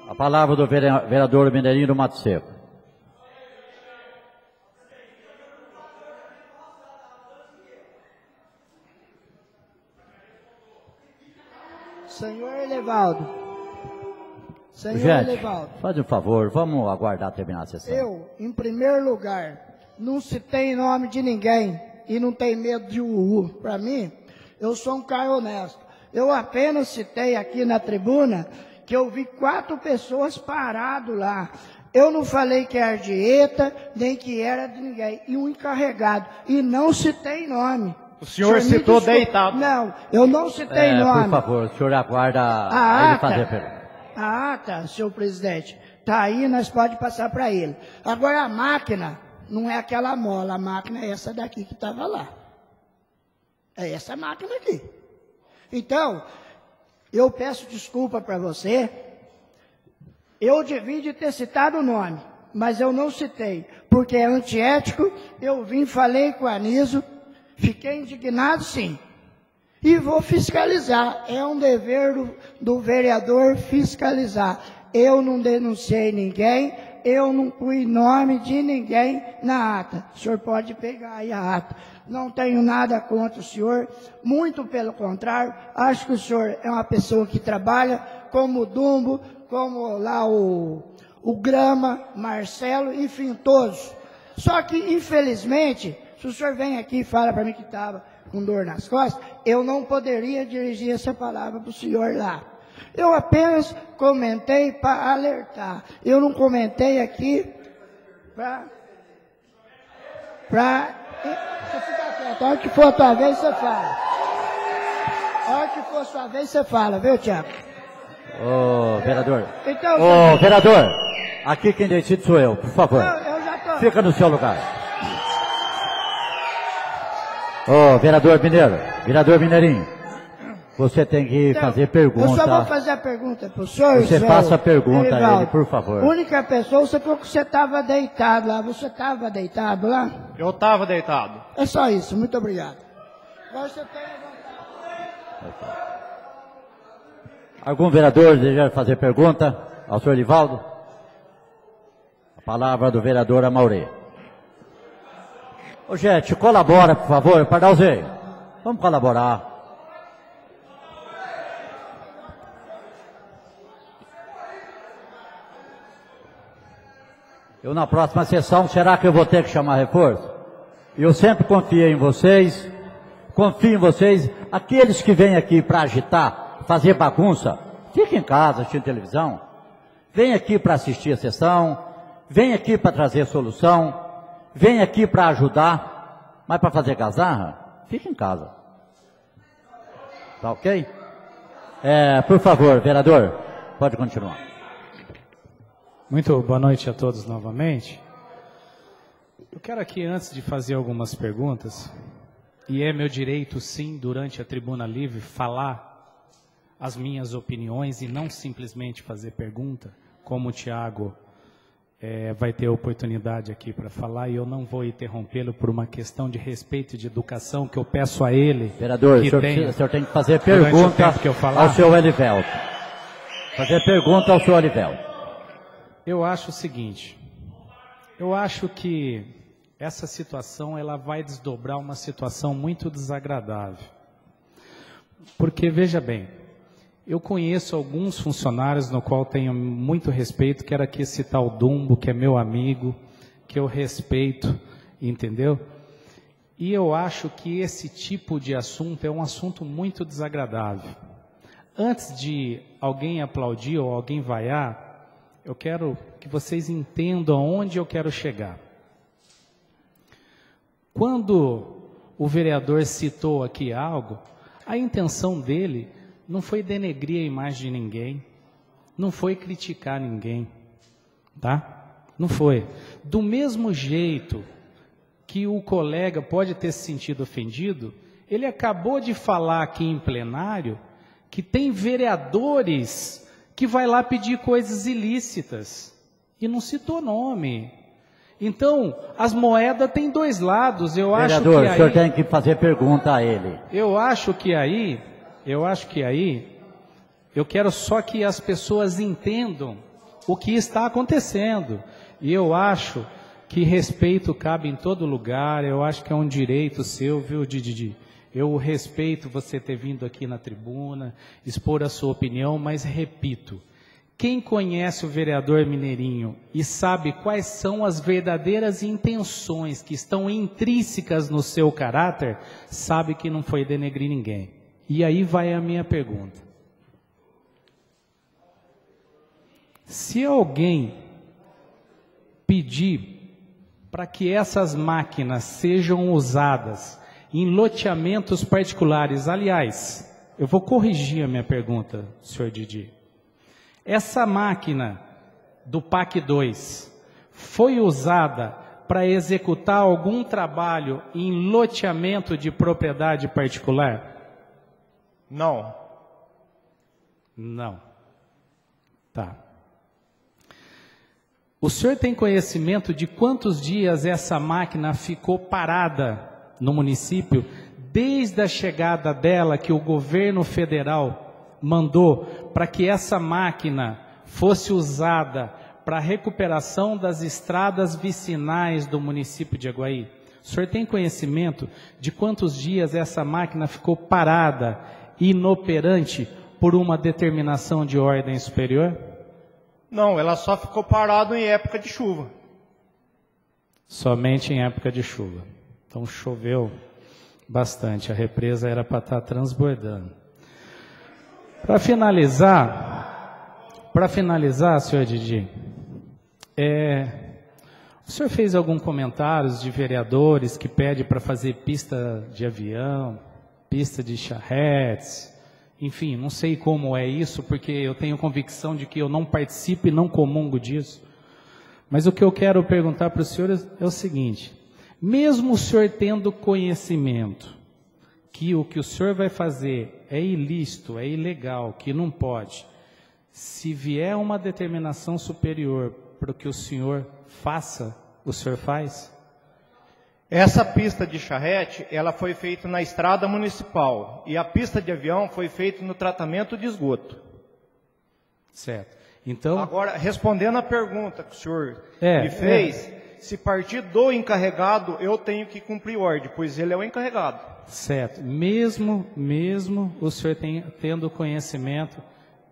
A palavra do vereador Mineirinho do Mato Seco. Elevaldo. Senhor Gente, Elevaldo. faz um favor, vamos aguardar terminar a sessão. Eu, em primeiro lugar, não citei nome de ninguém e não tem medo de uhu. Para mim, eu sou um cara honesto. Eu apenas citei aqui na tribuna que eu vi quatro pessoas parado lá. Eu não falei que era de ETA, nem que era de ninguém. E um encarregado. E não citei nome. O senhor, senhor citou deitado. Não, eu não citei É, nome. por favor, o senhor aguarda A ele ata, fazer pergunta. a ata, senhor presidente, está aí, nós pode passar para ele. Agora a máquina não é aquela mola, a máquina é essa daqui que estava lá. É essa máquina aqui. Então, eu peço desculpa para você. Eu devia de ter citado o nome, mas eu não citei, porque é antiético. Eu vim, falei com a Aniso, fiquei indignado sim. E vou fiscalizar. É um dever do, do vereador fiscalizar. Eu não denunciei ninguém, eu não pus nome de ninguém na ata. O senhor pode pegar aí a ata. Não tenho nada contra o senhor, muito pelo contrário, acho que o senhor é uma pessoa que trabalha como o Dumbo, como lá o, o Grama, Marcelo, enfim, todos. Só que, infelizmente, se o senhor vem aqui e fala para mim que estava com dor nas costas, eu não poderia dirigir essa palavra para o senhor lá. Eu apenas comentei para alertar. Eu não comentei aqui para. Para. Você fica quieto. A hora que for a tua vez, você fala. A hora que for a sua vez, você fala, viu, Tiago? Ô, vereador. Então, Ô, você- vereador, aqui quem decide sou eu, por favor. eu, eu. Fica no seu lugar. Ô, vereador Mineiro, vereador Mineirinho, você tem que Então, fazer Eu pergunta. só vou fazer a pergunta para o senhor. Você senhor faça a pergunta a Erivaldo. ele, por favor. Única pessoa, você falou que você estava deitado lá. Você estava deitado lá? Eu estava deitado. É só isso, muito obrigado. Agora você tem Algum vereador deseja fazer pergunta ao senhor Livaldo? A palavra do vereador Amaurê. Ô, gente, colabora, por favor, Pardalzinho. Vamos colaborar. Eu na próxima sessão, será que eu vou ter que chamar reforço? Eu sempre confiei em vocês, confio em vocês. Aqueles que vêm aqui para agitar, fazer bagunça, fiquem em casa assistindo televisão. Vem aqui para assistir a sessão, vem aqui para trazer solução, vem aqui para ajudar, mas para fazer gazarra, fique em casa. Tá ok? É, por favor, vereador, pode continuar. Muito boa noite a todos novamente. Eu quero aqui, antes de fazer algumas perguntas, e é meu direito, sim, durante a tribuna livre, falar as minhas opiniões e não simplesmente fazer pergunta, como o Tiago eh, vai ter oportunidade aqui para falar, e eu não vou interrompê-lo por uma questão de respeito e de educação que eu peço a ele. Vereador, o que senhor, tenha precisa- o senhor tem que fazer o pergunta que ao seu Elivelto. Fazer pergunta ao seu Elivelto. Eu acho o seguinte, eu acho que essa situação ela vai desdobrar uma situação muito desagradável. Porque veja bem, Eu conheço alguns funcionários no qual tenho muito respeito, quero aqui citar o Dumbo, que é meu amigo, que eu respeito, entendeu? E eu acho que esse tipo de assunto é um assunto muito desagradável. Antes de alguém aplaudir ou alguém vaiar, eu quero que vocês entendam aonde eu quero chegar. Quando o vereador citou aqui algo, a intenção dele não foi denegrir a imagem de ninguém, não foi criticar ninguém, tá? Não foi. Do mesmo jeito que o colega pode ter se sentido ofendido, ele acabou de falar aqui em plenário que tem vereadores que vai lá pedir coisas ilícitas e não citou nome. Então, as moedas têm dois lados. Eu Vereador, acho que o senhor aí, tem que fazer pergunta a ele. eu acho que aí, eu acho que aí, eu quero só que as pessoas entendam o que está acontecendo. E eu acho que respeito cabe em todo lugar. Eu acho que é um direito seu, viu, Didi? Eu respeito você ter vindo aqui na tribuna, expor a sua opinião, mas repito, quem conhece o vereador Mineirinho e sabe quais são as verdadeiras intenções que estão intrínsecas no seu caráter, sabe que não foi denegrir ninguém. E aí vai a minha pergunta. Se alguém pedir para que essas máquinas sejam usadas em loteamentos particulares, aliás, eu vou corrigir a minha pergunta, senhor Didi. Essa máquina do PAC 2 foi usada para executar algum trabalho em loteamento de propriedade particular? Não. Não. Tá. O senhor tem conhecimento de quantos dias essa máquina ficou parada no município, desde a chegada dela que o governo federal mandou para que essa máquina fosse usada para a recuperação das estradas vicinais do município de Aguaí? O senhor tem conhecimento de quantos dias essa máquina ficou parada, inoperante, por uma determinação de ordem superior? Não, ela só ficou parada em época de chuva. Somente em época de chuva. Então choveu bastante, a represa era para estar transbordando. Para finalizar, para finalizar, senhor Didi, é, o senhor fez algum comentários de vereadores que pede para fazer pista de avião, pista de charretes, enfim, não sei como é isso, porque eu tenho convicção de que eu não participo e não comungo disso. Mas o que eu quero perguntar para o senhor é o seguinte: mesmo o senhor tendo conhecimento que o que o senhor vai fazer é ilícito, é ilegal, que não pode, se vier uma determinação superior para o que o senhor faça, o senhor faz? Essa pista de charrete, ela foi feita na estrada municipal e a pista de avião foi feita no tratamento de esgoto. Certo. Então, Agora, respondendo a pergunta que o senhor É, me fez, se partir do encarregado, eu tenho que cumprir ordem, pois ele é o encarregado. certo. Mesmo, mesmo o senhor tem- tendo conhecimento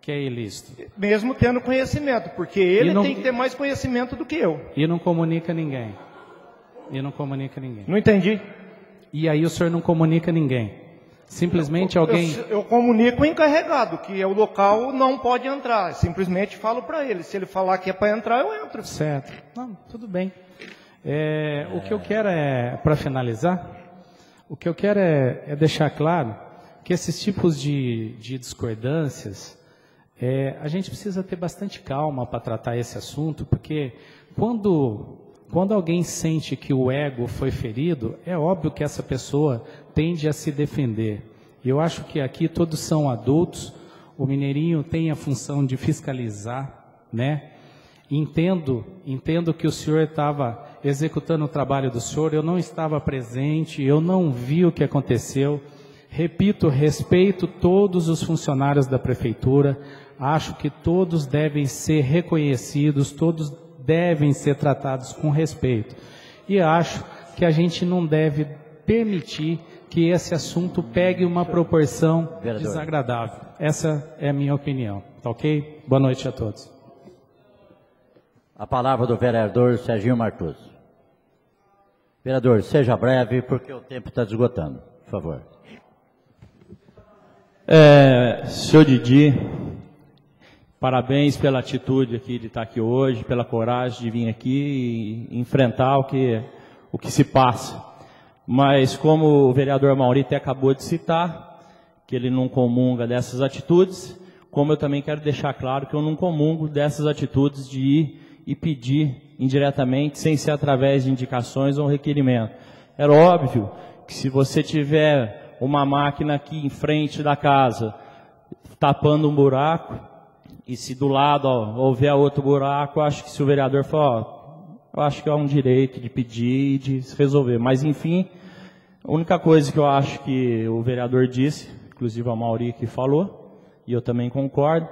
que é ilícito Mesmo tendo conhecimento, porque ele não- tem que ter mais conhecimento do que eu. e não comunica ninguém. E não comunica ninguém. Não entendi? E aí o senhor não comunica ninguém. Simplesmente alguém. Eu, eu comunico o encarregado, que é o local não pode entrar. Simplesmente falo para ele. Se ele falar que é para entrar, eu entro. Certo. Não, tudo bem. É, o que eu quero é, para finalizar, o que eu quero é, é deixar claro que esses tipos de, de discordâncias, é, a gente precisa ter bastante calma para tratar esse assunto, porque quando, quando alguém sente que o ego foi ferido, é óbvio que essa pessoa tende a se defender. Eu acho que aqui todos são adultos, o Mineirinho tem a função de fiscalizar, né? Entendo, entendo que o senhor estava executando o trabalho do senhor, eu não estava presente, eu não vi o que aconteceu. Repito, respeito todos os funcionários da prefeitura, acho que todos devem ser reconhecidos, todos devem ser tratados com respeito. E acho que a gente não deve permitir que esse assunto pegue uma proporção Vereador. desagradável. Essa é a minha opinião, tá ok? Boa noite a todos. A palavra do vereador Serginho Martuso. Vereador, seja breve, porque o tempo está esgotando. Por favor. É, senhor Didi, parabéns pela atitude aqui de estar aqui hoje, pela coragem de vir aqui e enfrentar o que, o que se passa. Mas como o vereador Mauri até acabou de citar, que ele não comunga dessas atitudes, como eu também quero deixar claro que eu não comungo dessas atitudes de ir e pedir indiretamente, sem ser através de indicações ou requerimento. Era óbvio que se você tiver uma máquina aqui em frente da casa, tapando um buraco, e se do lado ó, houver outro buraco, acho que se o vereador for, ó, eu acho que é um direito de pedir e de se resolver. Mas enfim, a única coisa que eu acho que o vereador disse, inclusive a Mauri que falou, e eu também concordo,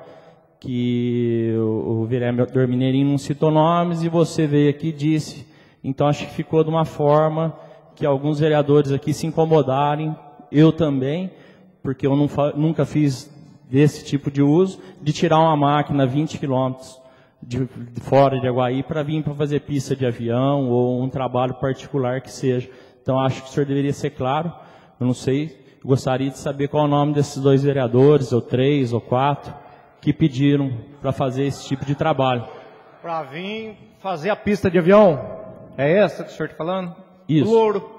que o, vereador Mineirinho não citou nomes e você veio aqui e disse. Então acho que ficou de uma forma que alguns vereadores aqui se incomodarem, eu também, porque eu não nunca fiz desse tipo de uso, de tirar uma máquina 20 quilômetros de, de fora de Aguaí para vir para fazer pista de avião ou um trabalho particular que seja. Então acho que o senhor deveria ser claro. Eu não sei, gostaria de saber qual é o nome desses dois vereadores, ou três, ou quatro, que pediram para fazer esse tipo de trabalho. Para vir fazer a pista de avião. É essa que o senhor está falando? Isso. Louro.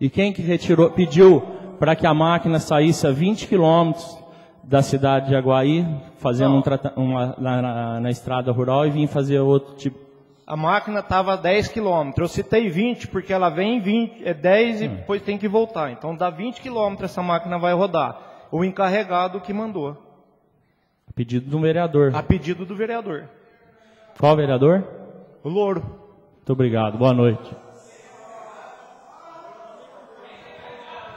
E quem que retirou, pediu para que a máquina saísse a 20 quilômetros da cidade de Aguaí, fazendo um uma, na, na- na estrada rural e vir fazer outro tipo. A máquina estava a 10 quilômetros. Eu citei 20 porque ela vem em 20, é 10 e depois tem que voltar. Então dá 20 quilômetros essa máquina vai rodar. O encarregado que mandou. A pedido do vereador. A pedido do vereador. Qual vereador? O Louro. Muito obrigado. Boa noite.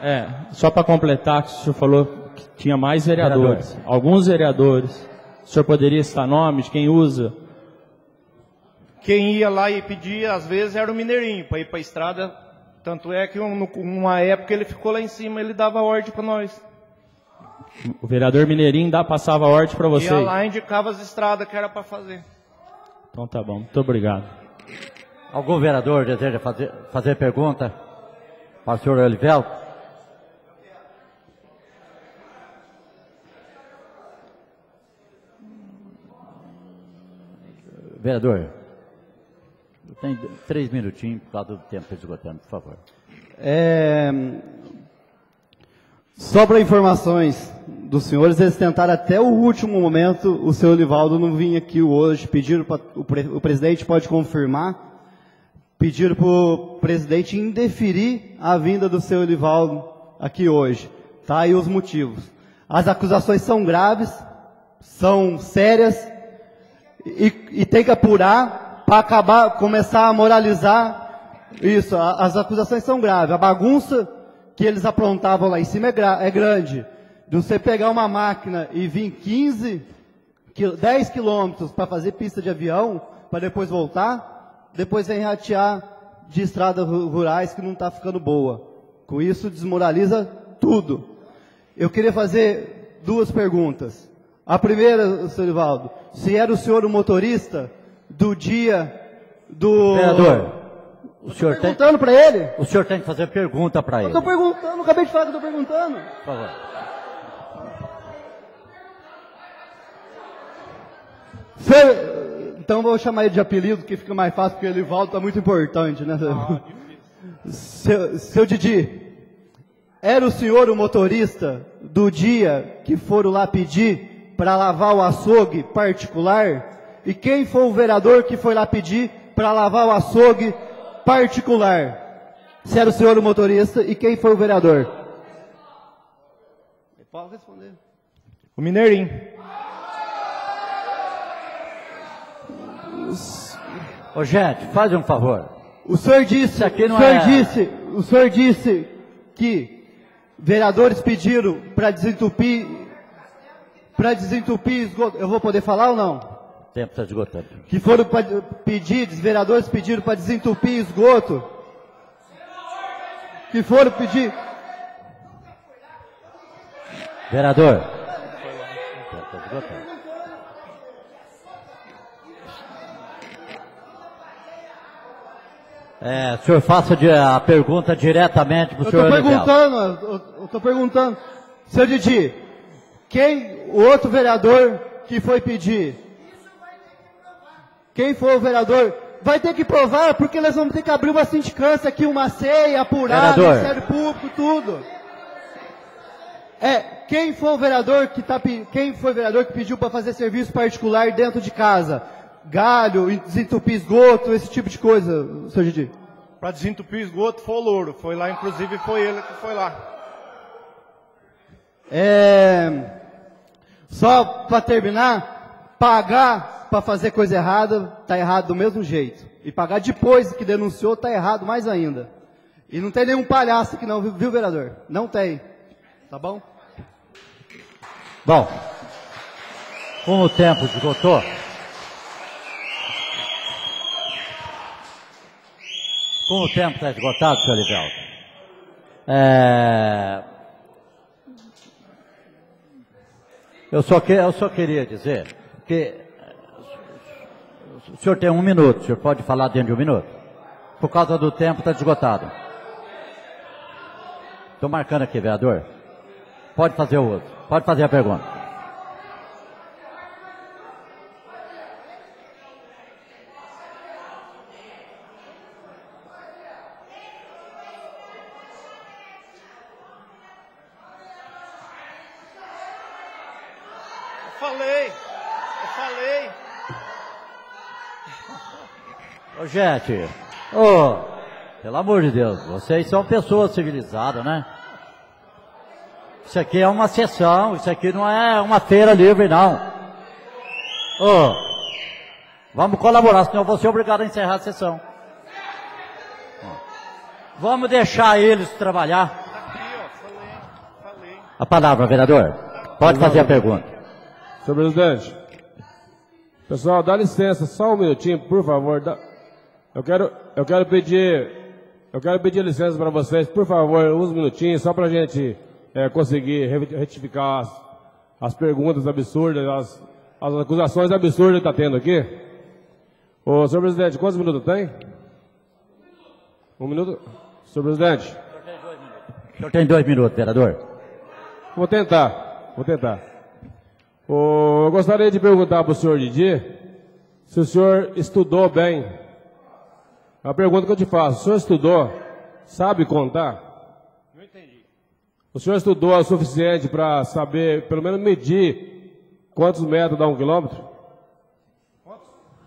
É, só para completar, que o senhor falou tinha mais vereadores. Alguns vereadores. O senhor poderia citar nome de quem usa? Quem ia lá e pedia, às vezes, era o Mineirinho, para ir para a estrada. Tanto é que um- numa época ele ficou lá em cima, ele dava ordem para nós. O vereador Mineirinho dá, passava ordem para você. Ia lá e indicava as estradas que era para fazer. Então tá bom. Muito obrigado. Algum vereador deseja fazer, fazer pergunta para o senhor Olivelto? Vereador, tem três minutinhos por causa do tempo esgotando, por favor. É, só para informações dos senhores, eles tentaram até o último momento, o senhor Livaldo não vinha aqui hoje, pediram para o, pre- o presidente pode confirmar, pediram para o presidente indeferir a vinda do seu Livaldo aqui hoje. Tá aí os motivos. As acusações são graves, são sérias, e, e tem que apurar para acabar, começar a moralizar isso. a- as acusações são graves. A bagunça que eles aprontavam lá em cima é, é grande. De você pegar uma máquina e vir 15, quil- 10 quilômetros para fazer pista de avião, para depois voltar, depois vem ratear de estradas ru- rurais que não está ficando boa. Com isso desmoraliza tudo. Eu queria fazer duas perguntas. A primeira, senhor Ivaldo, se era o senhor o motorista do dia do. Vereador, o senhor tem, Perguntando para ele? o senhor tem que fazer pergunta para Eu ele. estou perguntando, acabei de falar que eu estou perguntando. Por favor. Seu- então vou chamar ele de apelido, que fica mais fácil, porque ele volta muito importante, né? seu, seu Didi, era o senhor o motorista do dia que foram lá pedir para lavar o açougue particular? E quem foi o vereador que foi lá pedir para lavar o açougue particular? Se era o senhor o motorista e quem foi o vereador? Pode responder. O Mineirinho. Ô, gente, faz um favor. O senhor disse, aqui não o senhor é- disse, o senhor disse que vereadores pediram para desentupir, para desentupir esgoto. Eu vou poder falar ou não? O tempo está esgotando. Que foram pedir, os vereadores pediram para desentupir esgoto. Que foram pedir. Vereador. Tá esgotado. É, o senhor faça a pergunta diretamente para o Eu senhor tô Elivelto. perguntando, eu, eu tô perguntando. Seu Didi, quem, o outro vereador que foi pedir, quem for o vereador, vai ter que provar, porque nós vamos ter que abrir uma sindicância aqui, uma ceia, apurar, Vereador. Ministério Público, tudo. É, quem for o vereador que tá, quem foi o vereador que pediu para fazer serviço particular dentro de casa? Galho, desentupir esgoto, esse tipo de coisa, seu Didi. Para desentupir esgoto foi o Louro. Foi lá, inclusive foi ele que foi lá. É, só para terminar, pagar para fazer coisa errada tá errado do mesmo jeito. E pagar depois que denunciou tá errado mais ainda. E não tem nenhum palhaço aqui não, viu, vereador? Não tem. Tá bom? Bom, como o tempo esgotou, como o tempo está esgotado, senhor Elivelto, é, eu, só que, eu só queria dizer que o senhor tem um minuto, o senhor pode falar dentro de um minuto? Por causa do tempo está esgotado. Estou marcando aqui, vereador. Pode fazer o outro. Pode fazer a pergunta. Eu falei. Eu falei. Ô, gente, ô, pelo amor de Deus, vocês são pessoas civilizadas, né? Isso aqui é uma sessão, isso aqui não é uma feira livre, não. Ô, vamos colaborar, senão eu vou ser obrigado a encerrar a sessão. Vamos deixar eles trabalhar. A palavra, vereador. Pode fazer a pergunta. Senhor presidente. Pessoal, dá licença, só um minutinho, por favor. dá- Eu quero, eu quero pedir, eu quero pedir licença para vocês, por favor, uns minutinhos, só para a gente é, conseguir re- retificar as, as perguntas absurdas, as, as acusações absurdas que está tendo aqui. Ô, senhor presidente, quantos minutos tem? Um minuto? Senhor presidente, O senhor tem dois minutos, vereador. vou tentar, vou tentar. Ô, eu gostaria de perguntar para o senhor Didi se o senhor estudou bem. É A pergunta que eu te faço, o senhor estudou, sabe contar? Não entendi. O senhor estudou o suficiente para saber, pelo menos medir quantos metros dá um quilômetro?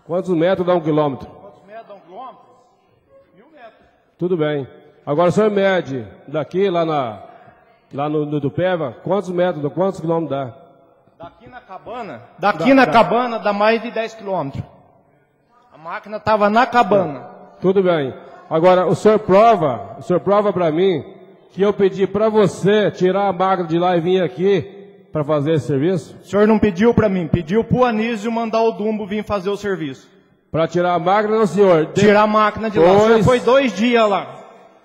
Quantos metros dá um quilômetro? Quantos metros dá um quilômetro? Mil metros. Tudo bem. Agora o senhor mede daqui lá na lá no, no do Peva, quantos metros, quantos quilômetros dá? Daqui na cabana? Daqui na cabana dá mais de 10 quilômetros. A máquina estava na cabana. Tudo bem. Agora, o senhor prova, o senhor prova para mim que eu pedi para você tirar a máquina de lá e vir aqui para fazer esse serviço? O senhor não pediu para mim, pediu pro Anísio mandar o Dumbo vir fazer o serviço. Para tirar a máquina, não, senhor. De- Tirar a máquina de lá. O senhor foi dois dias lá.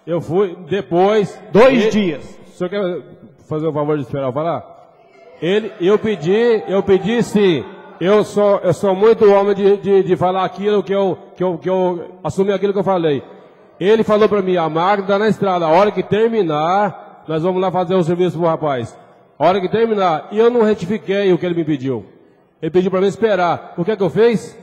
Eu fui depois. Dois Ele- dias. O senhor quer fazer o favor de esperar eu falar? Ele, eu pedi, eu pedi sim. Eu sou, eu sou muito homem de, de, de falar aquilo que eu, que eu, que eu assumi aquilo que eu falei. Ele falou para mim, a máquina está na estrada. A hora que terminar, nós vamos lá fazer o serviço pro rapaz. A hora que terminar, e eu não retifiquei o que ele me pediu. Ele pediu para mim esperar. O que é que eu fiz?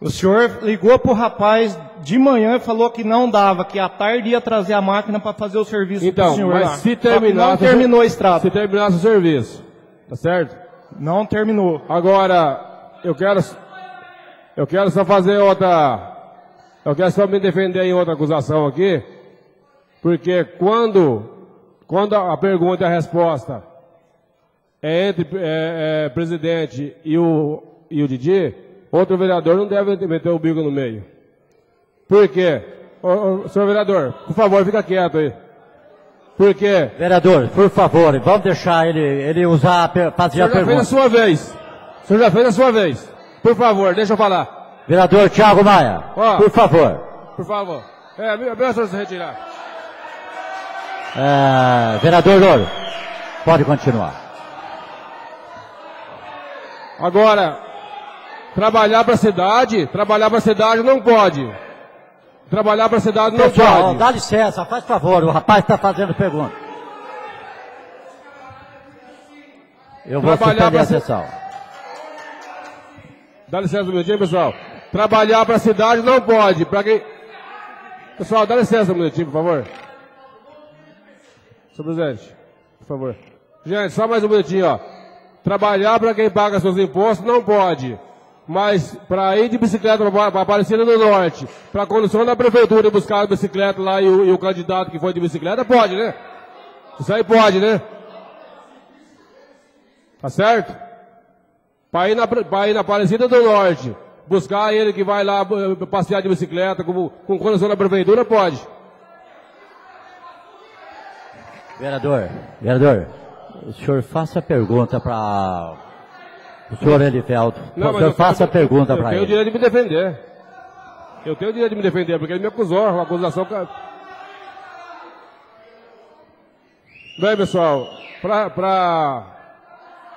O senhor ligou pro rapaz de manhã e falou que não dava, que à tarde ia trazer a máquina para fazer o serviço Então, pro senhor mas lá. se terminar, não terminou a estrada. Se terminasse o serviço, tá certo? Não terminou. Agora, eu quero, eu quero só fazer outra, eu quero só me defender em outra acusação aqui, porque quando, quando a pergunta e a resposta é entre é, é, presidente e o, e o Didi, outro vereador não deve meter o bico no meio. Por quê? Ô, ô, senhor vereador, por favor, fica quieto aí. Por quê? Vereador, por favor, vamos deixar ele, ele usar, a per- O fazer senhor já fez a pergunta. sua vez. O senhor já fez a sua vez. Por favor, deixa eu falar. Vereador Tiago Maia, Ó. por favor. Por favor. É, o senhor se retirar. É, vereador Louro, pode continuar. Agora, trabalhar para a cidade, trabalhar para a cidade não pode. Trabalhar para a cidade não Pessoal, pode. dá licença, faz favor, o rapaz está fazendo pergunta. Eu vou Trabalhar suspender a ser- sessão. Dá licença um minutinho, pessoal. Trabalhar para a cidade não pode. Para quem... Pessoal, dá licença um minutinho, por favor. Senhor presidente, por favor. Gente, só mais um minutinho, ó. Trabalhar para quem paga seus impostos não pode. Mas para ir de bicicleta para Aparecida do Norte, para a condução da prefeitura buscar a bicicleta lá e o, e o candidato que foi de bicicleta, pode, né? Isso aí pode, né? Tá certo? Para ir, na, ir na Aparecida do Norte, buscar ele que vai lá eh, passear de bicicleta com, com condução da prefeitura, pode. Vereador, vereador, o senhor faça a pergunta para o senhor Elifelto. O mas senhor eu faça a tenho- pergunta Eu para tenho o ele. direito de me defender. Eu tenho o direito de me defender, porque ele me acusou, uma acusação. que- Bem, pessoal, pra, pra-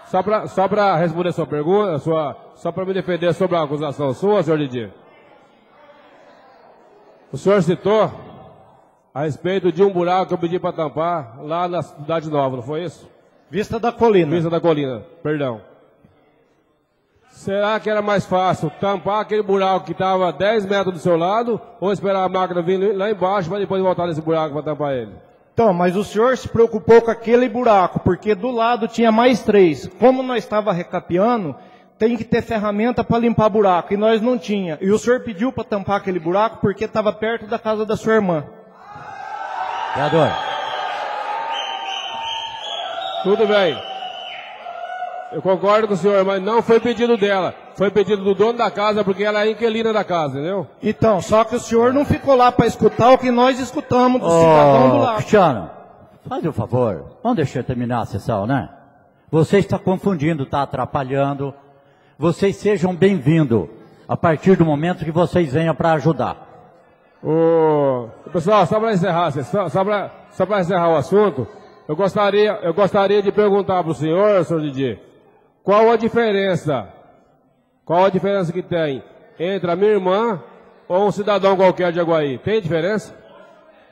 só para só pra responder a sua pergunta, a sua, só para me defender sobre a acusação sua, senhor Didier. O senhor citou a respeito de um buraco que eu pedi para tampar lá na Cidade Nova, não foi isso? Vista da colina. Vista da colina, perdão. Será que era mais fácil tampar aquele buraco que estava 10 metros do seu lado ou esperar a máquina vir lá embaixo para depois voltar nesse buraco para tampar ele? Então, mas o senhor se preocupou com aquele buraco, porque do lado tinha mais três. Como nós estava recapeando, tem que ter ferramenta para limpar buraco, e nós não tinha. E o senhor pediu para tampar aquele buraco porque estava perto da casa da sua irmã. Vereador, Tudo bem. Eu concordo com o senhor, mas não foi pedido dela. Foi pedido do dono da casa, porque ela é inquilina da casa, entendeu? Então, só que o senhor não ficou lá para escutar o que nós escutamos do cidadão do lado. Cristiano, faz um favor, vamos deixar terminar a sessão, né? Você está confundindo, está atrapalhando. Vocês sejam bem-vindos a partir do momento que vocês venham para ajudar. Ô, pessoal, só para encerrar, só, só para só pra encerrar o assunto, eu gostaria, eu gostaria de perguntar para o senhor, senhor Didier, qual a diferença, qual a diferença que tem entre a minha irmã ou um cidadão qualquer de Aguaí? Tem diferença?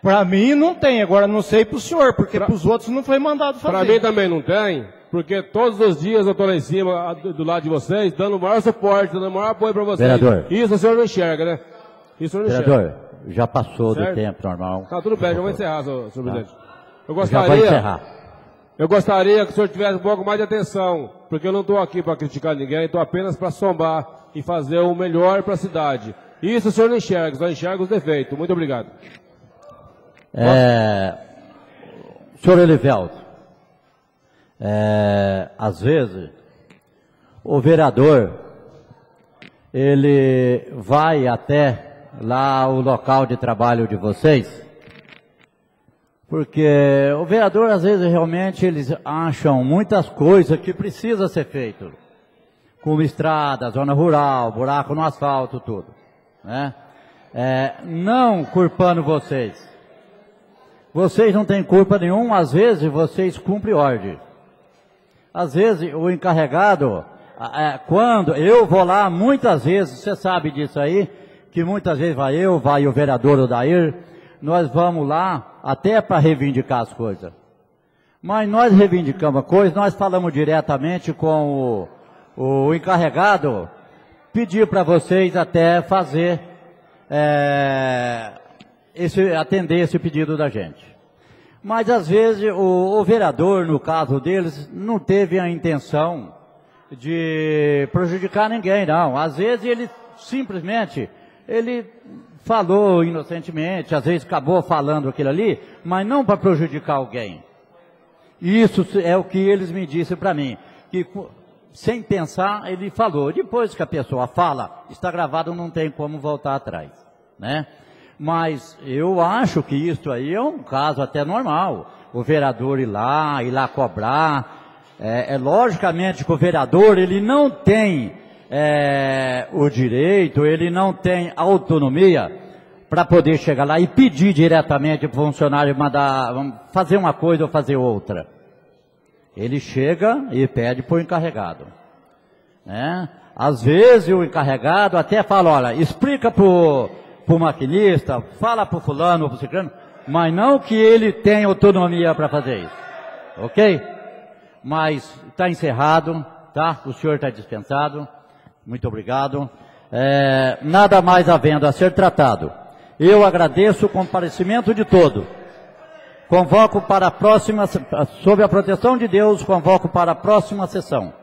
Para mim não tem, agora não sei para o senhor, porque para os outros não foi mandado fazer. Para mim também não tem, porque todos os dias eu estou lá em cima, do do lado de vocês, dando o maior suporte, dando o maior apoio para vocês. Vereador. Isso o senhor não enxerga, né? Isso o senhor não enxerga. Vereador, já passou do Certo. tempo normal. Tá, tudo bem, já vou encerrar, senhor, senhor presidente. Eu gostaria, encerrar. Eu gostaria que o senhor tivesse um pouco mais de atenção, porque eu não estou aqui para criticar ninguém, estou apenas para somar e fazer o melhor para a cidade. Isso o senhor não enxerga, só enxerga os defeitos. Muito obrigado. É, senhor Elivelto, é, às vezes, o vereador, ele vai até lá o local de trabalho de vocês, porque o vereador, às vezes, realmente, eles acham muitas coisas que precisa ser feito, como estrada, zona rural, buraco no asfalto, tudo, né? É, não culpando vocês, vocês não têm culpa nenhuma, às vezes vocês cumprem ordem. Às vezes o encarregado, é, quando eu vou lá, muitas vezes, você sabe disso aí, que muitas vezes vai eu, vai o vereador Odair, nós vamos lá até para reivindicar as coisas. Mas nós reivindicamos a coisa, nós falamos diretamente com o, o encarregado, pedir para vocês até fazer, é, esse, atender esse pedido da gente. Mas às vezes o, o vereador, no caso deles, não teve a intenção de prejudicar ninguém, não. Às vezes ele simplesmente, ele falou inocentemente, às vezes acabou falando aquilo ali, mas não para prejudicar alguém. Isso é o que eles me disseram para mim, que sem pensar ele falou. Depois que a pessoa fala, está gravado, não tem como voltar atrás, né? Mas eu acho que isso aí é um caso até normal. O vereador ir lá, ir lá cobrar. É, é logicamente que o vereador ele não tem é, o direito, ele não tem autonomia para poder chegar lá e pedir diretamente para o funcionário mandar fazer uma coisa ou fazer outra. Ele chega e pede para o encarregado. Né? Às vezes o encarregado até fala, olha, explica para o maquinista, fala para o fulano para o ciclano, mas não que ele tenha autonomia para fazer isso. Ok? Mas está encerrado, tá? O senhor está dispensado. Muito obrigado. É, nada mais havendo a ser tratado. Eu agradeço o comparecimento de todo. Convoco para a próxima, sob a proteção de Deus, convoco para a próxima sessão.